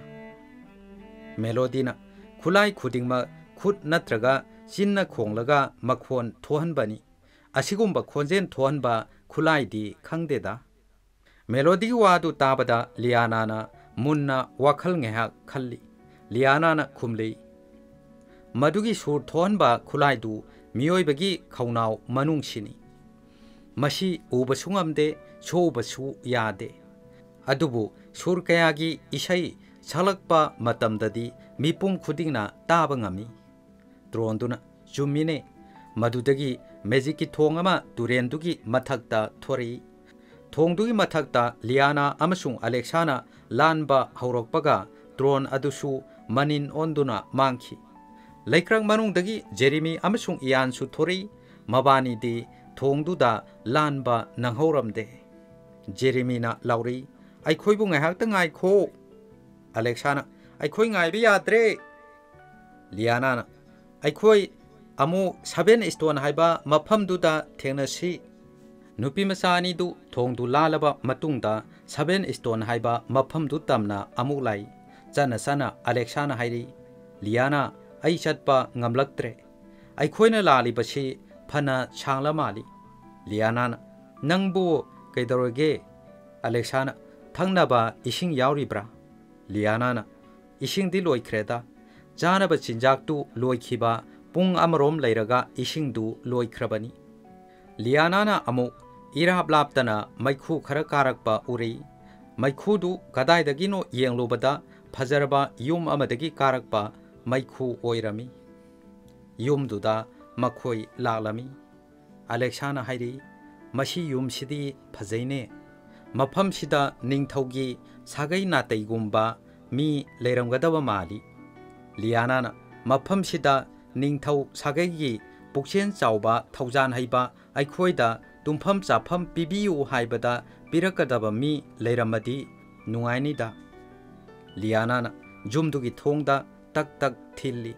ꯃꯦꯂꯣꯗꯤꯅ ꯈꯨꯠꯂꯥꯏ ꯈꯨꯗꯤꯡꯃꯛ ꯈꯨꯠ ꯅꯠꯇ꯭ꯔꯒ ꯆꯤꯟꯅ ꯈꯣꯡꯂꯒ ꯃꯈꯣꯟ ꯊꯣꯛꯍꯟꯕꯅꯤ ꯑꯁꯤꯒꯨꯝꯕ ꯈꯣꯟꯖꯦꯜ ꯊꯣꯛꯍꯟꯕ ꯈꯨꯠꯂꯥꯏꯗꯤ ꯈꯪꯗꯦꯗ ꯃꯦꯂꯣꯗꯤꯒꯤ ꯋꯥꯗꯨ ꯇꯥꯕꯗ ꯂꯤꯌꯥꯅꯥꯅ ꯃꯨꯟꯅ ꯋꯥꯈꯜ ꯉꯥꯏꯍꯥꯛ ꯈꯜꯂꯤ ꯂꯤꯌꯥꯅꯥꯅ ꯈꯨꯝꯂꯤ ꯃꯗꯨꯒꯤ ꯁꯨꯔ ꯊꯣꯛꯍꯟꯕ ꯈꯨꯠꯂꯥꯏꯗꯨ ꯃꯤꯑꯣꯏꯕꯒꯤ ꯈꯧꯅꯥꯎ ꯃꯅꯨꯡꯁꯤꯅꯤ ꯃꯁꯤ ꯎꯕꯁꯨ ꯉꯝꯗꯦ ꯁꯣꯛꯎꯕꯁꯨ ꯌꯥꯗꯦ ꯑꯗꯨꯕꯨ ꯁꯨꯔ ꯀꯌꯥꯒꯤ ꯏꯁꯩ ꯁꯛꯂꯛꯄ ꯃꯇꯝꯗꯗꯤ ꯃꯤꯄꯨꯝ ꯈꯨꯗꯤꯡꯅ ꯇꯥꯕ ꯉꯝꯃꯤ ꯗ꯭ꯔꯣꯟꯗꯨꯅ ꯆꯨꯝꯃꯤꯅꯦ ꯃꯗꯨꯗꯒꯤ ꯃꯦꯖꯤꯛꯀꯤ ꯊꯣꯡ ꯑꯃ ꯇꯨꯔꯦꯟꯗꯨꯒꯤ ꯃꯊꯛꯇ ꯊꯣꯔꯛꯏ ꯊꯣꯡꯗꯨꯒꯤ ꯃꯊꯛꯇ ꯂꯤꯌꯥꯅꯥ ꯑꯃꯁꯨꯡ ꯑꯂꯦꯛꯁꯥꯅ ꯂꯥꯟꯕ ꯍꯧꯔꯛꯄꯒ ꯗ꯭ꯔꯣꯟ ꯑꯗꯨꯁꯨ मनिन ओंदुना मांगी लेक्रंग मनुंगदगी जेरिमी अमसुं इयानसु थोरी मबानी दे थोंगदुदा लानबा नंगौरमदे जेरिमीना लाउरी आइखोइबु ngaihak tngaiko अलेक्साना आइखोइ ngaibi yatre लियाना आइखोइ अमु सबेन स्टोन हाइबा मफमदुदा थेंनसि नुपिमसानीदु थोंगदु लालबा मतुंगदा सबेन स्टोन हाइबा मफमदु तमना अमुलाई ꯆꯠꯅ ꯆꯠꯅ ꯑꯂꯦꯛꯁꯥꯅ ꯍꯥꯏꯔꯤ ꯂꯤꯌꯥꯅꯥ ꯑꯩ ꯆꯠꯄ ꯉꯝꯂꯛꯇ꯭ꯔꯦ ꯑꯩꯈꯣꯏꯅ ꯂꯥꯜꯂꯤꯕꯁꯤ ꯐꯅ ꯁꯥꯡꯂ ꯃꯥꯜꯂꯤ ꯂꯤꯌꯥꯅꯥꯅ ꯅꯪꯕꯨ ꯀꯩꯗꯧꯔꯒꯦ ꯑꯂꯦꯛꯁꯥꯅ ꯊꯛꯅꯕ ꯏꯁꯤꯡ ꯌꯥꯎꯔꯤꯕ꯭ꯔꯥ ꯂꯤꯌꯥꯅꯥꯅ ꯏꯁꯤꯡꯗꯤ ꯂꯣꯏꯈ꯭ꯔꯦꯗ ꯆꯥꯅꯕ ꯆꯤꯟꯖꯥꯛꯇꯨ ꯂꯣꯏꯈꯤꯕ ꯄꯨꯡ ꯑꯃꯔꯣꯝ ꯂꯩꯔꯒ ꯏꯁꯤꯡꯗꯨ ꯂꯣꯏꯈ꯭ꯔꯕꯅꯤ ꯂꯤꯌꯥꯅꯥꯅ ꯑꯃꯨꯛ ꯏꯔꯥꯞ ꯂꯥꯞꯇꯅ ꯃꯩꯈꯨ ꯈꯔ ꯀꯥꯔꯛꯄ ꯎꯔꯤ ꯃꯩꯈꯨꯗꯨ ꯀꯗꯥꯏꯗꯒꯤꯅꯣ ꯌꯦꯡꯂꯨꯕꯗ ꯐꯖꯔꯕ ꯌꯨꯝ ꯑꯃꯗꯒꯤ ꯀꯥꯔꯛꯄ ꯃꯩꯈꯨ ꯑꯣꯏꯔꯝꯃꯤ ꯌꯨꯝꯗꯨꯗ ꯃꯈꯣꯏ ꯂꯥꯛꯂꯝꯃꯤ ꯑꯂꯦꯛꯁꯥꯅ ꯍꯥꯏꯔꯤ ꯃꯁꯤ ꯌꯨꯝꯁꯤꯗꯤ ꯐꯖꯩꯅꯦ ꯃꯐꯝꯁꯤꯗ ꯅꯤꯡꯊꯧꯒꯤ ꯁꯥꯒꯩ ꯅꯥꯇꯩꯒꯨꯝꯕ ꯃꯤ ꯂꯩꯔꯝꯒꯗꯕ ꯃꯥꯜꯂꯤ ꯂꯤꯌꯥꯅꯥꯅ ꯃꯐꯝꯁꯤꯗ ꯅꯤꯡꯊꯧ ꯁꯥꯒꯩꯒꯤ ꯄꯨꯛꯆꯦꯜ ꯆꯥꯎꯕ ꯊꯧꯖꯥꯟ ꯍꯩꯕ ꯑꯩꯈꯣꯏꯗ ꯇꯨꯝꯐꯝ ꯆꯥꯐꯝ ꯄꯤꯕꯤꯌꯨ ꯍꯥꯏꯕꯗ ꯄꯤꯔꯛꯀꯗꯕ ꯃꯤ ꯂꯩꯔꯝꯃꯗꯤ ꯅꯨꯡꯉꯥꯏꯅꯤꯗ ꯂꯤꯌꯥꯅꯥꯅ ꯌꯨꯝꯗꯨꯒꯤ ꯊꯣꯡꯗ ꯇꯛ ꯇꯛ ꯊꯤꯜꯂꯤ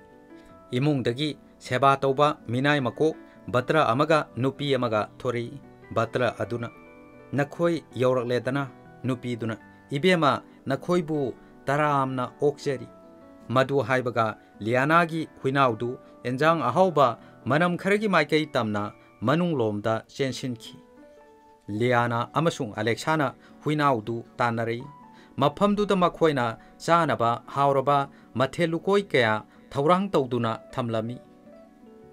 ꯏꯃꯨꯡꯗꯒꯤ ꯁꯦꯕꯥ ꯇꯧꯕ ꯃꯤꯅꯥꯏ ꯃꯀꯣꯛ ꯕꯇ꯭ꯔ ꯑꯃꯒ ꯅꯨꯄꯤ ꯑꯃꯒ ꯊꯣꯔꯛꯏ ꯕꯇ꯭ꯔ ꯑꯗꯨꯅ ꯅꯈꯣꯏ ꯌꯧꯔꯛꯂꯦꯗꯅ ꯅꯨꯄꯤꯗꯨꯅ ꯏꯕꯦꯝꯃ ꯅꯈꯣꯏꯕꯨ ꯇꯔꯥꯝꯅ ꯑꯣꯛꯆꯔꯤ ꯃꯗꯨ ꯍꯥꯏꯕꯒ ꯂꯤꯌꯥꯅꯥꯒꯤ ꯍꯨꯏꯅꯥꯎꯗꯨ ꯑꯦꯟꯖꯥꯡ ꯑꯍꯥꯎꯕ ꯃꯅꯝ ꯈꯔꯒꯤ ꯃꯥꯏꯀꯩ ꯇꯝꯅ ꯃꯅꯨꯡꯂꯣꯝꯗ ꯆꯦꯟꯁꯤꯟꯈꯤ ꯂꯤꯌꯥꯅꯥ ꯑꯃꯁꯨꯡ ꯑꯂꯦꯛꯁꯥꯅ ꯍꯨꯏꯅꯥꯎꯗꯨ ꯇꯥꯟꯅꯔꯛꯏ ꯃꯐꯝꯗꯨꯗ ꯃꯈꯣꯏꯅ ꯆꯥꯅꯕ ꯍꯥꯎꯔꯕ ꯃꯊꯦꯜ ꯂꯨꯀꯣꯏ ꯀꯌꯥ ꯊꯧꯔꯥꯡ ꯇꯧꯗꯨꯅ ꯊꯝꯂꯝꯃꯤ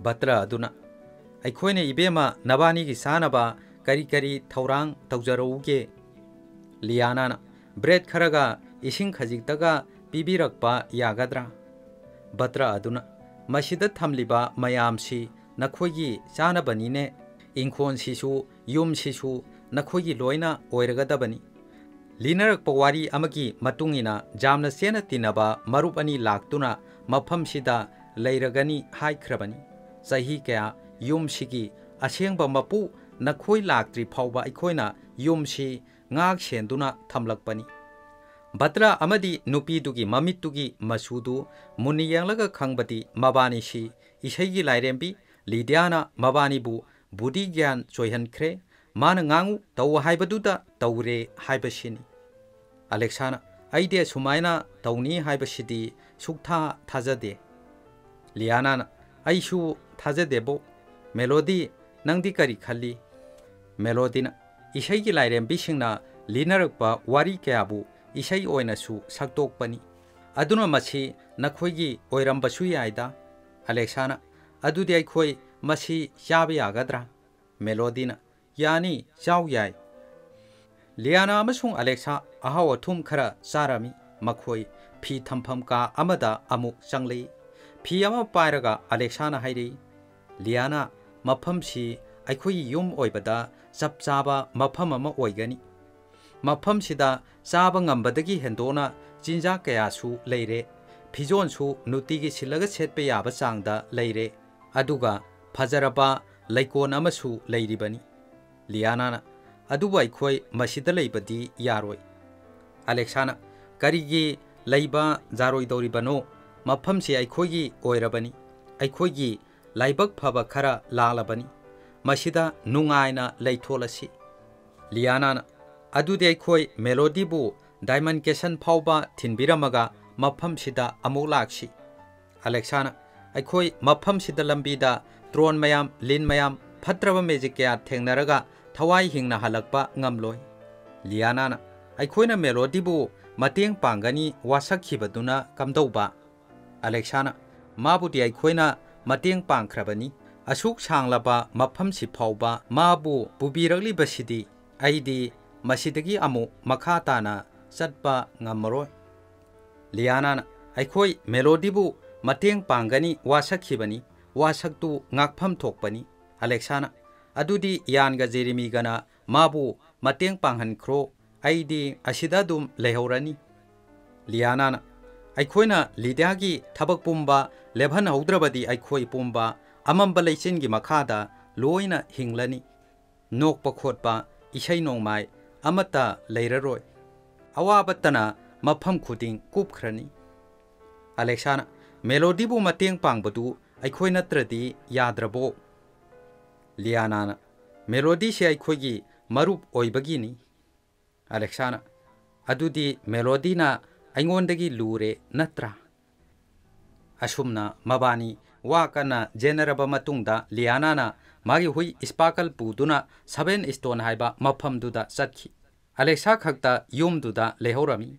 ꯕꯇ꯭ꯔ ꯑꯗꯨꯅ ꯑꯩꯈꯣꯏꯅ ꯏꯕꯦꯝꯃ ꯅꯕꯥꯅꯤꯒꯤ ꯆꯥꯅꯕ ꯀꯔꯤ ꯀꯔꯤ ꯊꯧꯔꯥꯡ ꯇꯧꯖꯔꯛꯎꯒꯦ ꯂꯤꯌꯥꯅꯥꯅ ꯕ꯭ꯔꯦꯗ ꯈꯔꯒ ꯏꯁꯤꯡ ꯈꯖꯤꯛꯇꯒ ꯄꯤꯕꯤꯔꯛꯄ ꯌꯥꯒꯗ꯭ꯔꯥ ꯕꯇ꯭ꯔ ꯑꯗꯨꯅ ꯃꯁꯤꯗ ꯊꯝꯂꯤꯕ ꯃꯌꯥꯝꯁꯤ ꯅꯈꯣꯏꯒꯤ ꯆꯥꯅꯕꯅꯤꯅꯦ ꯏꯪꯈꯣꯜꯁꯤꯁꯨ ꯌꯨꯝꯁꯤꯁꯨ ꯅꯈꯣꯏꯒꯤ ꯂꯣꯏꯅ ꯑꯣꯏꯔꯒꯗꯕꯅꯤ ꯂꯤꯅꯔꯛꯄ ꯋꯥꯔꯤ ꯑꯃꯒꯤ ꯃꯇꯨꯡ ꯏꯟꯅ ꯖꯥꯝꯅ ꯆꯦꯅ ꯇꯤꯟꯅꯕ ꯃꯔꯨꯞ ꯑꯅꯤ ꯂꯥꯛꯇꯨꯅ ꯃꯐꯝꯁꯤꯗ ꯂꯩꯔꯒꯅꯤ ꯍꯥꯏꯈ꯭ꯔꯕꯅꯤ ꯆꯍꯤ ꯀꯌꯥ ꯌꯨꯝꯁꯤꯒꯤ ꯑꯁꯦꯡꯕ ꯃꯄꯨ ꯅꯈꯣꯏ ꯂꯥꯛꯇ꯭ꯔꯤ ꯐꯥꯎꯕ ꯑꯩꯈꯣꯏꯅ ꯌꯨꯝꯁꯤ ꯉꯥꯛ ꯁꯦꯟꯗꯨꯅ ꯊꯝꯂꯛꯄꯅꯤ ꯕꯇ꯭ꯔ ꯑꯃꯗꯤ ꯅꯨꯄꯤꯗꯨꯒꯤ ꯃꯃꯤꯠꯇꯨꯒꯤ ꯃꯆꯨꯗꯨ ꯃꯨꯟꯅ ꯌꯦꯡꯂꯒ ꯈꯪꯕꯗꯤ ꯃꯕꯥꯅꯤꯁꯤ ꯏꯁꯩꯒꯤ ꯂꯥꯏꯔꯦꯝꯕꯤ ꯂꯤꯗꯤꯌꯥꯅ ꯃꯕꯥꯅꯤꯕꯨ ꯕꯨꯙꯤ ꯒ꯭ꯌꯥꯟ ꯆꯣꯏꯍꯟꯈ꯭ꯔꯦ ꯃꯥꯅ ꯉꯥꯡꯉꯨ ꯇꯧ ꯍꯥꯏꯕꯗꯨꯗ ꯇꯧꯔꯦ ꯍꯥꯏꯕꯁꯤꯅꯤ ꯑꯂꯦꯛꯁꯥꯅ ꯑꯩꯗꯤ ꯑꯁꯨꯃꯥꯏꯅ ꯇꯧꯅꯤ ꯍꯥꯏꯕꯁꯤꯗꯤ ꯁꯨꯛꯊꯥ ꯊꯥꯖꯗꯦ ꯂꯤꯌꯥꯅꯥꯅ ꯑꯩꯁꯨ ꯊꯥꯖꯗꯦꯕꯣ ꯃꯦꯂꯣꯗꯤ ꯅꯪꯗꯤ ꯀꯔꯤ ꯈꯜꯂꯤ ꯃꯦꯂꯣꯗꯤꯅ ꯏꯁꯩꯒꯤ ꯂꯥꯏꯔꯦꯝꯕꯤꯁꯤꯡꯅ ꯂꯤꯅꯔꯛꯄ ꯋꯥꯔꯤ ꯀꯌꯥꯕꯨ ꯏꯁꯩ ꯑꯣꯏꯅꯁꯨ ꯁꯛꯇꯣꯛꯄꯅꯤ ꯑꯗꯨꯅ ꯃꯁꯤ ꯅꯈꯣꯏꯒꯤ ꯑꯣꯏꯔꯝꯕꯁꯨ ꯌꯥꯏꯗ ꯑꯂꯦꯛꯁꯥꯅ ꯑꯗꯨꯗꯤ ꯑꯩꯈꯣꯏ ꯃꯁꯤ ꯆꯥꯕ ꯌꯥꯒꯗ꯭ꯔꯥ ꯃꯦꯂꯣꯗꯤꯅ ꯌꯥꯅꯤ ꯆꯥꯎ ꯌꯥꯏ ꯂꯤꯌꯥꯅꯥ ꯑꯃꯁꯨꯡ ꯑꯂꯦꯛꯁꯥ ꯑꯍꯥꯎ ꯑꯊꯨꯝ ꯈꯔ ꯆꯥꯔꯝꯃꯤ ꯃꯈꯣꯏ ꯐꯤ ꯊꯝꯐꯝ ꯀꯥ ꯑꯃꯗ ꯑꯃꯨꯛ ꯆꯪꯂꯛꯏ ꯐꯤ ꯑꯃ ꯄꯥꯏꯔꯒ ꯑꯂꯦꯛꯁꯥꯅ ꯍꯥꯏꯔꯛꯏ ꯂꯤꯌꯥꯅꯥ ꯃꯐꯝꯁꯤ ꯑꯩꯈꯣꯏꯒꯤ ꯌꯨꯝ ꯑꯣꯏꯕꯗ ꯆꯞ ꯆꯥꯕ ꯃꯐꯝ ꯑꯃ ꯑꯣꯏꯒꯅꯤ ꯃꯐꯝꯁꯤꯗ ꯆꯥꯕ ꯉꯝꯕꯗꯒꯤ ꯍꯦꯟꯗꯣꯛꯅ ꯆꯤꯟꯖꯥꯛ ꯀꯌꯥꯁꯨ ꯂꯩꯔꯦ ꯐꯤꯖꯣꯟꯁꯨ ꯅꯨꯡꯇꯤꯒꯤ ꯁꯤꯜꯂꯒ ꯁꯦꯠꯄ ꯌꯥꯕ ꯆꯥꯡꯗ ꯂꯩꯔꯦ ꯑꯗꯨꯒ ꯐꯖꯔꯕ ꯂꯩꯀꯣꯟ ꯑꯃꯁꯨ ꯂꯩꯔꯤꯕꯅꯤ ꯂꯤꯌꯥꯅꯥꯅ ꯑꯗꯨꯕꯨ ꯑꯩꯈꯣꯏ ꯃꯁꯤꯗ ꯂꯩꯕꯗꯤ ꯌꯥꯔꯣꯏ ꯑꯂꯦꯛꯁꯥꯅ ꯀꯔꯤꯒꯤ ꯂꯩꯕ ꯌꯥꯔꯣꯏꯗꯧꯔꯤꯕꯅꯣ ꯃꯐꯝꯁꯤ ꯑꯩꯈꯣꯏꯒꯤ ꯑꯣꯏꯔꯕꯅꯤ ꯑꯩꯈꯣꯏꯒꯤ ꯂꯥꯏꯕꯛ ꯐꯕ ꯈꯔ ꯂꯥꯛꯂꯕꯅꯤ ꯃꯁꯤꯗ ꯅꯨꯡꯉꯥꯏꯅ ꯂꯩꯊꯣꯂꯁꯤ ꯂꯤꯌꯥꯅꯥꯅ ꯑꯗꯨꯗꯤ ꯑꯩꯈꯣꯏ ꯃꯦꯂꯣꯗꯤꯕꯨ ꯗꯥꯏꯃꯟ ꯀꯦꯁꯟ ꯐꯥꯎꯕ ꯊꯤꯟꯕꯤꯔꯝꯃꯒ ꯃꯐꯝꯁꯤꯗ ꯑꯃꯨꯛ ꯂꯥꯛꯁꯤ ꯑꯂꯦꯛꯁꯥꯅ ꯑꯩꯈꯣꯏ ꯃꯐꯝꯁꯤꯗ ꯂꯝꯕꯤꯗ ꯇ꯭ꯔꯣꯟ ꯃꯌꯥꯝ ꯂꯤꯟ ꯃꯌꯥꯝ ꯐꯠꯇ꯭ꯔꯕ ꯃꯦꯖꯤꯛ ꯀꯌꯥ ꯊꯦꯡꯅꯔꯒ थवाई हिंग हलकपा ngamloi. लियाना ना अखोना मेलोडी बु मतेंग पांगनी वासखिबदुना कमदौबा अखोना मतेंग पांख्रबनी अशुक सांगलाबा मफम सिफावबा माबु बुबीरगलिबसिदी अइदी मसिदगी अमु लियाना ना अखोई मेलोडी बु मतेंग पांगनी वासखिबनी ꯑꯗꯨꯗꯤ ꯌꯥꯟꯒ ꯖꯦꯔꯤꯃꯤꯒꯅ ꯃꯥꯕꯨ ꯃꯇꯦꯡ ꯄꯥꯡꯍꯟꯈ꯭ꯔꯣ ꯑꯩꯗꯤ ꯑꯁꯤꯗ ꯑꯗꯨꯝ ꯂꯩꯍꯧꯔꯅꯤ ꯂꯤꯌꯥꯅꯥꯅ ꯑꯩꯈꯣꯏꯅ ꯂꯤꯗꯤꯌꯥꯒꯤ ꯊꯕꯛ ꯄꯨꯝꯕ ꯂꯦꯞꯍꯟꯍꯧꯗ꯭ꯔꯕꯗꯤ ꯑꯩꯈꯣꯏ ꯄꯨꯝꯕ ꯑꯃꯝꯕ ꯂꯩꯆꯤꯟꯒꯤ ꯃꯈꯥꯗ ꯂꯣꯏꯅ ꯍꯤꯡꯂꯅꯤ ꯅꯣꯛꯄ ꯈꯣꯠꯄ ꯏꯁꯩ ꯅꯣꯡꯃꯥꯏ ꯑꯃꯠꯇ ꯂꯩꯔꯔꯣꯏ ꯑꯋꯥꯕꯇꯅ ꯃꯐꯝ ꯈꯨꯗꯤꯡ ꯀꯨꯞꯈ꯭ꯔꯅꯤ ꯑꯂꯦꯛꯁꯥꯅ ꯃꯦꯂꯣꯗꯤꯕꯨ ꯃꯇꯦꯡ ꯄꯥꯡꯕꯗꯨ ꯑꯩꯈꯣꯏ ꯅꯠꯇ꯭ꯔꯗꯤ ꯌꯥꯗ꯭ꯔꯕꯣ ꯂꯤꯌꯥꯅꯥꯅ ꯃꯦꯂꯣꯗꯤꯁꯦ ꯑꯩꯈꯣꯏꯒꯤ ꯃꯔꯨꯞ ꯑꯣꯏꯕꯒꯤꯅꯤ ꯑꯂꯦꯛꯁꯥꯅ ꯑꯗꯨꯗꯤ ꯃꯦꯂꯣꯗꯤꯅ ꯑꯩꯉꯣꯟꯗꯒꯤ ꯂꯨꯔꯦ ꯅꯠꯇ꯭ꯔꯥ ꯑꯁꯨꯝꯅ ꯃꯕꯥꯅꯤ ꯋꯥ ꯀꯟꯅ ꯖꯦꯟꯅꯔꯕ ꯃꯇꯨꯡꯗ ꯂꯤꯌꯥꯅꯥꯅ ꯃꯥꯒꯤ ꯍꯨꯏ ꯏꯁꯄꯥꯀꯜ ꯄꯨꯗꯨꯅ ꯁꯚꯦꯟ ꯏꯁꯇꯣꯟ ꯍꯥꯏꯕ ꯃꯐꯝꯗꯨꯗ ꯆꯠꯈꯤ ꯑꯂꯦꯛꯁꯥ ꯈꯛꯇ ꯌꯨꯝꯗꯨꯗ ꯂꯩꯍꯧꯔꯝꯃꯤ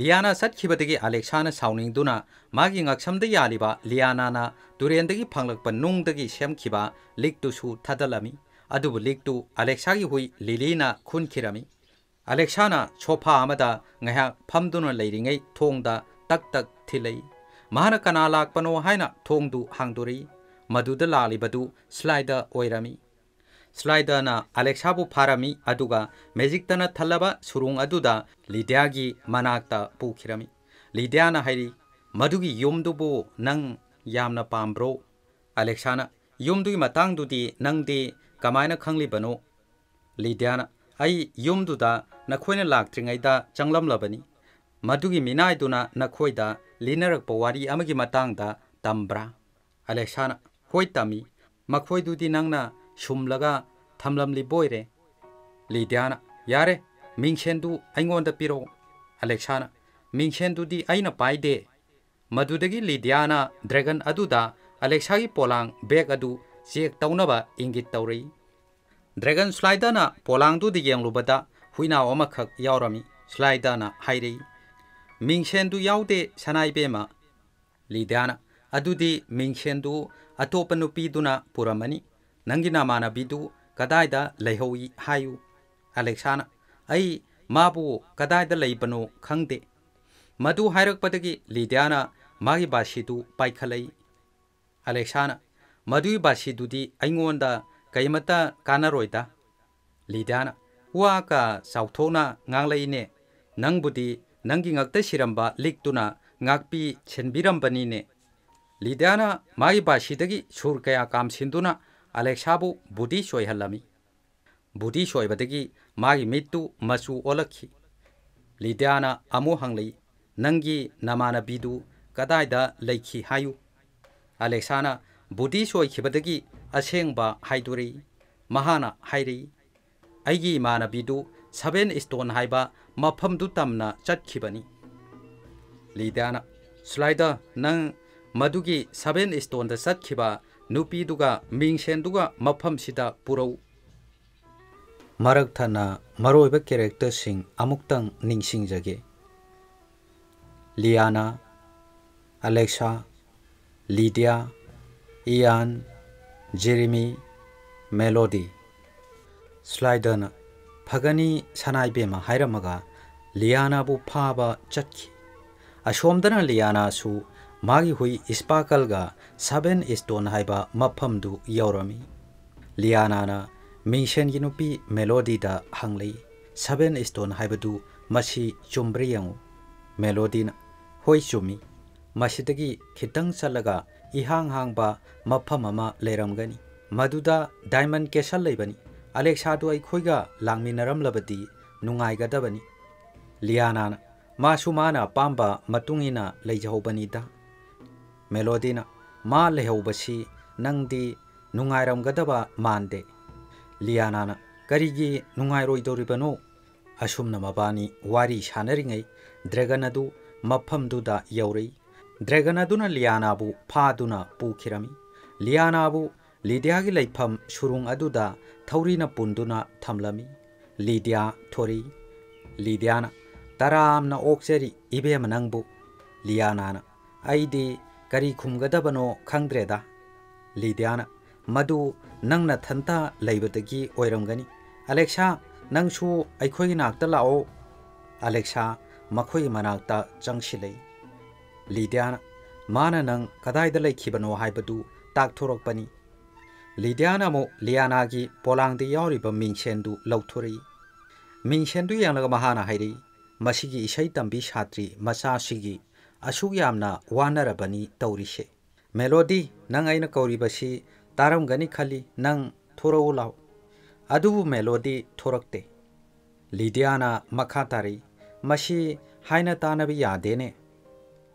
ꯂꯤꯌꯥꯅꯥ ꯆꯠꯈꯤꯕꯗꯒꯤ ꯑꯂꯦꯛꯁꯥꯅ ꯁꯥꯎꯅꯤꯡꯗꯨꯅ ꯃꯥꯒꯤ ꯉꯛꯁꯝꯗ ꯌꯥꯜꯂꯤꯕ ꯂꯤꯌꯥꯅꯥꯅ ꯇꯨꯔꯦꯟꯗꯒꯤ ꯐꯪꯂꯛꯄ ꯅꯨꯡꯗꯒꯤ ꯁꯦꯝꯈꯤꯕ ꯂꯤꯛꯇꯨꯁꯨ ꯊꯥꯗꯠꯂꯝꯃꯤ ꯑꯗꯨꯕꯨ ꯂꯤꯛꯇꯨ ꯑꯂꯦꯛꯁꯥꯒꯤ ꯍꯨꯏ ꯂꯤꯂꯤꯅ ꯈꯨꯟꯈꯤꯔꯝꯃꯤ ꯑꯂꯦꯛꯁꯥꯅ ꯁꯣꯐꯥ ꯑꯃꯗ ꯉꯥꯏꯍꯥꯛ ꯐꯝꯗꯨꯅ ꯂꯩꯔꯤꯉꯩ ꯊꯣꯡꯗ ꯇꯛ ꯇꯛ ꯊꯤꯜꯂꯛꯏ ꯃꯍꯥꯛꯅ ꯀꯅꯥ ꯂꯥꯛꯄꯅꯣ ꯍꯥꯏꯅ ꯊꯣꯡꯗꯨ ꯍꯥꯡꯗꯣꯔꯛꯏ ꯃꯗꯨꯗ ꯂꯥꯛꯂꯤꯕꯗꯨ ꯁ꯭ꯂꯥꯏꯗ ꯑꯣꯏꯔꯝꯃꯤ ꯁ꯭ꯂꯥꯏꯗꯔꯅ ꯑꯂꯦꯛꯁꯥꯕꯨ ꯐꯥꯔꯝꯃꯤ ꯑꯗꯨꯒ ꯃꯦꯖꯤꯛꯇꯅ ꯊꯜꯂꯕ ꯁꯨꯔꯨꯡ ꯑꯗꯨꯗ ꯂꯤꯗꯤꯌꯥꯒꯤ ꯃꯅꯥꯛꯇ ꯄꯨꯈꯤꯔꯝꯃꯤ ꯂꯤꯗꯤꯌꯥꯅ ꯍꯥꯏꯔꯤ ꯃꯗꯨꯒꯤ ꯌꯨꯝꯗꯨꯕꯨ ꯅꯪ ꯌꯥꯝꯅ ꯄꯥꯝꯕ꯭ꯔꯣ ꯑꯂꯦꯛꯁꯥꯅ ꯌꯨꯝꯗꯨꯒꯤ ꯃꯇꯥꯡꯗꯨꯗꯤ ꯅꯪꯗꯤ ꯀꯃꯥꯏꯅ ꯈꯪꯂꯤꯕꯅꯣ ꯂꯤꯗꯤꯌꯥꯅ ꯑꯩ ꯌꯨꯝꯗꯨꯗ ꯅꯈꯣꯏꯅ ꯂꯥꯛꯇ꯭ꯔꯤꯉꯩꯗ ꯆꯪꯂꯝꯂꯕꯅꯤ ꯃꯗꯨꯒꯤ ꯃꯤꯅꯥꯏꯗꯨꯅ ꯅꯈꯣꯏꯗ ꯂꯤꯅꯔꯛꯄ ꯋꯥꯔꯤ ꯑꯃꯒꯤ ꯃꯇꯥꯡꯗ ꯇꯝꯕ꯭ꯔꯥ ꯑꯂꯦꯛꯁꯥꯅ ꯍꯣꯏ ꯇꯝꯃꯤ ꯃꯈꯣꯏꯗꯨꯗꯤ ꯅꯪꯅ ꯁꯨꯝꯂꯒ ꯊꯝꯂꯝꯂꯤꯕꯣꯏꯔꯦ ꯂꯤꯗꯤꯌꯥꯅ ꯌꯥꯔꯦ ꯃꯤꯡꯁꯦꯟꯗꯨ ꯑꯩꯉꯣꯟꯗ ꯄꯤꯔꯛꯎ ꯑꯂꯦꯛꯁꯥꯅ ꯃꯤꯡꯁꯦꯟꯗꯨꯗꯤ ꯑꯩꯅ ꯄꯥꯏꯗꯦ ꯃꯗꯨꯗꯒꯤ ꯂꯤꯗꯤꯌꯥꯅ ꯗ꯭ꯔꯦꯒꯟ ꯑꯗꯨꯗ ꯑꯂꯦꯛꯁꯥꯒꯤ ꯄꯣꯂꯥꯡ ꯕꯦꯒ ꯑꯗꯨ ꯆꯦꯛ ꯇꯧꯅꯕ ꯏꯪꯒꯤꯠ ꯇꯧꯔꯛꯏ ꯗ꯭ꯔꯦꯒꯟ ꯁ꯭ꯂꯥꯏꯗꯔꯅ ꯄꯣꯂꯥꯡꯗꯨꯗ ꯌꯦꯡꯂꯨꯕꯗ ꯍꯨꯏꯅꯥꯎ ꯑꯃꯈꯛ ꯌꯥꯎꯔꯝꯃꯤ ꯁ꯭ꯂꯥꯏꯗꯔꯅ ꯍꯥꯏꯔꯛꯏ ꯃꯤꯡꯁꯦꯟꯗꯨ ꯌꯥꯎꯗꯦ ꯁꯅꯥꯏꯕꯦꯝꯃ ꯂꯤꯗꯤꯌꯥꯅ ꯑꯗꯨꯗꯤ ꯃꯤꯡꯁꯦꯟꯗꯨ ꯑꯇꯣꯞꯄ ꯅꯨꯄꯤꯗꯨꯅ ꯄꯨꯔꯝꯃꯅꯤ ꯅꯪꯒꯤ ꯅꯃꯥꯟꯅꯕꯤꯗꯨ ꯀꯗꯥꯏꯗ ꯂꯩꯍꯧꯏ ꯍꯥꯏꯌꯨ ꯑꯂꯦꯛꯁꯥꯅ ꯑꯩ ꯃꯥꯕꯨ ꯀꯗꯥꯏꯗ ꯂꯩꯕꯅꯣ ꯈꯪꯗꯦ ꯃꯗꯨ ꯍꯥꯏꯔꯛꯄꯗꯒꯤ ꯂꯤꯗꯤꯌꯥꯅ ꯃꯥꯒꯤ ꯕꯥꯁꯤꯗꯨ ꯄꯥꯏꯈꯠꯂꯛꯏ ꯑꯂꯦꯛꯁꯥꯅ ꯃꯗꯨꯒꯤ ꯕꯥꯁꯤꯗꯨꯗꯤ ꯑꯩꯉꯣꯟꯗ ꯀꯩꯃꯇ ꯀꯥꯟꯅꯔꯣꯏꯗ ꯂꯤꯗꯤꯌꯥꯅ ꯋꯥ ꯀ ꯆꯥꯎꯊꯣꯛꯅ ꯉꯥꯡꯂꯛꯏꯅꯦ ꯅꯪꯕꯨꯗꯤ ꯅꯪꯒꯤ ꯉꯛꯇ ꯁꯤꯔꯝꯕ ꯂꯤꯛꯇꯨꯅ ꯉꯥꯛꯄꯤ ꯁꯦꯟꯕꯤꯔꯝꯕꯅꯤꯅꯦ ꯂꯤꯗꯤꯌꯥꯅ ꯃꯥꯒꯤ ꯕꯥꯁꯤꯗꯒꯤ ꯁꯨꯔ ꯀꯌꯥ ꯀꯥꯝꯁꯤꯟꯗꯨꯅ ꯑꯂꯦꯛꯁꯥꯕꯨ ꯕꯨꯗꯤ ꯁꯣꯏꯍꯜꯂꯝꯃꯤ ꯕꯨꯗꯤ ꯁꯣꯏꯕꯗꯒꯤ ꯃꯥꯒꯤ ꯃꯤꯠꯇꯨ ꯃꯆꯨ ꯑꯣꯜꯂꯛꯈꯤ ꯂꯤꯗꯤꯌꯥꯅ ꯑꯃꯨꯛ ꯍꯪꯂꯛꯏ ꯅꯪꯒꯤ ꯅꯃꯥꯟꯅꯕꯤꯗꯨ ꯀꯗꯥꯏꯗ ꯂꯩꯈꯤ ꯍꯥꯏꯌꯨ ꯑꯂꯦꯛꯁꯥꯅ ꯕꯨꯗꯤ ꯁꯣꯏꯈꯤꯕꯗꯒꯤ ꯑꯁꯦꯡꯕ ꯍꯥꯏꯗꯣꯔꯛꯏ ꯃꯍꯥꯛꯅ ꯍꯥꯏꯔꯛꯏ ꯑꯩꯒꯤ ꯏꯃꯥꯟꯅꯕꯤꯗꯨ ꯁꯕꯦꯟ ꯏꯁꯇꯣꯟ ꯍꯥꯏꯕ ꯃꯐꯝꯗꯨ ꯇꯝꯅ ꯆꯠꯈꯤꯕꯅꯤ ꯂꯤꯗꯤꯌꯥꯅ ꯁꯨꯂꯥꯏꯗ ꯅꯪ ꯃꯗꯨꯒꯤ ꯁꯕꯦꯟ ꯏꯁꯇꯣꯟꯗ ꯆꯠꯈꯤꯕ ꯅꯨꯄꯤꯗꯨꯒ ꯃꯤꯡꯁꯦꯟꯗꯨꯒ ꯃꯐꯝꯁꯤꯗ ꯄꯨꯔꯧ ꯃꯔꯛ ꯊꯠꯅ ꯃꯔꯨꯑꯣꯏꯕ ꯀꯦꯔꯦꯛꯇꯔꯁꯤꯡ ꯑꯃꯨꯛꯇꯪ ꯅꯤꯡꯁꯤꯡꯖꯒꯦ ꯂꯤꯌꯥꯅꯥ Alexa Lydia Ian Jeremy Melody ꯁ꯭ꯂꯥꯏꯗꯔꯅ ꯐꯒꯅꯤ ꯁꯅꯥꯏꯕꯦꯝꯃ ꯍꯥꯏꯔꯝꯃꯒ ꯂꯤꯌꯥꯅꯥꯕꯨ ꯐꯥꯕ ꯆꯠꯈꯤ ꯑꯁꯣꯝꯗꯅ ꯂꯤꯌꯥꯅꯥꯁꯨ मागी हुई इस्पाकल का साबेन स्टोन है मफम यौरमी लियाना मिशन की नुपी मेलोदी हंगल सबेन स्टोन है चुम्ब्र यू मेलोदी हई चुमी मसीदगी खितंग चलगा इहांग हांग मफम लेरमगनी मदुदा डायमंड केसल लेबनी अलेक्सादु अखोगा लांगमीनरमलबदी नुगाइगदबनी लियाना मासु माना पांबा मतुंगिना लेजहबनीदा ꯃꯦꯂꯣꯗꯤꯅ ꯃꯥ ꯂꯩꯍꯧꯕꯁꯤ ꯅꯪꯗꯤ ꯅꯨꯡꯉꯥꯏꯔꯝꯒꯗꯕ ꯃꯥꯟꯗꯦ ꯂꯤꯌꯥꯅꯥꯅ ꯀꯔꯤꯒꯤ ꯅꯨꯡꯉꯥꯏꯔꯣꯏꯗꯧꯔꯤꯕꯅꯣ ꯑꯁꯨꯝꯅ ꯃꯕꯥꯅꯤ ꯋꯥꯔꯤ ꯁꯥꯅꯔꯤꯉꯩ ꯗ꯭ꯔꯦꯒꯟ ꯑꯗꯨ ꯃꯐꯝꯗꯨꯗ ꯌꯧꯔꯛꯏ ꯗ꯭ꯔꯦꯒꯟ ꯑꯗꯨꯅ ꯂꯤꯌꯥꯅꯥꯕꯨ ꯐꯥꯗꯨꯅ ꯄꯨꯈꯤꯔꯝꯃꯤ ꯂꯤꯌꯥꯅꯥꯕꯨ ꯂꯤꯗꯤꯌꯥꯒꯤ ꯂꯩꯐꯝ ꯁꯨꯔꯨꯡ ꯑꯗꯨꯗ ꯊꯧꯔꯤꯅ ꯄꯨꯟꯗꯨꯅ ꯊꯝꯂꯝꯃꯤ ꯂꯤꯗꯤꯌꯥ ꯊꯣꯔꯛꯏ ꯂꯤꯗꯤꯌꯥꯅ ꯇꯔꯥꯝꯅ ꯑꯣꯛꯆꯔꯤ ꯏꯕꯦꯝꯃ ꯅꯪꯕु ꯂꯤꯌꯥꯅꯥꯅ ꯑꯩꯗꯤ ꯀꯔꯤ ꯈꯨꯝꯒꯗꯕꯅꯣ ꯈꯪꯗ꯭ꯔꯦꯗ ꯂꯤꯗꯤꯌꯥꯅ ꯃꯗꯨ ꯅꯪꯅ ꯊꯟꯇ ꯂꯩꯕꯗꯒꯤ ꯑꯣꯏꯔꯝꯒꯅꯤ ꯑꯂꯦꯛꯁꯥ ꯅꯪꯁꯨ ꯑꯩꯈꯣꯏꯒꯤ ꯅꯥꯛꯇ ꯂꯥꯛꯑꯣ ꯑꯂꯦꯛꯁꯥ ꯃꯈꯣꯏꯒꯤ ꯃꯅꯥꯛꯇ ꯆꯪꯁꯤꯜꯂꯛꯏ ꯂꯤꯗꯤꯌꯥꯅ ꯃꯥꯅ ꯅꯪ ꯀꯗꯥꯏꯗ ꯂꯩꯈꯤꯕꯅꯣ ꯍꯥꯏꯕꯗꯨ ꯇꯥꯛꯊꯣꯔꯛꯄꯅꯤ ꯂꯤꯗꯤꯌꯥꯅ ꯑꯃꯨꯛ ꯂꯤꯌꯥꯅꯥꯒꯤ ꯄꯣꯂꯥꯡꯗ ꯌꯥꯎꯔꯤꯕ ꯃꯤꯡꯁꯦꯟꯗꯨ ꯂꯧꯊꯣꯔꯛꯏ ꯃꯤꯡꯁꯦꯟꯗꯨ ꯌꯦꯡꯂꯒ ꯃꯍꯥꯛꯅ ꯍꯥꯏꯔꯛꯏ ꯃꯁꯤꯒꯤ ꯏꯁꯩ ꯇꯝꯕꯤ ꯁꯥꯇ꯭ꯔꯤ ꯃꯆꯥꯁꯤꯒꯤ ꯑꯁꯨꯛ ꯌꯥꯝꯅ ꯋꯥꯅꯔꯕꯅꯤ ꯇꯧꯔꯤꯁꯦ ꯃꯦꯂꯣꯗꯤ ꯅꯪ ꯑꯩꯅ ꯀꯧꯔꯤꯕꯁꯤ ꯇꯥꯔꯝꯒꯅꯤ ꯈꯜꯂꯤ ꯅꯪ ꯊꯣꯔꯛꯎ ꯂꯥꯎ ꯑꯗꯨꯕꯨ ꯃꯦꯂꯣꯗꯤ ꯊꯣꯔꯛꯇꯦ ꯂꯤꯗꯤꯌꯥꯅ ꯃꯈꯥ ꯇꯥꯔꯛꯏ ꯃꯁꯤ ꯍꯥꯏꯅ ꯇꯥꯅꯕ ꯌꯥꯗꯦꯅꯦ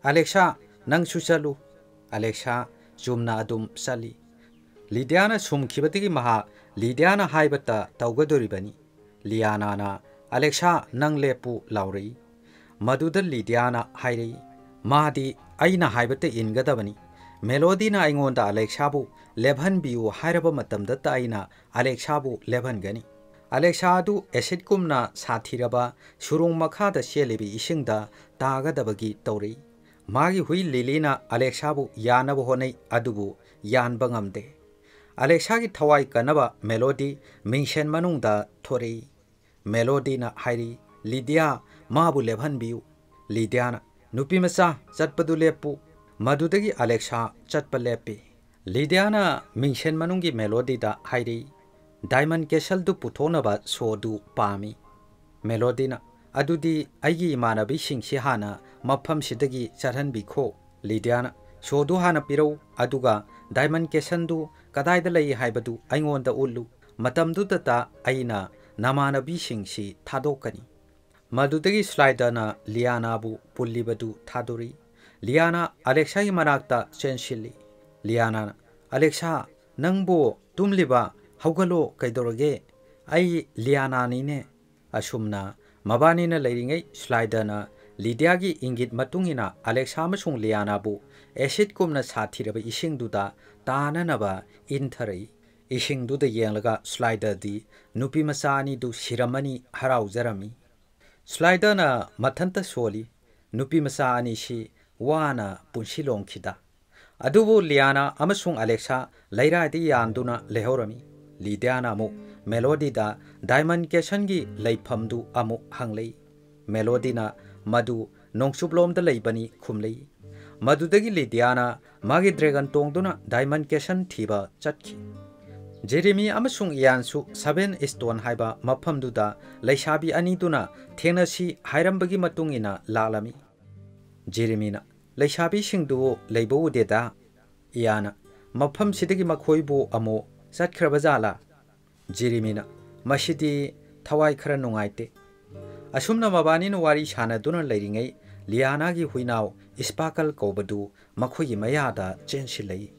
ꯑꯂꯦꯛꯁꯥ ꯅꯪꯁꯨ ꯆꯠꯂꯨ ꯑꯂꯦꯛꯁꯥ ꯆꯨꯝꯅ ꯑꯗꯨꯝ ꯆꯠꯂꯤ ꯂꯤꯗꯤꯌꯥꯅ ꯁꯨꯝꯈꯤꯕꯗꯒꯤ ꯃꯍꯥꯛ ꯂꯤꯗꯤꯌꯥꯅ ꯍꯥꯏꯕꯇ ꯇꯧꯒꯗꯣꯔꯤꯕꯅꯤ ꯂꯤꯌꯥꯅꯥꯅ ꯑꯂꯦꯛꯁꯥ ꯅꯪ ꯂꯦꯞꯄꯨ ꯂꯥꯎꯔꯛꯏ ꯃꯗꯨꯗ ꯂꯤꯗꯤꯌꯥꯅ ꯍꯥꯏꯔꯛꯏ ꯃꯥꯗꯤ ꯑꯩꯅ ꯍꯥꯏꯕꯇ ꯏꯟꯒꯗꯕꯅꯤ ꯃꯦꯂꯣꯗꯤꯅ ꯑꯩꯉꯣꯟꯗ ꯑꯂꯦꯛꯁꯥꯕꯨ ꯂꯦꯞꯍꯟꯕꯤꯌꯨ ꯍꯥꯏꯔꯕ ꯃꯇꯝꯗꯇ ꯑꯩꯅ ꯑꯂꯦꯛꯁꯥꯕꯨ ꯂꯦꯞꯍꯟꯒꯅꯤ ꯑꯂꯦꯛꯁꯥ ꯑꯗꯨ ꯑꯦꯁꯤꯠꯀꯨꯝꯅ ꯁꯥꯊꯤꯔꯕ ꯁꯨꯔꯨꯡ ꯃꯈꯥꯗ ꯆꯦꯜꯂꯤꯕ ꯏꯁꯤꯡꯗ ꯇꯥꯒꯗꯕꯒꯤ ꯇꯧꯔꯛꯏ ꯃꯥꯒꯤ ꯍꯨꯏ ꯂꯤꯂꯤꯅ ꯑꯂꯦꯛꯁꯥꯕꯨ ꯌꯥꯅꯕ ꯍꯣꯠꯅꯩ ꯑꯗꯨꯕꯨ ꯌꯥꯟꯕ ꯉꯝꯗꯦ नुपी मचा चटपदु लेपु मधुदगी अलेक्सा चटप लेपी लीडियाना मिंगशन मनुंगी मेलोडी दा हाइरी डायमंड केसल दु पुथोनबा सोदु पामी मेलोडीना अदुदी अगी इमानबी सिंगसि हाना मफम सिदगी चरहन बिखो लीडियाना सोदु हाना पिरो अदुगा डायमंड केसन दु कदाइद लई थादोकनी मधुदगी स्लाइडना लियाना पुलिबदु थादुरी लियाना अलेक्सा की मनाक्ता चेंशिली लियाना अलेक्सा नंगबो तुमलिबा हौगलो कैदोरगे आई लियाना नीने असुमना मबानीना लेरिंगै स्लाइडना लिडिया की इंगित मतुंगिना अलेक्सा अमसुंग लियानाबु एसिड कुमना साथिरबा इसिंगदुदा ताननबा इनथरै इसिंगदुदा येंगलगा स्लाइडदी नुपी मसानी दु सिरमनी हराउजरमी ꯁ꯭ꯂꯥꯏꯗꯔꯅ ꯃꯊꯟꯇ ꯁꯣꯜꯂꯤ ꯅꯨꯄꯤꯃꯆꯥ ꯑꯅꯤꯁꯤ ꯋꯥꯅ ꯄꯨꯟꯁꯤ ꯂꯣꯡꯈꯤꯗ ꯑꯗꯨꯕꯨ ꯂꯤꯌꯥꯅꯥ ꯑꯃꯁꯨꯡ ꯑꯂꯦꯛꯁꯥ ꯂꯩꯔꯥꯏꯗ ꯌꯥꯟꯗꯨꯅ ꯂꯩꯍꯧꯔꯝꯃꯤ ꯂꯤꯗꯤꯌꯥꯅ ꯑꯃꯨꯛ ꯃꯦꯂꯣꯗꯤꯗ ꯗꯥꯏꯃꯟ ꯀꯦꯁꯟꯒꯤ ꯂꯩꯐꯝꯗꯨ ꯑꯃꯨꯛ ꯍꯪꯂꯛꯏ ꯃꯦꯂꯣꯗꯤꯅ ꯃꯗꯨ ꯅꯣꯡꯆꯨꯞꯂꯣꯝꯗ ꯂꯩꯕꯅꯤ ꯈꯨꯝꯂꯛꯏ ꯃꯗꯨꯗꯒꯤ ꯂꯤꯗꯤꯌꯥꯅ ꯃꯥꯒꯤ ꯗ꯭ꯔꯦꯒꯟ ꯇꯣꯡꯗꯨꯅ ꯗꯥꯏꯃꯟ ꯀꯦꯁꯟ ꯊꯤꯕ ꯆꯠꯈꯤ ꯖꯦꯔꯦꯃꯤ ꯑꯃꯁꯨꯡ ꯏꯌꯥꯟꯁꯨ ꯁꯚꯦꯟ ꯏꯁꯇꯣꯟ ꯍꯥꯏꯕ ꯃꯐꯝꯗꯨꯗ ꯂꯩꯁꯥꯕꯤ ꯑꯅꯤꯗꯨꯅ ꯊꯦꯡꯅꯁꯤ ꯍꯥꯏꯔꯝꯕꯒꯤ ꯃꯇꯨꯡ ꯏꯟꯅ ꯂꯥꯛꯂꯝꯃꯤ ꯖꯦꯔꯦꯃꯤꯅ ꯂꯩꯁꯥꯕꯤꯁꯤꯡꯗꯨ ꯂꯩꯕ ꯎꯗꯦꯗ ꯏꯌꯥꯅ ꯃꯐꯝꯁꯤꯗꯒꯤ ꯃꯈꯣꯏꯕꯨ ꯑꯃꯨꯛ ꯆꯠꯈ꯭ꯔꯕ ꯖꯥꯠꯂꯥ ꯖꯦꯔꯦꯃꯤꯅ ꯃꯁꯤꯗꯤ ꯊꯋꯥꯏ ꯈꯔ ꯅꯨꯡꯉꯥꯏꯇꯦ ꯑꯁꯨꯝꯅ ꯃꯕꯥꯅꯤꯅ ꯋꯥꯔꯤ ꯁꯥꯟꯅꯗꯨꯅ ꯂꯩꯔꯤꯉꯩ ꯂꯤꯌꯥꯅꯥꯒꯤ ꯍꯨꯏꯅꯥꯎ ꯏꯁꯄꯥꯀꯜ ꯀꯧꯕꯗꯨ ꯃꯈꯣꯏꯒꯤ ꯃꯌꯥꯗ ꯆꯦꯟꯁꯤꯜꯂꯛꯏ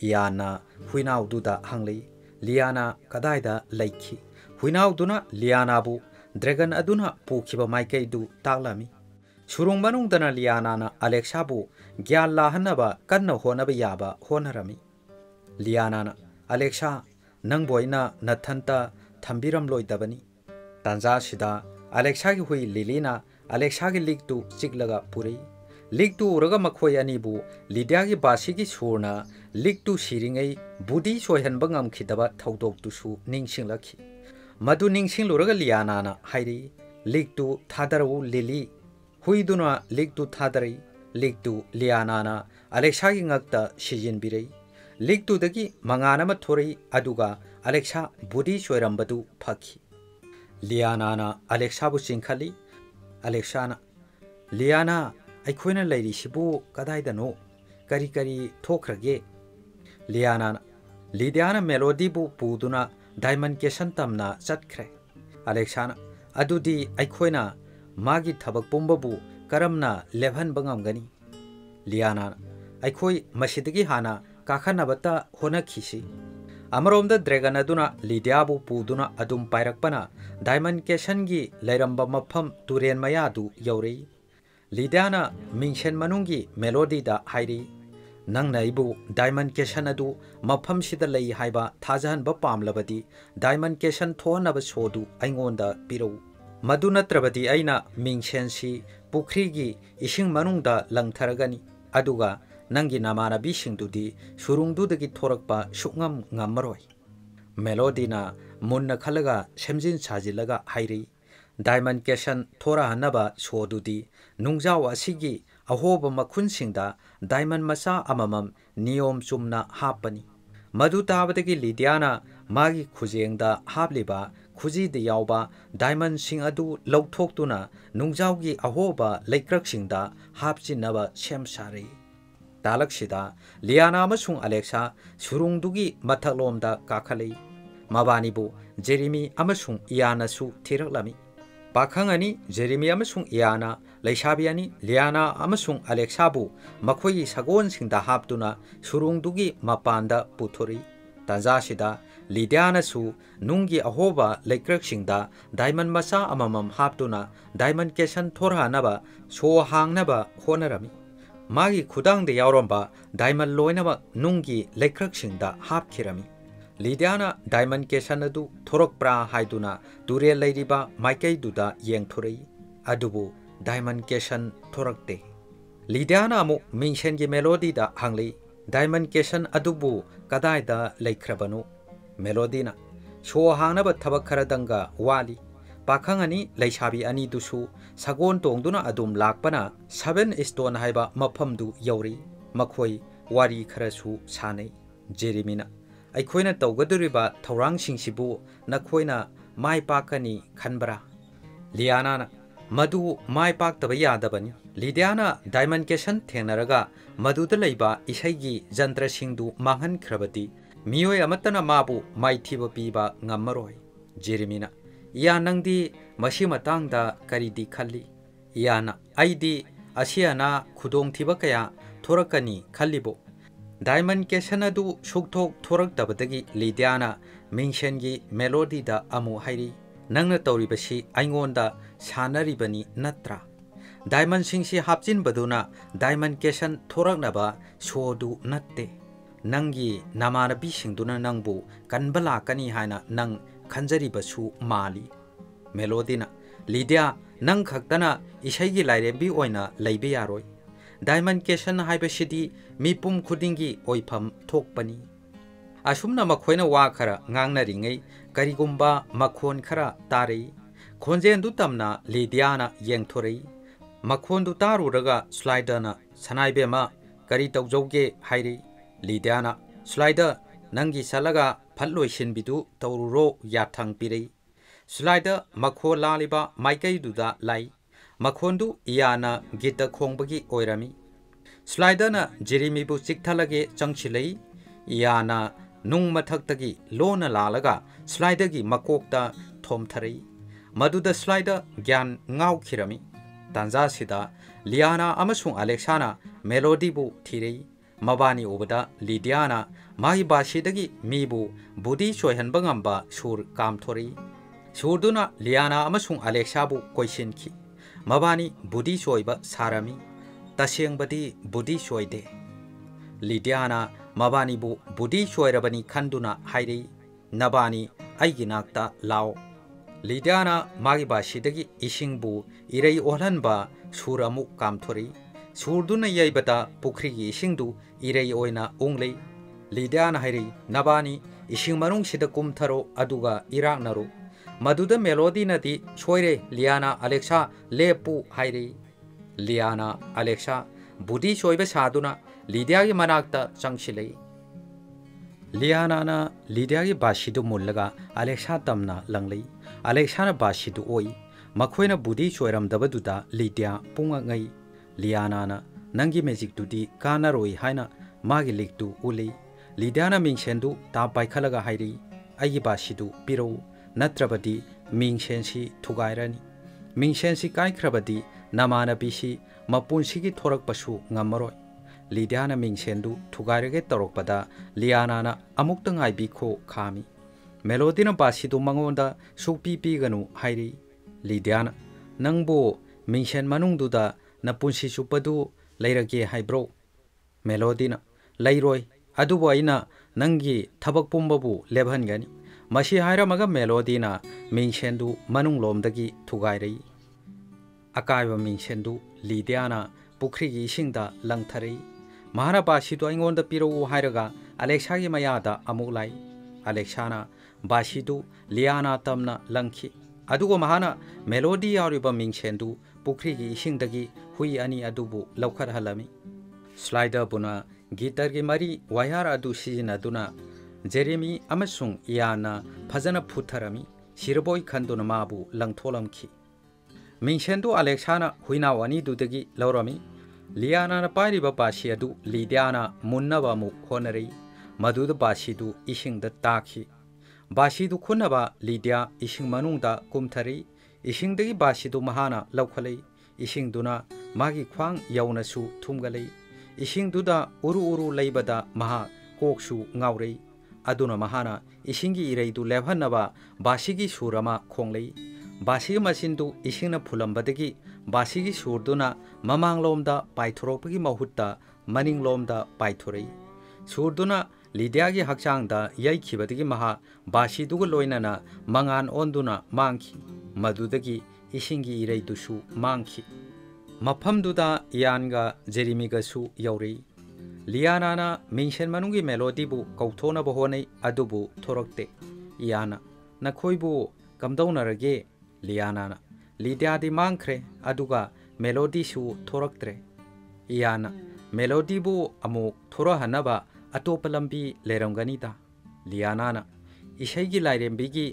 ꯏꯌꯥꯅ ꯍꯨꯏꯅꯥꯎꯗꯨꯗ ꯍꯪꯂꯛꯏ ꯂꯤꯌꯥꯅꯥ ꯀꯗꯥꯏꯗ ꯂꯩꯈꯤ ꯍꯨꯏꯅꯥꯎꯗꯨꯅ ꯂꯤꯌꯥꯅꯥꯕꯨ ꯗ꯭ꯔꯦꯒꯟ ꯑꯗꯨꯅ ꯄꯨꯈꯤꯕ ꯃꯥꯏꯀꯩꯗꯨ ꯇꯥꯛꯂꯝꯃꯤ ꯁꯨꯔꯨꯡ ꯃꯅꯨꯡꯗꯅ ꯂꯤꯌꯥꯅꯥꯅ ꯑꯂꯦꯛꯁꯥꯕꯨ ꯒ꯭ꯌꯥꯟ ꯂꯥꯍꯟꯅꯕ ꯀꯟꯅ ꯍꯣꯠꯅꯕ ꯌꯥꯕ ꯍꯣꯠꯅꯔꯝꯃꯤ ꯂꯤꯌꯥꯅꯥꯅ ꯑꯂꯦꯛꯁꯥ ꯅꯪꯕꯨ ꯑꯩꯅ ꯅꯊꯟꯇ ꯊꯝꯕꯤꯔꯝꯂꯣꯏꯗꯕꯅꯤ ꯇꯥꯟꯖꯥꯁꯤꯗ ꯑꯂꯦꯛꯁꯥꯒꯤ ꯍꯨꯏ ꯂꯤꯂꯤꯅ ꯑꯂꯦꯛꯁꯥꯒꯤ ꯂꯤꯛꯇꯨ ꯆꯤꯛꯂꯒ ꯄꯨꯔꯛꯏ ꯂꯤꯛꯇꯨ ꯎꯔꯒ ꯃꯈꯣꯏ ꯑꯅꯤꯕꯨ ꯂꯤꯗꯤꯌꯥꯒꯤ ꯕꯥꯁꯤꯒꯤ ꯁꯨꯔꯅ ꯂꯤꯛꯇꯨ ꯁꯤꯔꯤꯉꯩ ꯕꯨꯗꯤ ꯁꯣꯏꯍꯟꯕ ꯉꯝꯈꯤꯗꯕ ꯊꯧꯗꯣꯛꯇꯨꯁꯨ ꯅꯤꯡꯁꯤꯡꯂꯛꯈꯤ ꯃꯗꯨ ꯅꯤꯡꯁꯤꯡꯂꯨꯔꯒ ꯂꯤꯌꯥꯅꯥꯅ ꯍꯥꯏꯔꯤ ꯂꯤꯛꯇꯨ ꯊꯥꯗꯔꯛꯎ ꯂꯤꯂꯤ ꯍꯨꯏꯗꯨꯅ ꯂꯤꯛꯇꯨ ꯊꯥꯗꯔꯛꯏ ꯂꯤꯛꯇꯨ ꯂꯤꯌꯥꯅꯥꯅ ꯑꯂꯦꯛꯁꯥꯒꯤ ꯉꯛꯇ ꯁꯤꯖꯤꯟꯕꯤꯔꯛꯏ ꯂꯤꯛꯇꯨꯗꯒꯤ ꯃꯉꯥꯟ ꯑꯃ ꯊꯣꯔꯛꯏ ꯑꯗꯨꯒ ꯑꯂꯦꯛꯁꯥ ꯕꯨꯗꯤ ꯁꯣꯏꯔꯝꯕꯗꯨ ꯐꯈꯤ ꯂꯤꯌꯥꯅꯥꯅ ꯑꯂꯦꯛꯁꯥꯕꯨ ꯆꯤꯡꯈꯠꯂꯤ ꯑꯂꯦꯛꯁꯥꯅ ꯂꯤꯌꯥꯅꯥ ꯑꯩꯈꯣꯏꯅ ꯂꯩꯔꯤꯁꯤꯕꯨ ꯀꯗꯥꯏꯗꯅꯣ ꯀꯔꯤ ꯀꯔꯤ ꯊꯣꯛꯈ꯭ꯔꯒꯦ लियाना लिडियाना मेलोडीबु पुदुना डायमंड केशन तमना चटख्रे अलेक्साना अदुदी अखोना मागी थबक पुंबबु करमना लेभन बंगमगनी लियाना अखोई मसिदगी हाना काखनबता अमरोम अमरोमद ड्रैगन अदुना पुदुना अदुम पायरकपना डायमंड केशन गी मफम तुरेन मयादु यौरेई लिडियाना मिंशन मनुंगी हाइरी ꯅꯪꯅ ꯑꯩꯕꯨ ꯗꯥꯏꯃꯟ ꯀꯦꯁꯟ ꯑꯗꯨ ꯃꯐꯝꯁꯤꯗ ꯂꯩ ꯍꯥꯏꯕ ꯊꯥꯖꯍꯟꯕ ꯄꯥꯝꯂꯕꯗꯤ ꯗꯥꯏꯃꯟ ꯀꯦꯁꯟ ꯊꯣꯛꯍꯟꯅꯕ ꯁꯣꯗꯨ ꯑꯩꯉꯣꯟꯗ ꯄꯤꯔꯛꯎ ꯃꯗꯨ ꯅꯠꯇ꯭ꯔꯕꯗꯤ ꯑꯩꯅ ꯃꯤꯡꯁꯦꯟꯁꯤ ꯄꯨꯈ꯭ꯔꯤꯒꯤ ꯏꯁꯤꯡ ꯃꯅꯨꯡꯗ ꯂꯪꯊꯔꯒꯅꯤ ꯑꯗꯨꯒ ꯅꯪꯒꯤ ꯅꯃꯥꯟꯅꯕꯤꯁꯤꯡꯗꯨꯗꯤ ꯁꯨꯔꯨꯡꯗꯨꯗꯒꯤ ꯊꯣꯔꯛꯄ ꯁꯨꯛꯉꯝ ꯉꯝꯃꯔꯣꯏ ꯃꯦꯂꯣꯗꯤꯅ ꯃꯨꯟꯅ ꯈꯜꯂꯒ ꯁꯦꯝꯖꯤꯟ ꯁꯥꯖꯤꯜꯂꯒ ꯍꯥꯏꯔꯤ ꯗꯥꯏꯃꯟ ꯀꯦꯁꯟ ꯊꯣꯔꯛꯍꯟꯅꯕ ꯁꯣꯗꯨꯗꯤ ꯅꯨꯡꯖꯥꯎ ꯑꯁꯤꯒꯤ ꯑꯍꯣꯕ ꯃꯈꯨꯟꯁꯤꯡꯗ ꯗꯥꯏꯃꯟ ꯃꯆꯥ ꯑꯃꯃꯝ ꯅꯤꯌꯣꯝ ꯆꯨꯝꯅ ꯍꯥꯞꯄꯅꯤ ꯃꯗꯨ ꯇꯥꯕꯗꯒꯤ ꯂꯤꯗꯤꯌꯥꯅ ꯃꯥꯒꯤ ꯈꯨꯖꯦꯡꯗ ꯍꯥꯞꯂꯤꯕ ꯈꯨꯖꯤꯗ ꯌꯥꯎꯕ ꯗꯥꯏꯃꯟꯁꯤꯡ ꯑꯗꯨ ꯂꯧꯊꯣꯛꯇꯨꯅ ꯅꯨꯡꯖꯥꯎꯒꯤ ꯑꯍꯣꯕ ꯂꯩꯀ꯭ꯔꯛꯁꯤꯡꯗ ꯍꯥꯞꯆꯤꯟꯅꯕ ꯁꯦꯝ ꯁꯥꯔꯤ ꯇꯥꯂꯛꯁꯤꯗ ꯂꯤꯌꯥꯅꯥ ꯑꯃꯁꯨꯡ ꯑꯂꯦꯛꯁꯥ ꯁꯨꯔꯨꯡꯗꯨꯒꯤ ꯃꯊꯛꯂꯣꯝꯗ ꯀꯥꯈꯠꯂꯛꯏ ꯃꯕꯥꯅꯤꯕꯨ ꯖꯦꯔꯤꯃꯤ ꯑꯃꯁꯨꯡ ꯏꯌꯥꯅꯁꯨ ꯊꯤꯔꯛꯂꯝꯃꯤ ꯄꯥꯈꯪ ꯑꯅꯤ ꯖꯦꯔꯤꯃꯤ ꯑꯃꯁꯨꯡ ꯏꯌꯥꯅ ꯂꯩꯁꯥꯕꯤ ꯑꯅꯤ ꯂꯤꯌꯥꯅꯥ ꯑꯃꯁꯨꯡ ꯑꯂꯦꯛꯁꯥꯕꯨ ꯃꯈꯣꯏꯒꯤ ꯁꯒꯣꯜꯁꯤꯡꯗ ꯍꯥꯞꯇꯨꯅ ꯁꯨꯔꯨꯡꯗꯨꯒꯤ ꯃꯄꯥꯟꯗ ꯄꯨꯊꯣꯔꯛꯏ ꯇꯥꯟꯖꯥꯁꯤꯗ ꯂꯤꯗꯤꯌꯥꯅꯁꯨ ꯅꯨꯡꯒꯤ ꯑꯍꯣꯕ ꯂꯩꯀ꯭ꯔꯛꯁꯤꯡꯗ ꯗꯥꯏꯃꯟ ꯃꯆꯥ ꯑꯃꯃꯝ ꯍꯥꯞꯇꯨꯅ ꯗꯥꯏꯃꯟ ꯀꯦꯁꯟ ꯊꯣꯔꯛꯅꯕ ꯁꯣ ꯍꯥꯡꯅꯕ ꯍꯣꯠꯅꯔꯝꯃꯤ ꯃꯥꯒꯤ ꯈꯨꯗꯥꯡꯗ ꯌꯥꯎꯔꯝꯕ ꯗꯥꯏꯃꯟ ꯂꯣꯏꯅꯃꯛ ꯅꯨꯡꯒꯤ ꯂꯩꯀ꯭ꯔꯛꯁꯤꯡꯗ ꯍꯥꯞꯈꯤꯔꯝꯃꯤ ꯂꯤꯗꯤꯌꯥꯅ ꯗꯥꯏꯃꯟ ꯀꯦꯁꯟ ꯑꯗꯨ ꯊꯣꯔꯛꯄ꯭ꯔꯥ ꯍꯥꯏꯗꯨꯅ ꯇꯨꯔꯦꯜ ꯂꯩꯔꯤꯕ ꯃꯥꯏꯀꯩꯗꯨꯗ ꯌꯦꯡꯊꯣꯔꯛꯏ ꯑꯗꯨꯕꯨ ꯗꯥꯏꯃꯟ ꯀꯦꯁꯟ ꯊꯣꯔꯛꯇꯦ ꯂꯤꯗꯤꯌꯥꯅ ꯑꯃꯨꯛ ꯃꯤꯡꯁꯦꯟꯒꯤ ꯃꯦꯂꯣꯗꯤꯗ ꯍꯪꯂꯛꯏ ꯗꯥꯏꯃꯟ ꯀꯦꯁꯟ ꯑꯗꯨꯕꯨ ꯀꯗꯥꯏꯗ ꯂꯩꯈ꯭ꯔꯕꯅꯣ ꯃꯦꯂꯣꯗꯤꯅ ꯁꯣ ꯍꯥꯡꯅꯕ ꯊꯕꯛ ꯈꯔꯗꯪꯒ ꯋꯥꯠꯂꯤ ꯄꯥꯈꯪ ꯑꯅꯤ ꯂꯩꯁꯥꯕꯤ ꯑꯅꯤꯗꯨꯁꯨ ꯁꯒꯣꯜ ꯇꯣꯡꯗꯨꯅ ꯑꯗꯨꯝ ꯂꯥꯛꯄꯅ ꯁꯚꯦꯟ ꯏꯁꯇꯣꯟ ꯍꯥꯏꯕ ꯃꯐꯝꯗꯨ ꯌꯧꯔꯤ ꯃꯈꯣꯏ ꯋꯥꯔꯤ ꯈꯔꯁꯨ ꯁꯥꯟꯅꯩ ꯖꯦꯔꯤꯃꯤꯅ ꯑꯩꯈꯣꯏꯅ ꯇꯧꯒꯗꯧꯔꯤꯕ ꯊꯧꯔꯥꯡꯁꯤꯡꯁꯤꯕꯨ ꯅꯈꯣꯏꯅ ꯃꯥꯏ ꯄꯥꯛꯀꯅꯤ ꯈꯟꯕ꯭ꯔꯥ ꯂꯤꯌꯥꯅꯥꯅ ꯃꯗꯨ ꯃꯥꯏ ꯄꯥꯛꯇꯕ ꯌꯥꯗꯕꯅꯤ ꯂꯤꯗꯤꯌꯥꯅ ꯗꯥꯏꯃꯟ ꯀꯦꯁꯟ ꯊꯦꯡꯅꯔꯒ ꯃꯗꯨꯗ ꯂꯩꯕ ꯏꯁꯩꯒꯤ ꯖꯟꯇ꯭ꯔꯁꯤꯡꯗꯨ ꯃꯥꯡꯍꯟꯈ꯭ꯔꯕꯗꯤ ꯃꯤꯑꯣꯏ ꯑꯃꯠꯇꯅ ꯃꯥꯕꯨ ꯃꯥꯏꯊꯤꯕ ꯄꯤꯕ ꯉꯝꯃꯔꯣꯏ ꯖꯦꯔꯤꯃꯤꯅ ꯏꯌꯥ ꯅꯪꯗꯤ ꯃꯁꯤ ꯃꯇꯥꯡꯗ ꯀꯔꯤꯗꯤ ꯈꯜꯂꯤ ꯏꯌꯥꯅ ꯑꯩꯗꯤ ꯑꯁꯤ ꯑꯅꯥ ꯈꯨꯗꯣꯡꯊꯤꯕ ꯀꯌꯥ ꯊꯣꯔꯛꯀꯅꯤ ꯈꯜꯂꯤꯕꯣ ꯗꯥꯏꯃꯟ ꯀꯦꯁꯟ ꯑꯗꯨ ꯁꯨꯛꯊꯣꯛ ꯊꯣꯔꯛꯇꯕꯗꯒꯤ ꯂꯤꯗꯤꯌꯥꯅ ꯃꯤꯡꯁꯦꯟꯒꯤ ꯃꯦꯂꯣꯗꯤꯗ ꯑꯃꯨꯛ ꯍꯥꯏꯔꯤ नंगन तौरीबसी आइंगोंदा सानरीबनी नत्रा डायमंड सिंह से हापचिन बदुना डायमंड केशन थोरकनबा शोदु नत्ते नंगी नमानबी सिंगदुना नंगबु कनबला कनी हाना नंग खंजरीबसु माली मेलोदीना लीडिया नंग खक्तना इसैगी लाइरेबी ओइना लेबे यारोय डायमंड केशन हाइबसिदी मीपुम खुदिंगी ओइफम थोकपनी ꯑꯁꯨꯝꯅ ꯃꯈꯣꯏꯅ ꯋꯥ ꯈꯔ ꯉꯥꯡꯅꯔꯤꯉꯩ ꯀꯔꯤꯒꯨꯝꯕ ꯃꯈꯣꯟ ꯈꯔ ꯇꯥꯔꯛꯏ ꯈꯣꯟꯖꯦꯜꯗꯨ ꯇꯝꯅ ꯂꯤꯗꯤꯌꯥꯅ ꯌꯦꯡꯊꯣꯔꯛꯏ ꯃꯈꯣꯟꯗꯨ ꯇꯥꯔꯨꯔꯒ ꯁ꯭ꯂꯥꯏꯗꯔꯅ ꯁꯅꯥꯏꯕꯦꯝꯃ ꯀꯔꯤ ꯇꯧꯖꯧꯒꯦ ꯍꯥꯏꯔꯤ ꯂꯤꯗꯤꯌꯥꯅ ꯁ꯭ꯂꯥꯏꯗꯔ ꯅꯪꯒꯤ ꯆꯠꯂꯒ ꯐꯠ ꯂꯣꯏꯁꯤꯟꯕꯤꯗꯨ ꯇꯧꯔꯨꯔꯣ ꯌꯥꯊꯪ ꯄꯤꯔꯛꯏ ꯁ꯭ꯂꯥꯏꯗꯔ ꯃꯈꯣꯜ ꯂꯥꯜꯂꯤꯕ ꯃꯥꯏꯀꯩꯗꯨꯗ ꯂꯥꯏ ꯃꯈꯣꯟꯗꯨ ꯏꯌꯥꯅ ꯒꯤꯇ ꯈꯣꯡꯕꯒꯤ ꯑꯣꯏꯔꯝꯃꯤ ꯁ꯭ꯂꯥꯏꯗꯔꯅ ꯖꯦꯔꯤꯃꯤꯕꯨ ꯆꯤꯛꯊꯠꯂꯒꯦ ꯆꯪꯁꯤꯜꯂꯛꯏ ꯏꯌꯥꯅ ꯅꯨꯡ ꯃꯊꯛꯇꯒꯤ ꯂꯣꯟꯅ ꯂꯥꯜꯂꯒ ꯁ꯭ꯂꯥꯏꯗꯔꯒꯤ ꯃꯀꯣꯛꯇ ꯊꯣꯝꯊꯔꯛꯏ ꯃꯗꯨꯗ ꯁ꯭ꯂꯥꯏꯗꯔ ꯒ꯭ꯌꯥꯟ ꯉꯥꯎꯈꯤꯔꯝꯃꯤ ꯇꯥꯟꯖꯥꯁꯤꯗ ꯂꯤꯌꯥꯅꯥ ꯑꯃꯁꯨꯡ ꯑꯂꯦꯛꯁꯥꯅ ꯃꯦꯂꯣꯗꯤꯕꯨ ꯊꯤꯔꯛꯏ ꯃꯕꯥꯅꯤ ꯎꯕꯗ ꯂꯤꯗꯤꯌꯥꯅ ꯃꯥꯒꯤ ꯕꯥꯁꯤꯗꯒꯤ ꯃꯤꯕꯨ ꯕꯨꯗꯤ ꯆꯣꯏꯍꯟꯕ ꯉꯝꯕ ꯁꯨꯔ ꯀꯥꯝꯊꯣꯔꯛꯏ ꯁꯨꯔꯗꯨꯅ ꯂꯤꯌꯥꯅꯥ ꯑꯃꯁꯨꯡ ꯑꯂꯦꯛꯁꯥꯕꯨ ꯀꯣꯏꯁꯤꯟꯈꯤ ꯃꯕꯥꯅꯤ ꯕꯨꯗꯤ ꯆꯣꯏꯕ ꯁꯥꯔꯝꯃꯤ ꯇꯁꯦꯡꯕꯗꯤ ꯕꯨꯗꯤ ꯆꯣꯏꯗꯦ ꯂꯤꯗꯤꯌꯥꯅ ꯃꯕꯥꯅꯤꯕꯨ ꯕꯨꯗꯤ ꯆꯣꯏꯔꯕꯅꯤ ꯈꯟꯗꯨꯅ ꯍꯥꯏꯔꯛꯏ ꯅꯕꯥꯅꯤ ꯑꯩꯒꯤ ꯅꯥꯛꯇ ꯂꯥꯎ ꯂꯤꯗꯤꯌꯥꯅ ꯃꯥꯒꯤ ꯕꯥꯁꯤꯗꯒꯤ ꯏꯁꯤꯡꯕꯨ ꯏꯔꯩ ꯑꯣꯜꯍꯟꯕ ꯁꯨꯔ ꯑꯃꯨꯛ ꯀꯥꯝꯊꯣꯔꯛꯏ ꯁꯨꯔꯗꯨꯅ ꯌꯩꯕꯗ ꯄꯨꯈ꯭ꯔꯤꯒꯤ ꯏꯁꯤꯡꯗꯨ ꯏꯔꯩ ꯑꯣꯏꯅ ꯎꯪꯂꯩ ꯂꯤꯗꯤꯌꯥꯅ ꯍꯥꯏꯔꯛꯏ ꯅꯕꯥꯅꯤ ꯏꯁꯤꯡ ꯃꯅꯨꯡꯁꯤꯗ ꯀꯨꯝꯊꯔꯣ ꯑꯗꯨꯒ ꯏꯔꯥꯛꯅꯔꯣ ꯃꯗꯨꯗ ꯃꯦꯂꯣꯗꯤꯅꯗꯤ ꯁꯣꯏꯔꯦ ꯂꯤꯌꯥꯅ ꯑꯂꯦꯛꯁꯥ ꯂꯦꯞꯄꯨ ꯍꯥꯏꯔꯛꯏ ꯂꯤꯌꯥꯅ ꯑꯂꯦꯛꯁꯥ ꯕꯨꯗꯤ ꯁꯣꯏꯕ ꯁꯥꯗꯨꯅ ꯂꯤꯗꯤꯌꯥꯒꯤ ꯃꯅꯥꯛꯇ ꯆꯪꯁꯤꯜꯂꯛꯏ ꯂꯤꯌꯥꯅꯥꯅ ꯂꯤꯗꯤꯌꯥꯒꯤ ꯕꯥꯁꯤꯗꯨ ꯃꯨꯜꯂꯒ ꯑꯂꯦꯛꯁꯥ ꯇꯝꯅ ꯂꯪꯂꯩ ꯑꯂꯦꯛꯁꯥꯅ ꯕꯥꯁꯤꯗꯨ ꯑꯣꯏ ꯃꯈꯣꯏꯅ ꯕꯨꯗꯤ ꯆꯣꯏꯔꯝꯗꯕꯗꯨꯗ ꯂꯤꯗꯤꯌꯥ ꯄꯨꯡꯉꯛꯉꯩ ꯂꯤꯌꯥꯅꯥꯅ ꯅꯪꯒꯤ ꯃꯦꯖꯤꯛꯇꯨꯗꯤ ꯀꯥꯟꯅꯔꯣꯏ ꯍꯥꯏꯅ ꯃꯥꯒꯤ ꯂꯤꯛꯇꯨ ꯎꯠꯂꯤ ꯂꯤꯗꯤꯌꯥꯅ ꯃꯤꯡꯁꯦꯟꯗꯨ ꯇꯥ ꯄꯥꯏꯈꯠꯂꯒ ꯍꯥꯏꯔꯤ ꯑꯩꯒꯤ ꯕꯥꯁꯤꯗꯨ ꯄꯤꯔꯛꯎ ꯅꯠꯇ꯭ꯔꯕꯗꯤ ꯃꯤꯡꯁꯦꯟꯁꯤ ꯊꯨꯒꯥꯏꯔꯅꯤ ꯃꯤꯡꯁꯦꯟꯁꯤ ꯀꯥꯏꯈ꯭ꯔꯕꯗꯤ ꯅꯃꯥꯟꯅꯕꯤꯁꯤ ꯃꯄꯨꯟꯁꯤꯒꯤ ꯊꯣꯔꯛꯄꯁꯨ ꯉꯝꯃꯔꯣꯏ ꯂꯤꯗꯤꯌꯥꯅ ꯃꯤꯡꯁꯦꯟꯗꯨ ꯊꯨꯒꯥꯏꯔꯒꯦ ꯇꯧꯔꯛꯄꯗ ꯂꯤꯌꯥꯅꯥꯅ ꯑꯃꯨꯛꯇ ꯉꯥꯏꯕꯤꯈꯣ ꯈꯥꯝꯃꯤ ꯃꯦꯂꯣꯗꯤꯅ ꯕꯥꯁꯤꯗꯨ ꯃꯉꯣꯟꯗ ꯁꯨꯛꯄꯤ ꯄꯤꯒꯅꯨ ꯍꯥꯏꯔꯤ ꯂꯤꯗꯤꯌꯥꯅ ꯅꯪꯕꯨ ꯃꯤꯡꯁꯦꯟ ꯃꯅꯨꯡꯗꯨꯗ ꯅꯄꯨꯟꯁꯤ ꯆꯨꯞꯄꯗꯨ ꯂꯩꯔꯒꯦ ꯍꯥꯏꯕ꯭ꯔꯣ ꯃꯦꯂꯣꯗꯤꯅ ꯂꯩꯔꯣꯏ ꯑꯗꯨꯕꯨ ꯑꯩꯅ ꯅꯪꯒꯤ ꯊꯕꯛ ꯄꯨꯝꯕꯕꯨ ꯂꯦꯞꯍꯟꯒꯅꯤ ꯃꯁꯤ ꯍꯥꯏꯔꯝꯃꯒ ꯃꯦꯂꯣꯗꯤꯅ ꯃꯤꯡꯁꯦꯟꯗꯨ ꯃꯅꯨꯡꯂꯣꯝꯗꯒꯤ ꯊꯨꯒꯥꯏꯔꯛꯏ ꯑꯀꯥꯏꯕ ꯃꯤꯡꯁꯦꯟꯗꯨ ꯂꯤꯗꯤꯌꯥꯅ ꯄꯨꯈ꯭ꯔꯤꯒꯤ ꯏꯁꯤꯡꯗ ꯂꯪꯊꯔꯛꯏ ꯃꯍꯥꯛꯅ ꯕꯥꯁꯤꯗꯨ ꯑꯩꯉꯣꯟꯗ ꯄꯤꯔꯛꯎ ꯍꯥꯏꯔꯒ ꯑꯂꯦꯛꯁꯥꯒꯤ ꯃꯌꯥꯗ ꯑꯃꯨꯛ ꯂꯥꯛꯏ ꯑꯂꯦꯛꯁꯥꯅ ꯕꯥꯁꯤꯗꯨ ꯂꯤꯌꯥꯅꯥ ꯇꯝꯅ ꯂꯪꯈꯤ ꯑꯗꯨꯒ ꯃꯍꯥꯛꯅ ꯃꯦꯂꯣꯗꯤ ꯌꯥꯎꯔꯤꯕ ꯃꯤꯡꯁꯦꯟꯗꯨ ꯄꯨꯈ꯭ꯔꯤꯒꯤ ꯏꯁꯤꯡꯗꯒꯤ ꯍꯨꯏ ꯑꯅꯤ ꯑꯗꯨꯕꯨ ꯂꯧꯈꯠꯍꯜꯂꯝꯃꯤ ꯁ꯭ꯂꯥꯏꯗꯔꯕꯨꯅ ꯒꯤꯇꯔꯒꯤ ꯃꯔꯤ ꯋꯥꯌꯥꯔ ꯑꯗꯨ ꯁꯤꯖꯤꯟꯅꯗꯨꯅ ꯖꯦꯔꯦꯃꯤ ꯑꯃꯁꯨꯡ ꯏꯌꯥꯟꯅ ꯐꯖꯅ ꯐꯨꯊꯔꯝꯃꯤ ꯁꯤꯔꯕꯣꯏ ꯈꯟꯗꯨꯅ ꯃꯥꯕꯨ ꯂꯪꯊꯣꯛꯂꯝꯈꯤ ꯃꯤꯡꯁꯦꯟꯗꯨ ꯑꯂꯦꯛꯁꯥꯅ ꯍꯨꯏꯅꯥꯎ ꯑꯅꯤꯗꯨꯗꯒꯤ ꯂꯧꯔꯝꯃꯤ ꯂꯤꯌꯥꯅꯥꯅ ꯄꯥꯏꯔꯤꯕ ꯕꯥꯁꯤ ꯑꯗꯨ ꯂꯤꯗꯤꯌꯥꯅ ꯃꯨꯟꯅꯕ ꯑꯃꯨꯛ ꯍꯣꯠꯅꯔꯛꯏ ꯃꯗꯨꯗ ꯕꯥꯁꯤꯗꯨ ꯏꯁꯤꯡꯗ ꯇꯥꯈꯤ ꯕꯥꯁꯤꯗꯨ ꯈꯨꯟꯅꯕ ꯂꯤꯗꯤꯌꯥ ꯏꯁꯤꯡ ꯃꯅꯨꯡꯗ ꯀꯨꯝꯊꯔꯛꯏ ꯏꯁꯤꯡꯗꯒꯤ ꯕꯥꯁꯤꯗꯨ ꯃꯍꯥꯛꯅ ꯂꯧꯈꯠꯂꯛꯏ ꯏꯁꯤꯡꯗꯨꯅ ꯃꯥꯒꯤ ꯈ꯭ꯋꯥꯡ ꯌꯧꯅꯁꯨ ꯊꯨꯝꯒꯠꯂꯛꯏ ꯏꯁꯤꯡꯗꯨꯗ ꯎꯔꯨ ꯎꯔꯨ ꯂꯩꯕꯗ ꯃꯍꯥꯛ ꯀꯣꯛꯁꯨ ꯉꯥꯎꯔꯛꯏ ꯑꯗꯨꯅ ꯃꯍꯥꯛꯅ ꯏꯁꯤꯡꯒꯤ ꯏꯔꯩꯗꯨ ꯂꯦꯞꯍꯟꯅꯕ ꯕꯥꯁꯤꯒꯤ ꯁꯨꯔ ꯑꯃ ꯈꯣꯡꯂꯛꯏ ꯕꯥꯁꯤꯒꯤ ꯃꯆꯤꯟꯗꯨ ꯏꯁꯤꯡꯅ ꯐꯨꯜꯂꯝꯕꯗꯒꯤ ꯕꯥꯁꯤꯒꯤ ꯁꯨꯔꯗꯨꯅ ꯃꯃꯥꯡꯂꯣꯝꯗ ꯄꯥꯏꯊꯣꯔꯛꯄꯒꯤ ꯃꯍꯨꯠꯇ ꯃꯅꯤꯡꯂꯣꯝꯗ ꯄꯥꯏꯊꯣꯔꯛꯏ ꯁꯨꯔꯗꯨꯅ ꯂꯤꯗꯤꯌꯥꯒꯤ ꯍꯛꯆꯥꯡꯗ ꯌꯩꯈꯤꯕꯗꯒꯤ ꯃꯍꯥꯛ ꯕꯥꯁꯤꯗꯨꯒ ꯂꯣꯏꯅꯅ ꯃꯉꯥꯟ ꯑꯣꯟꯗꯨꯅ ꯃꯥꯡꯈꯤ ꯃꯗꯨꯗꯒꯤ ꯏꯁꯤꯡꯒꯤ ꯏꯔꯩꯗꯨꯁꯨ ꯃꯥꯡꯈꯤ ꯃꯐꯝꯗꯨꯗ ꯏꯌꯥꯟꯒ ꯖꯦꯔꯤꯃꯤꯒꯁꯨ ꯌꯧꯔꯛꯏ ꯂꯤꯌꯥꯅꯥꯅ ꯃꯤꯡꯁꯦꯟ ꯃꯅꯨꯡꯒꯤ ꯃꯦꯂꯣꯗꯤꯕꯨ ꯀꯧꯊꯣꯛꯅꯕ ꯍꯣꯠꯅꯩ ꯑꯗꯨꯕꯨ ꯊꯣꯔꯛꯇꯦ ꯏꯌꯥꯅ ꯅꯈꯣꯏꯕꯨ ꯀꯝꯗꯧꯅꯔꯒꯦ लियाना लीडियादी मांख्रे अदुगा मेलोडी सु थोरक्त्रे इयाना मेलोडी बु अमुक थोरहनबा अतोप लंबी लेरंगनीदा लियाना इसैगी लाइरेंबीगी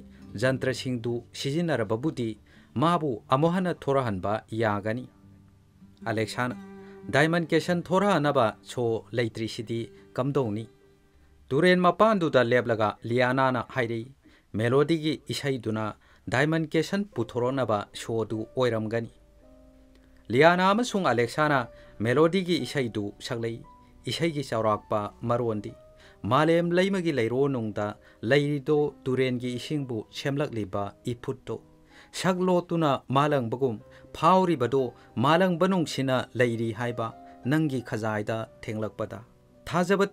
जंत्र सिंधु सिजिनरबबुदी माबु अमोहन थोरहनबा यागनी अलेक्सान डायमंड केशन थोरहनबा छो लेत्रीसिदी कमदौनी तुरेन मपानदुदा लेबलगा लियाना हाइरे मेलोडीगी इसैदुना डायमंड केसन पुथोरोनबा शो दु ओइरमगनी लियाना अमसुंग अलेक्साना मेलोडी की इसई दु सकलई इसई की चौराकपा मरोंदी मालेम लैमगी लैरोनुंगदा लैरिदो तुरेनगी इसिंगबु सेमलकलिबा इफुत्तो सकलो तुना मालंगबगुम फाउरिबदो मालंगबनुंगसिना लैरी हाइबा नंगी खजाइदा थेंगलकपदा थाजब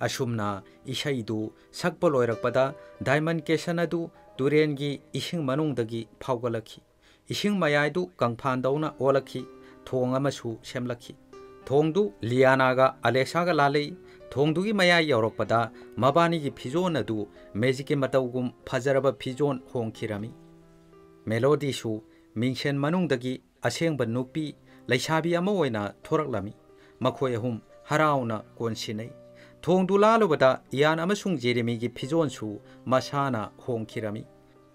ꯑꯁꯨꯝꯅ ꯏꯁꯩꯗꯨ ꯁꯛꯄ ꯂꯣꯏꯔꯛꯄꯗ ꯗꯥꯏꯃꯟ ꯀꯦꯁꯟ ꯑꯗꯨ ꯇꯨꯔꯦꯟꯒꯤ ꯏꯁꯤꯡ ꯃꯅꯨꯡꯗꯒꯤ ꯐꯥꯎꯒꯠꯂꯛꯈꯤ ꯏꯁꯤꯡ ꯃꯌꯥꯏꯗꯨ ꯀꯪꯐꯥꯟꯗꯧꯅ ꯑꯣꯜꯂꯛꯈꯤ ꯊꯣꯡ ꯑꯃꯁꯨ ꯁꯦꯝꯂꯛꯈꯤ ꯊꯣꯡꯗꯨ ꯂꯤꯌꯥꯅꯥꯒ ꯑꯂꯦꯛꯁꯥꯒ ꯂꯥꯜꯂꯛꯏ ꯊꯣꯡꯗꯨꯒꯤ ꯃꯌꯥꯏ ꯌꯧꯔꯛꯄꯗ ꯃꯕꯥꯅꯤꯒꯤ ꯐꯤꯖꯣꯟ ꯑꯗꯨ ꯃꯦꯖꯤꯛꯀꯤ ꯃꯇꯧꯒꯨꯝ ꯐꯖꯔꯕ ꯐꯤꯖꯣꯟ ꯍꯣꯡꯈꯤꯔꯝꯃꯤ ꯃꯦꯂꯣꯗꯤꯁꯨ ꯃꯤꯡꯁꯦꯟ ꯃꯅꯨꯡꯗꯒꯤ ꯑꯁꯦꯡꯕ ꯅꯨꯄꯤ ꯂꯩꯁꯥꯕꯤ ꯑꯃ ꯑꯣꯏꯅ ꯊꯣꯔꯛꯂꯝꯃꯤ ꯃꯈꯣꯏ ꯑꯍꯨꯝ ꯍꯔꯥꯎꯅ ꯀꯣꯟꯁꯤꯟꯅꯩ ꯊꯣꯡꯗꯨ ꯂꯥꯜꯂꯨꯕꯗ ꯏꯌꯥꯟ ꯑꯃꯁꯨꯡ ꯖꯦꯔꯦꯃꯤꯒꯤ ꯐꯤꯖꯣꯜꯁꯨ ꯃꯁꯥꯅ ꯍꯣꯡꯈꯤꯔꯝꯃꯤ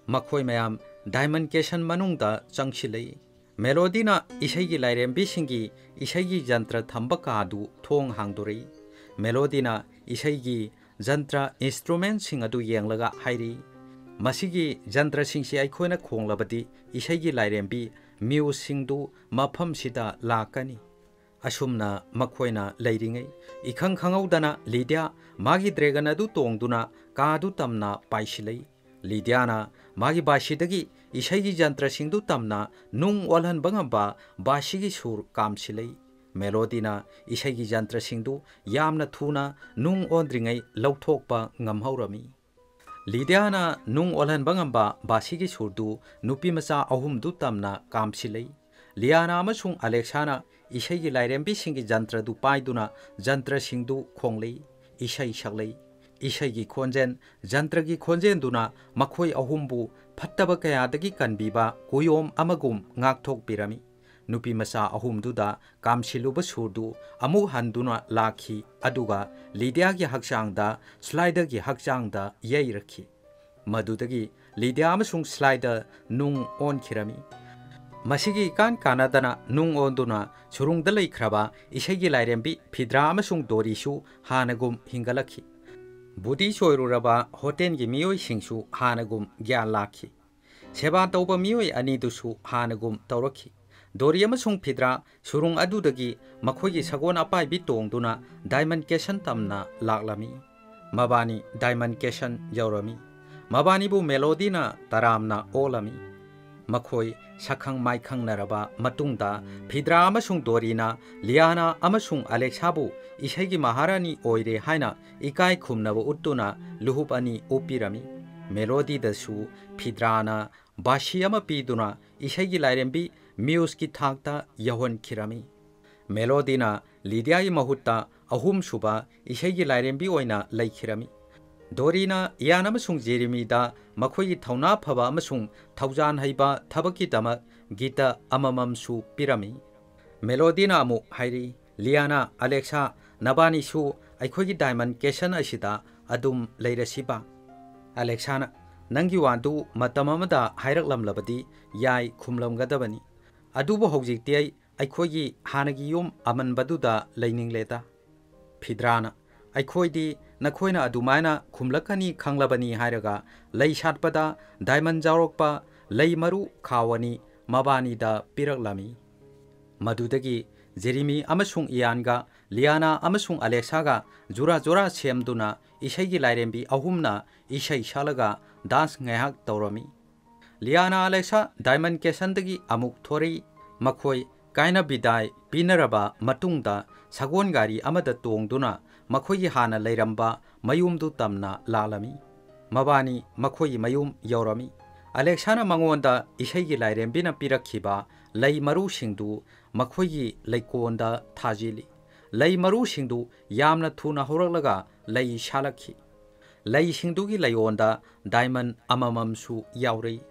ꯃꯈꯣꯏ ꯃꯌꯥꯝ ꯗꯥꯏꯃꯟ ꯀꯦꯁꯟ ꯃꯅꯨꯡꯗ ꯆꯪꯁꯤꯜꯂꯛꯏ ꯃꯦꯂꯣꯗꯤꯅ ꯏꯁꯩꯒꯤ ꯂꯥꯏꯔꯦꯝꯕꯤꯁꯤꯡꯒꯤ ꯏꯁꯩꯒꯤ ꯖꯟꯇ꯭ꯔ ꯊꯝꯕ ꯀꯥꯗꯨ ꯊꯣꯡ ꯍꯥꯡꯗꯣꯔꯛꯏ ꯃꯦꯂꯣꯗꯤꯅ ꯏꯁꯩꯒꯤ ꯖꯟꯇ꯭ꯔ ꯏꯟꯁꯇ꯭ꯔꯨꯃꯦꯟꯁꯤꯡ ꯑꯗꯨ ꯌꯦꯡꯂꯒ ꯍꯥꯏꯔꯤ ꯃꯁꯤꯒꯤ ꯖꯟꯇ꯭ꯔꯁꯤꯡꯁꯤ ꯑꯩꯈꯣꯏꯅ ꯈꯣꯡꯂꯕꯗꯤ ꯏꯁꯩꯒꯤ ꯂꯥꯏꯔꯦꯝꯕꯤ ꯃ꯭ꯌꯨꯁꯁꯤꯡꯗꯨ ꯃꯐꯝꯁꯤꯗ ꯂꯥꯛꯀꯅꯤ असुमना मखोना लेरिंग खादना लीडिया मागी द्रेगन तोंगना का तमना पाईल लीडियाना मागी बासीदगी जंत्र तमना नुंग ओलहन बासी की सुर कामसील मेलोदीना इसई की जंत्र थूना नुंग ओद्री लौथोपमी लीडियाना नुंग ओलहन बासी की सुरदू नुपी मचा अहम तमना कामसील लियाना अलेक्साना ꯏꯁꯩꯒꯤ ꯂꯥꯏꯔꯦꯝꯕꯤꯁꯤꯡꯒꯤ ꯖꯟꯇ꯭ꯔꯗꯨ ꯄꯥꯏꯗꯨꯅ ꯖꯟꯇ꯭ꯔꯁꯤꯡꯗꯨ ꯈꯣꯡꯂꯩ ꯏꯁꯩ ꯁꯛꯂꯩ ꯏꯁꯩꯒꯤ ꯈꯣꯟꯖꯦꯜ ꯖꯟꯇ꯭ꯔꯒꯤ ꯈꯣꯟꯖꯦꯜꯗꯨꯅ ꯃꯈꯣꯏ ꯑꯍꯨꯝꯕꯨ ꯐꯠꯇꯕ ꯀꯌꯥꯗꯒꯤ ꯀꯟꯕꯤꯕ ꯀꯨꯌꯣꯝ ꯑꯃꯒꯨꯝ ꯉꯥꯛꯊꯣꯛꯄꯤꯔꯝꯃꯤ ꯅꯨꯄꯤ ꯃꯆꯥ ꯑꯍꯨꯝꯗꯨꯗ ꯀꯥꯝꯁꯤꯜꯂꯨꯕ ꯁꯨꯔꯗꯨ ꯑꯃꯨꯛ ꯍꯟꯗꯨꯅ ꯂꯥꯛꯈꯤ ꯑꯗꯨꯒ ꯂꯤꯗꯤꯌꯥꯒꯤ ꯍꯛꯆꯥꯡꯗ ꯁ꯭ꯂꯥꯏꯗꯔꯒꯤ ꯍꯛꯆꯥꯡꯗ ꯌꯩꯔꯛꯈꯤ ꯃꯗꯨꯗꯒꯤ ꯂꯤꯗꯤꯌꯥ ꯑꯃꯁꯨꯡ ꯁ꯭ꯂꯥꯏꯗꯔ ꯅꯨꯡ ꯑꯣꯟꯈꯤꯔꯝꯃꯤ ꯃꯁꯤꯒꯤ ꯏꯀꯥꯟ ꯀꯥꯟꯅꯗꯅ ꯅꯨꯡ ꯑꯣꯟꯗꯨꯅ ꯁꯨꯔꯨꯡꯗ ꯂꯩꯈ꯭ꯔꯕ ꯏꯁꯩꯒꯤ ꯂꯥꯏꯔꯦꯝꯕꯤ ꯐꯤꯗ꯭ꯔꯥ ꯑꯃꯁꯨꯡ ꯗꯣꯔꯤꯁꯨ ꯍꯥꯟꯅꯒꯨꯝ ꯍꯤꯡꯒꯠꯂꯛꯈꯤ ꯕꯨꯗꯤ ꯁꯣꯏꯔꯨꯔꯕ ꯍꯣꯇꯦꯜꯒꯤ ꯃꯤꯑꯣꯏꯁꯤꯡꯁꯨ ꯍꯥꯟꯅꯒꯨꯝ ꯒ꯭ꯌꯥꯟ ꯂꯥꯛꯈꯤ ꯁꯦꯕꯥ ꯇꯧꯕ ꯃꯤꯑꯣꯏ ꯑꯅꯤꯗꯨꯁꯨ ꯍꯥꯟꯅꯒꯨꯝ ꯇꯧꯔꯛꯈꯤ ꯗꯣꯔꯤ ꯑꯃꯁꯨꯡ ꯐꯤꯗ꯭ꯔꯥ ꯁꯨꯔꯨꯡ ꯑꯗꯨꯗꯒꯤ ꯃꯈꯣꯏꯒꯤ ꯁꯒꯣꯜ ꯑꯄꯥꯏꯕꯤ ꯇꯣꯡꯗꯨꯅ ꯗꯥꯏꯃꯟ ꯀꯦꯁꯟ ꯇꯝꯅ ꯂꯥꯛꯂꯝꯃꯤ ꯃꯕꯥꯅꯤ ꯗꯥꯏꯃꯟ ꯀꯦꯁꯟ ꯌꯧꯔꯝꯃꯤ ꯃꯕꯥꯅꯤꯕꯨ ꯃꯦꯂꯣꯗꯤꯅ ꯇꯔꯥꯝꯅ ꯑꯣꯜꯂꯝꯃꯤ ꯃꯈꯣꯏ ꯁꯛꯈꯪ ꯃꯥꯏꯈꯪꯅꯔꯕ ꯃꯇꯨꯡꯗ ꯐꯤꯗ꯭ꯔꯥ ꯑꯃꯁꯨꯡ ꯗꯣꯔꯤꯅ ꯂꯤꯌꯥꯅꯥ ꯑꯃꯁꯨꯡ ꯑꯂꯦꯛꯁꯥꯕꯨ ꯏꯁꯩꯒꯤ ꯃꯍꯥꯔꯥꯅꯤ ꯑꯣꯏꯔꯦ ꯍꯥꯏꯅ ꯏꯀꯥꯏ ꯈꯨꯝꯅꯕ ꯎꯠꯇꯨꯅ ꯂꯨꯍꯨꯞ ꯑꯅꯤ ꯎꯞꯄꯤꯔꯝꯃꯤ ꯃꯦꯂꯣꯗꯤꯗꯁꯨ ꯐꯤꯗ꯭ꯔꯥꯅ ꯕꯥꯁꯤ ꯑꯃ ꯄꯤꯗꯨꯅ ꯏꯁꯩꯒꯤ ꯂꯥꯏꯔꯦꯝꯕꯤ ꯃ꯭ꯌꯨꯁꯀꯤ ꯊꯥꯛꯇ ꯌꯧꯍꯟꯈꯤꯔꯝꯃꯤ ꯃꯦꯂꯣꯗꯤꯅ ꯂꯤꯗꯤꯌꯥꯒꯤ ꯃꯍꯨꯠꯇ ꯑꯍꯨꯝꯁꯨꯕ ꯏꯁꯩꯒꯤ ꯂꯥꯏꯔꯦꯝꯕꯤ ꯑꯣꯏꯅ ꯂꯩꯈꯤꯔꯝꯃꯤ ꯗꯣꯔꯤꯅ ꯏꯌꯥꯟ ꯑꯃꯁꯨꯡ ꯖꯦꯔꯤꯃꯤꯗ ꯃꯈꯣꯏꯒꯤ ꯊꯧꯅꯥ ꯐꯕ ꯑꯃꯁꯨꯡ ꯊꯧꯖꯥꯟ ꯍꯩꯕ ꯊꯕꯛꯀꯤꯗꯃꯛ ꯒꯤꯇ ꯑꯃꯃꯝꯁꯨ ꯄꯤꯔꯝꯃꯤ ꯃꯦꯂꯣꯗꯤꯅ ꯑꯃꯨꯛ ꯍꯥꯏꯔꯤ ꯂꯤꯌꯥꯅꯥ ꯑꯂꯦꯛꯁꯥ ꯅꯕꯥꯅꯤꯁꯨ ꯑꯩꯈꯣꯏꯒꯤ ꯗꯥꯏꯃꯟ ꯀꯦꯁꯟ ꯑꯁꯤꯗ ꯑꯗꯨꯝ ꯂꯩꯔꯁꯤꯕ ꯑꯂꯦꯛꯁꯥꯅ ꯅꯪꯒꯤ ꯋꯥꯗꯨ ꯃꯇꯝ ꯑꯃꯗ ꯍꯥꯏꯔꯛꯂꯝꯂꯕꯗꯤ ꯌꯥꯏ ꯈꯨꯝꯂꯝꯒꯗꯕꯅꯤ ꯑꯗꯨꯕꯨ ꯍꯧꯖꯤꯛꯇꯤ ꯑꯩ ꯑꯩꯈꯣꯏꯒꯤ ꯍꯥꯟꯅꯒꯤ ꯌꯨꯝ ꯑꯃꯟꯕꯗꯨꯗ ꯂꯩꯅꯤꯡꯂꯦꯗ ꯐꯤꯗ꯭ꯔꯥꯅ ꯑꯩꯈꯣꯏꯗꯤ ꯅꯈꯣꯏꯅ ꯑꯗꯨꯃꯥꯏꯅ ꯈꯨꯝꯂꯛꯀꯅꯤ ꯈꯪꯂꯕꯅꯤ ꯍꯥꯏꯔꯒ ꯂꯩ ꯁꯥꯠꯄꯗ ꯗꯥꯏꯃꯟ ꯌꯥꯎꯔꯛꯄ ꯂꯩ ꯃꯔꯨ ꯈꯥꯎꯑꯅꯤ ꯃꯕꯥꯅꯤꯗ ꯄꯤꯔꯛꯂꯝꯃꯤ ꯃꯗꯨꯗꯒꯤ ꯖꯦꯔꯤꯃꯤ ꯑꯃꯁꯨꯡ ꯏꯌꯥꯟꯒ ꯂꯤꯌꯥꯅꯥ ꯑꯃꯁꯨꯡ ꯑꯂꯦꯛꯁꯥꯒ ꯖꯨꯔꯥ ꯖꯨꯔꯥ ꯁꯦꯝꯗꯨꯅ ꯏꯁꯩꯒꯤ ꯂꯥꯏꯔꯦꯝꯕꯤ ꯑꯍꯨꯝꯅ ꯏꯁꯩ ꯁꯛꯂꯒ ꯗꯥꯟꯁ ꯉꯥꯏꯍꯥꯛ ꯇꯧꯔꯝꯃꯤ ꯂꯤꯌꯥꯅꯥ ꯑꯂꯦꯛꯁꯥ ꯗꯥꯏꯃꯟ ꯀꯦꯁꯟꯗꯒꯤ ꯑꯃꯨꯛ ꯊꯣꯔꯛꯏ ꯃꯈꯣꯏ ꯀꯥꯏꯅ ꯕꯤꯗꯥꯏ ꯄꯤꯅꯔꯕ ꯃꯇꯨꯡꯗ ꯁꯒꯣꯜ ꯒꯥꯔꯤ ꯑꯃꯗ ꯇꯣꯡꯗꯨꯅ ꯃꯈꯣꯏꯒꯤ ꯍꯥꯟꯅ ꯂꯩꯔꯝꯕ ꯃꯌꯨꯝꯗꯨ ꯇꯝꯅ ꯂꯥꯛꯂꯝꯃꯤ ꯃꯕꯥꯅꯤ ꯃꯈꯣꯏꯒꯤ ꯃꯌꯨꯝ ꯌꯧꯔꯝꯃꯤ ꯑꯂꯦꯛꯁꯥꯅ ꯃꯉꯣꯟꯗ ꯏꯁꯩꯒꯤ ꯂꯥꯏꯔꯦꯝꯕꯤꯅ ꯄꯤꯔꯛꯈꯤꯕ ꯂꯩ ꯃꯔꯨꯁꯤꯡꯗꯨ ꯃꯈꯣꯏꯒꯤ ꯂꯩꯀꯣꯟꯗ ꯊꯥꯖꯤꯜꯂꯤ ꯂꯩ ꯃꯔꯨꯁꯤꯡꯗꯨ ꯌꯥꯝꯅ ꯊꯨꯅ ꯍꯧꯔꯛꯂꯒ ꯂꯩ ꯁꯥꯠꯂꯛꯈꯤ ꯂꯩꯁꯤꯡꯗꯨꯒꯤ ꯂꯩꯌꯣꯟꯗ ꯗꯥꯏꯃꯟ ꯑꯃꯃꯝꯁꯨ ꯌꯥꯎꯔꯛꯏ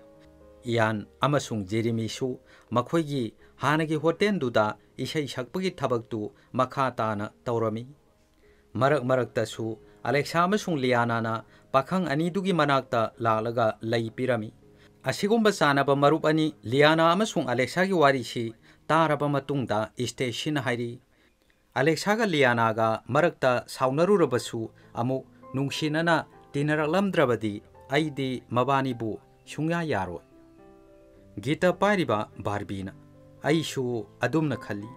ꯏꯌꯥꯟ ꯑꯃꯁꯨꯡ ꯖꯦꯔꯤꯃꯤꯁꯨ ꯃꯈꯣꯏꯒꯤ ꯍꯥꯟꯅꯒꯤ ꯍꯣꯇꯦꯜꯗꯨꯗ ꯏꯁꯩ ꯁꯛꯄꯒꯤ ꯊꯕꯛꯇꯨ ꯃꯈꯥ ꯇꯥꯅ ꯇꯧꯔꯝꯃꯤ ꯃꯔꯛ ꯃꯔꯛꯇꯁꯨ ꯑꯂꯦꯛꯁꯥ ꯑꯃꯁꯨꯡ ꯂꯤꯌꯥꯅꯥꯅ ꯄꯥꯈꯪ ꯑꯅꯤꯗꯨꯒꯤ ꯃꯅꯥꯛꯇ ꯂꯥꯛꯂꯒ ꯂꯩ ꯄꯤꯔꯝꯃꯤ ꯑꯁꯤꯒꯨꯝꯕ ꯆꯥꯅꯕ ꯃꯔꯨꯞ ꯑꯅꯤ ꯂꯤꯌꯥꯅꯥ ꯑꯃꯁꯨꯡ ꯑꯂꯦꯛꯁꯥꯒꯤ ꯋꯥꯔꯤꯁꯤ ꯇꯥꯔꯕ ꯃꯇꯨꯡꯗ ꯏꯁꯇꯦꯁꯤꯅ ꯍꯥꯏꯔꯤ ꯑꯂꯦꯛꯁꯥꯒ ꯂꯤꯌꯥꯅꯥꯒ ꯃꯔꯛꯇ ꯁꯥꯎꯅꯔꯨꯔꯕꯁꯨ ꯑꯃꯨꯛ ꯅꯨꯡꯁꯤꯅꯅ ꯇꯤꯟꯅꯔꯛꯂꯝꯗ꯭ꯔꯕꯗꯤ ꯑꯩꯗꯤ ꯃꯕꯥꯅꯤꯕꯨ ꯁꯨꯡꯌꯥ ꯌꯥꯔꯣꯏ ꯒꯤꯇ ꯄꯥꯏꯔꯤꯕ ꯕꯥꯔꯕꯤꯅ ꯑꯩꯁꯨ ꯑꯗꯨꯝꯅ ꯈꯜꯂꯤ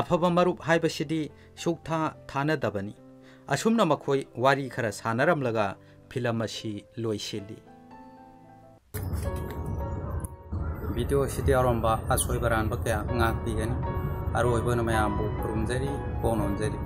ꯑꯐꯕ ꯃꯔꯨꯞ ꯍꯥꯏꯕꯁꯤꯗꯤ ꯁꯨꯛꯊꯥ ꯊꯥꯅꯗꯕꯅꯤ ꯑꯁꯨꯝꯅ ꯃꯈꯣꯏ ꯋꯥꯔꯤ ꯈꯔ ꯁꯥꯟꯅꯔꯝꯂꯒ ꯐꯤꯂꯝ ꯑꯁꯤ ꯂꯣꯏꯁꯤꯜꯂꯤ ꯚꯤꯗꯤꯑꯣ ꯑꯁꯤꯗ ꯌꯥꯎꯔꯝꯕ ꯑꯁꯣꯏꯕ ꯑꯔꯥꯟꯕ ꯀꯌꯥ ꯉꯥꯛꯄꯤꯒꯅꯤ ꯑꯔꯣꯏꯕ ꯑꯣꯏꯅ ꯃꯌꯥꯝꯕꯨ ꯈꯨꯔꯨꯝꯖꯔꯤ ꯀꯣꯟ ꯅꯣꯟꯖꯔꯤ